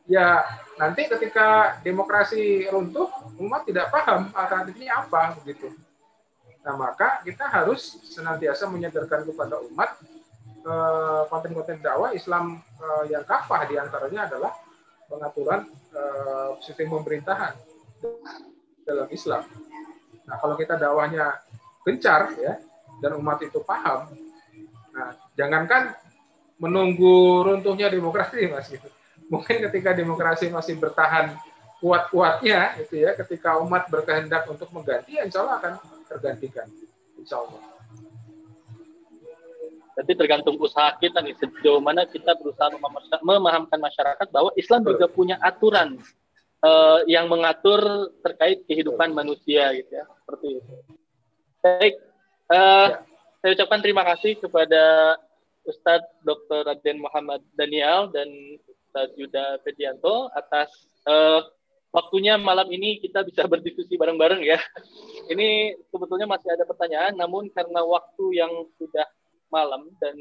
ya nanti ketika demokrasi runtuh umat tidak paham alternatifnya apa begitu. Nah maka kita harus senantiasa menyadarkan kepada umat eh, konten-konten dakwah Islam eh, yang kafah di antaranya adalah pengaturan eh, sistem pemerintahan dalam Islam. Nah kalau kita dakwahnya gencar ya dan umat itu paham, nah jangankan menunggu runtuhnya demokrasi mas gitu mungkin ketika demokrasi masih bertahan kuat-kuatnya itu ya ketika umat berkehendak untuk mengganti insya Allah akan tergantikan insya Allah Jadi tergantung usaha kita nih sejauh mana kita berusaha memahamkan masyarakat bahwa Islam juga punya aturan uh, yang mengatur terkait kehidupan manusia gitu ya seperti itu. Baik, uh, ya. saya ucapkan terima kasih kepada Ustadz Dr. Raden Muhammad Daniel dan Ustadz Yuda Pedianto atas uh, waktunya malam ini kita bisa berdiskusi bareng-bareng ya. Ini sebetulnya masih ada pertanyaan, namun karena waktu yang sudah malam dan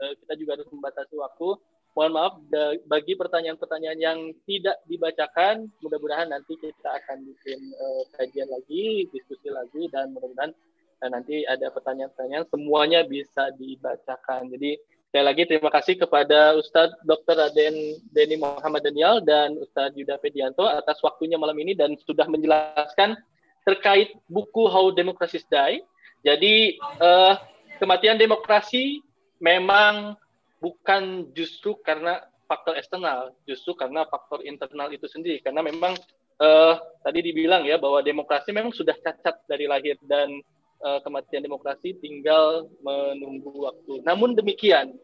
uh, kita juga harus membatasi waktu, mohon maaf bagi pertanyaan-pertanyaan yang tidak dibacakan, mudah-mudahan nanti kita akan bikin uh, kajian lagi, diskusi lagi, dan mudah-mudahan dan nanti ada pertanyaan-pertanyaan semuanya bisa dibacakan. Jadi sekali lagi terima kasih kepada Ustadz Dr. Raden Deni Muhammad Daniel dan Ustadz Yuda Fedianto atas waktunya malam ini dan sudah menjelaskan terkait buku How Democracies Die. Jadi uh, kematian demokrasi memang bukan justru karena faktor eksternal, justru karena faktor internal itu sendiri. Karena memang uh, tadi dibilang ya bahwa demokrasi memang sudah cacat dari lahir dan uh, kematian demokrasi tinggal menunggu waktu. Namun demikian,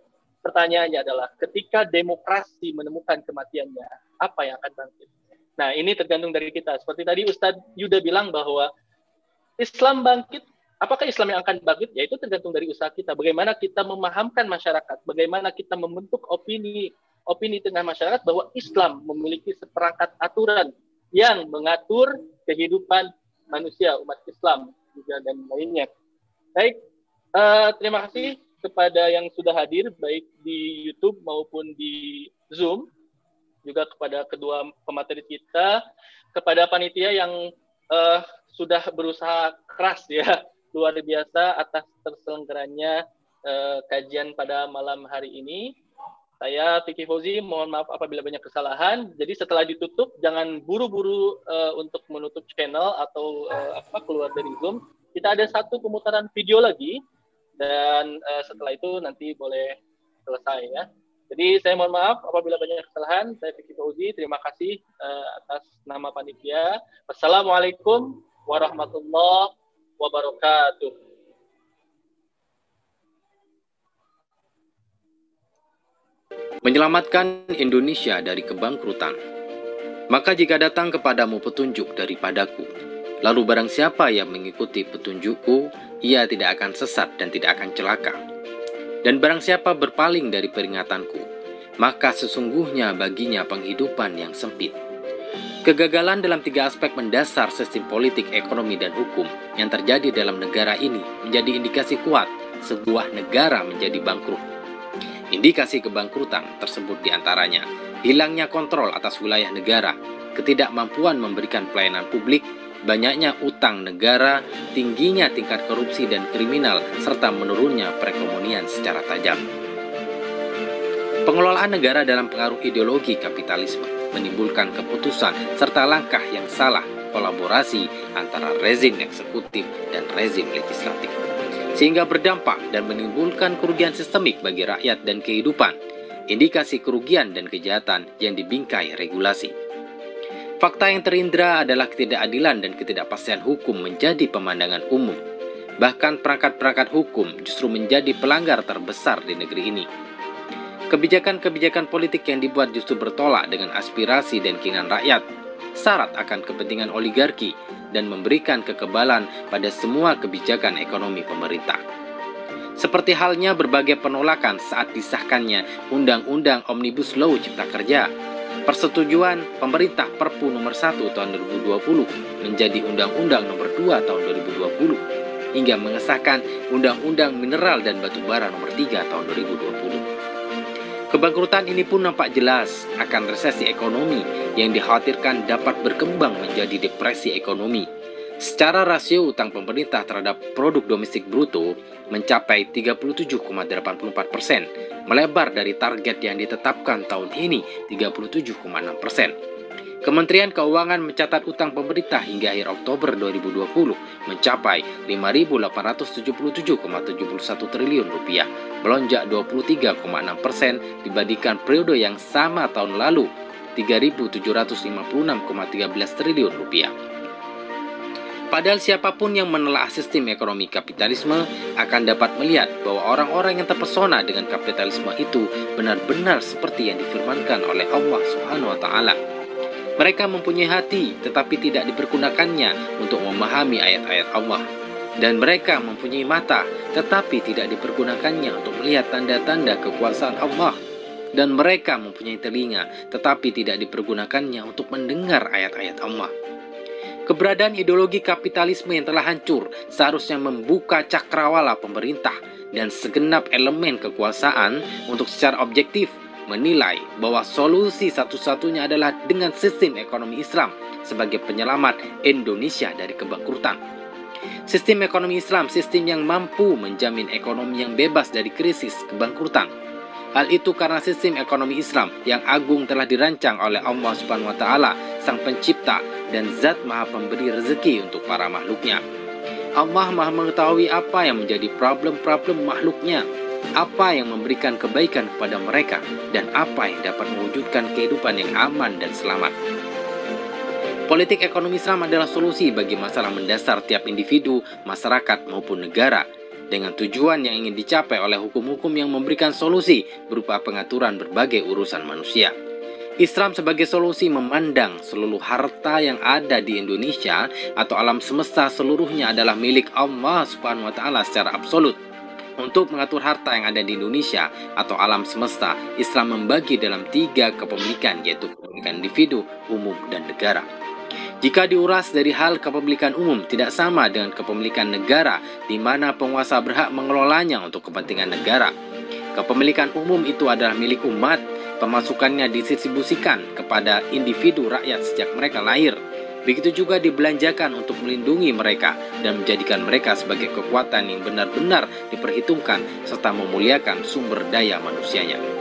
pertanyaannya adalah ketika demokrasi menemukan kematiannya, apa yang akan bangkit? Nah, ini tergantung dari kita. Seperti tadi Ustadz Yuda bilang bahwa Islam bangkit, apakah Islam yang akan bangkit? Ya itu tergantung dari usaha kita. Bagaimana kita memahamkan masyarakat, bagaimana kita membentuk opini opini tengah masyarakat bahwa Islam memiliki seperangkat aturan yang mengatur kehidupan manusia umat Islam juga dan lainnya. Baik, uh, terima kasih kepada yang sudah hadir baik di YouTube maupun di Zoom, juga kepada kedua pemateri kita, kepada panitia yang uh, sudah berusaha keras ya luar biasa atas terselenggaranya uh, kajian pada malam hari ini. Saya Vicky Fauzi, mohon maaf apabila banyak kesalahan. Jadi setelah ditutup, jangan buru-buru uh, untuk menutup channel atau uh, apa keluar dari Zoom. Kita ada satu pemutaran video lagi dan uh, setelah itu nanti boleh selesai ya. Jadi saya mohon maaf apabila banyak kesalahan. Saya Vicky Fauzi. Terima kasih uh, atas nama panitia. Wassalamualaikum warahmatullahi wabarakatuh. Menyelamatkan Indonesia dari kebangkrutan. Maka jika datang kepadamu petunjuk daripadaku, lalu barang siapa yang mengikuti petunjukku, ia tidak akan sesat dan tidak akan celaka. Dan barang siapa berpaling dari peringatanku, maka sesungguhnya baginya penghidupan yang sempit. Kegagalan dalam tiga aspek mendasar sistem politik, ekonomi, dan hukum yang terjadi dalam negara ini menjadi indikasi kuat sebuah negara menjadi bangkrut. Indikasi kebangkrutan tersebut di antaranya hilangnya kontrol atas wilayah negara, ketidakmampuan memberikan pelayanan publik, banyaknya utang negara, tingginya tingkat korupsi dan kriminal, serta menurunnya perekonomian secara tajam. Pengelolaan negara dalam pengaruh ideologi kapitalisme menimbulkan keputusan serta langkah yang salah kolaborasi antara rezim eksekutif dan rezim legislatif sehingga berdampak dan menimbulkan kerugian sistemik bagi rakyat dan kehidupan, indikasi kerugian dan kejahatan yang dibingkai regulasi. Fakta yang terindra adalah ketidakadilan dan ketidakpastian hukum menjadi pemandangan umum. Bahkan perangkat-perangkat hukum justru menjadi pelanggar terbesar di negeri ini. Kebijakan-kebijakan politik yang dibuat justru bertolak dengan aspirasi dan keinginan rakyat, syarat akan kepentingan oligarki dan memberikan kekebalan pada semua kebijakan ekonomi pemerintah. Seperti halnya berbagai penolakan saat disahkannya Undang-Undang Omnibus Law Cipta Kerja, persetujuan pemerintah Perpu nomor 1 tahun 2020 menjadi Undang-Undang nomor 2 tahun 2020, hingga mengesahkan Undang-Undang Mineral dan Batubara nomor 3 tahun 2020. Kebangkrutan ini pun nampak jelas akan resesi ekonomi yang dikhawatirkan dapat berkembang menjadi depresi ekonomi. Secara rasio utang pemerintah terhadap produk domestik bruto mencapai 37,84 persen, melebar dari target yang ditetapkan tahun ini 37,6 persen. Kementerian Keuangan mencatat utang pemerintah hingga akhir Oktober 2020 mencapai 5.877,71 triliun rupiah, melonjak 23,6 persen dibandingkan periode yang sama tahun lalu 3.756,13 triliun rupiah. Padahal siapa pun yang menelaah sistem ekonomi kapitalisme akan dapat melihat bahwa orang-orang yang terpesona dengan kapitalisme itu benar-benar seperti yang difirmankan oleh Allah Subhanahu wa taala. Mereka mempunyai hati tetapi tidak dipergunakannya untuk memahami ayat-ayat Allah. Dan mereka mempunyai mata tetapi tidak dipergunakannya untuk melihat tanda-tanda kekuasaan Allah. Dan mereka mempunyai telinga tetapi tidak dipergunakannya untuk mendengar ayat-ayat Allah. Keberadaan ideologi kapitalisme yang telah hancur seharusnya membuka cakrawala pemerintah dan segenap elemen kekuasaan untuk secara objektif menilai bahwa solusi satu-satunya adalah dengan sistem ekonomi Islam sebagai penyelamat Indonesia dari kebangkrutan. Sistem ekonomi Islam sistem yang mampu menjamin ekonomi yang bebas dari krisis kebangkrutan Hal itu karena sistem ekonomi Islam yang agung telah dirancang oleh Allah Subhanahu wa taala, Sang Pencipta dan Zat Maha Pemberi rezeki untuk para makhluknya. Allah Maha mengetahui apa yang menjadi problem-problem makhluknya, apa yang memberikan kebaikan kepada mereka, dan apa yang dapat mewujudkan kehidupan yang aman dan selamat. Politik ekonomi Islam adalah solusi bagi masalah mendasar tiap individu, masyarakat, maupun negara dengan tujuan yang ingin dicapai oleh hukum-hukum yang memberikan solusi berupa pengaturan berbagai urusan manusia. Islam sebagai solusi memandang seluruh harta yang ada di Indonesia atau alam semesta seluruhnya adalah milik Allah Subhanahu wa taala secara absolut. Untuk mengatur harta yang ada di Indonesia atau alam semesta, Islam membagi dalam tiga kepemilikan yaitu kepemilikan individu, umum, dan negara. Jika diuras dari hal kepemilikan umum tidak sama dengan kepemilikan negara di mana penguasa berhak mengelolanya untuk kepentingan negara. Kepemilikan umum itu adalah milik umat, pemasukannya didistribusikan kepada individu rakyat sejak mereka lahir. Begitu juga dibelanjakan untuk melindungi mereka dan menjadikan mereka sebagai kekuatan yang benar-benar diperhitungkan serta memuliakan sumber daya manusianya.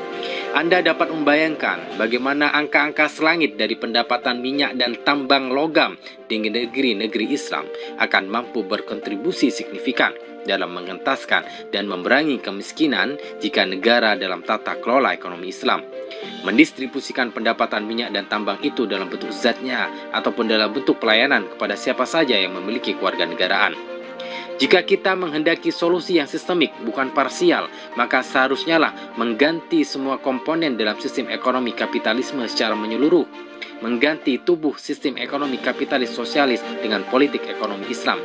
Anda dapat membayangkan bagaimana angka-angka selangit dari pendapatan minyak dan tambang logam di negeri-negeri Islam akan mampu berkontribusi signifikan dalam mengentaskan dan memerangi kemiskinan jika negara dalam tata kelola ekonomi Islam mendistribusikan pendapatan minyak dan tambang itu dalam bentuk zatnya ataupun dalam bentuk pelayanan kepada siapa saja yang memiliki keluarga negaraan. Jika kita menghendaki solusi yang sistemik, bukan parsial, maka seharusnya lah mengganti semua komponen dalam sistem ekonomi kapitalisme secara menyeluruh, mengganti tubuh sistem ekonomi kapitalis sosialis dengan politik ekonomi Islam.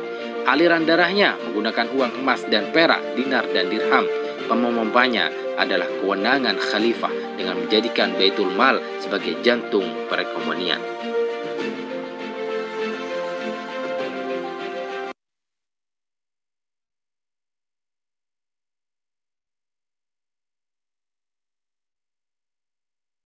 Aliran darahnya menggunakan uang emas dan perak, dinar dan dirham. Pemompanya adalah kewenangan khalifah dengan menjadikan Baitul Mal sebagai jantung perekonomian.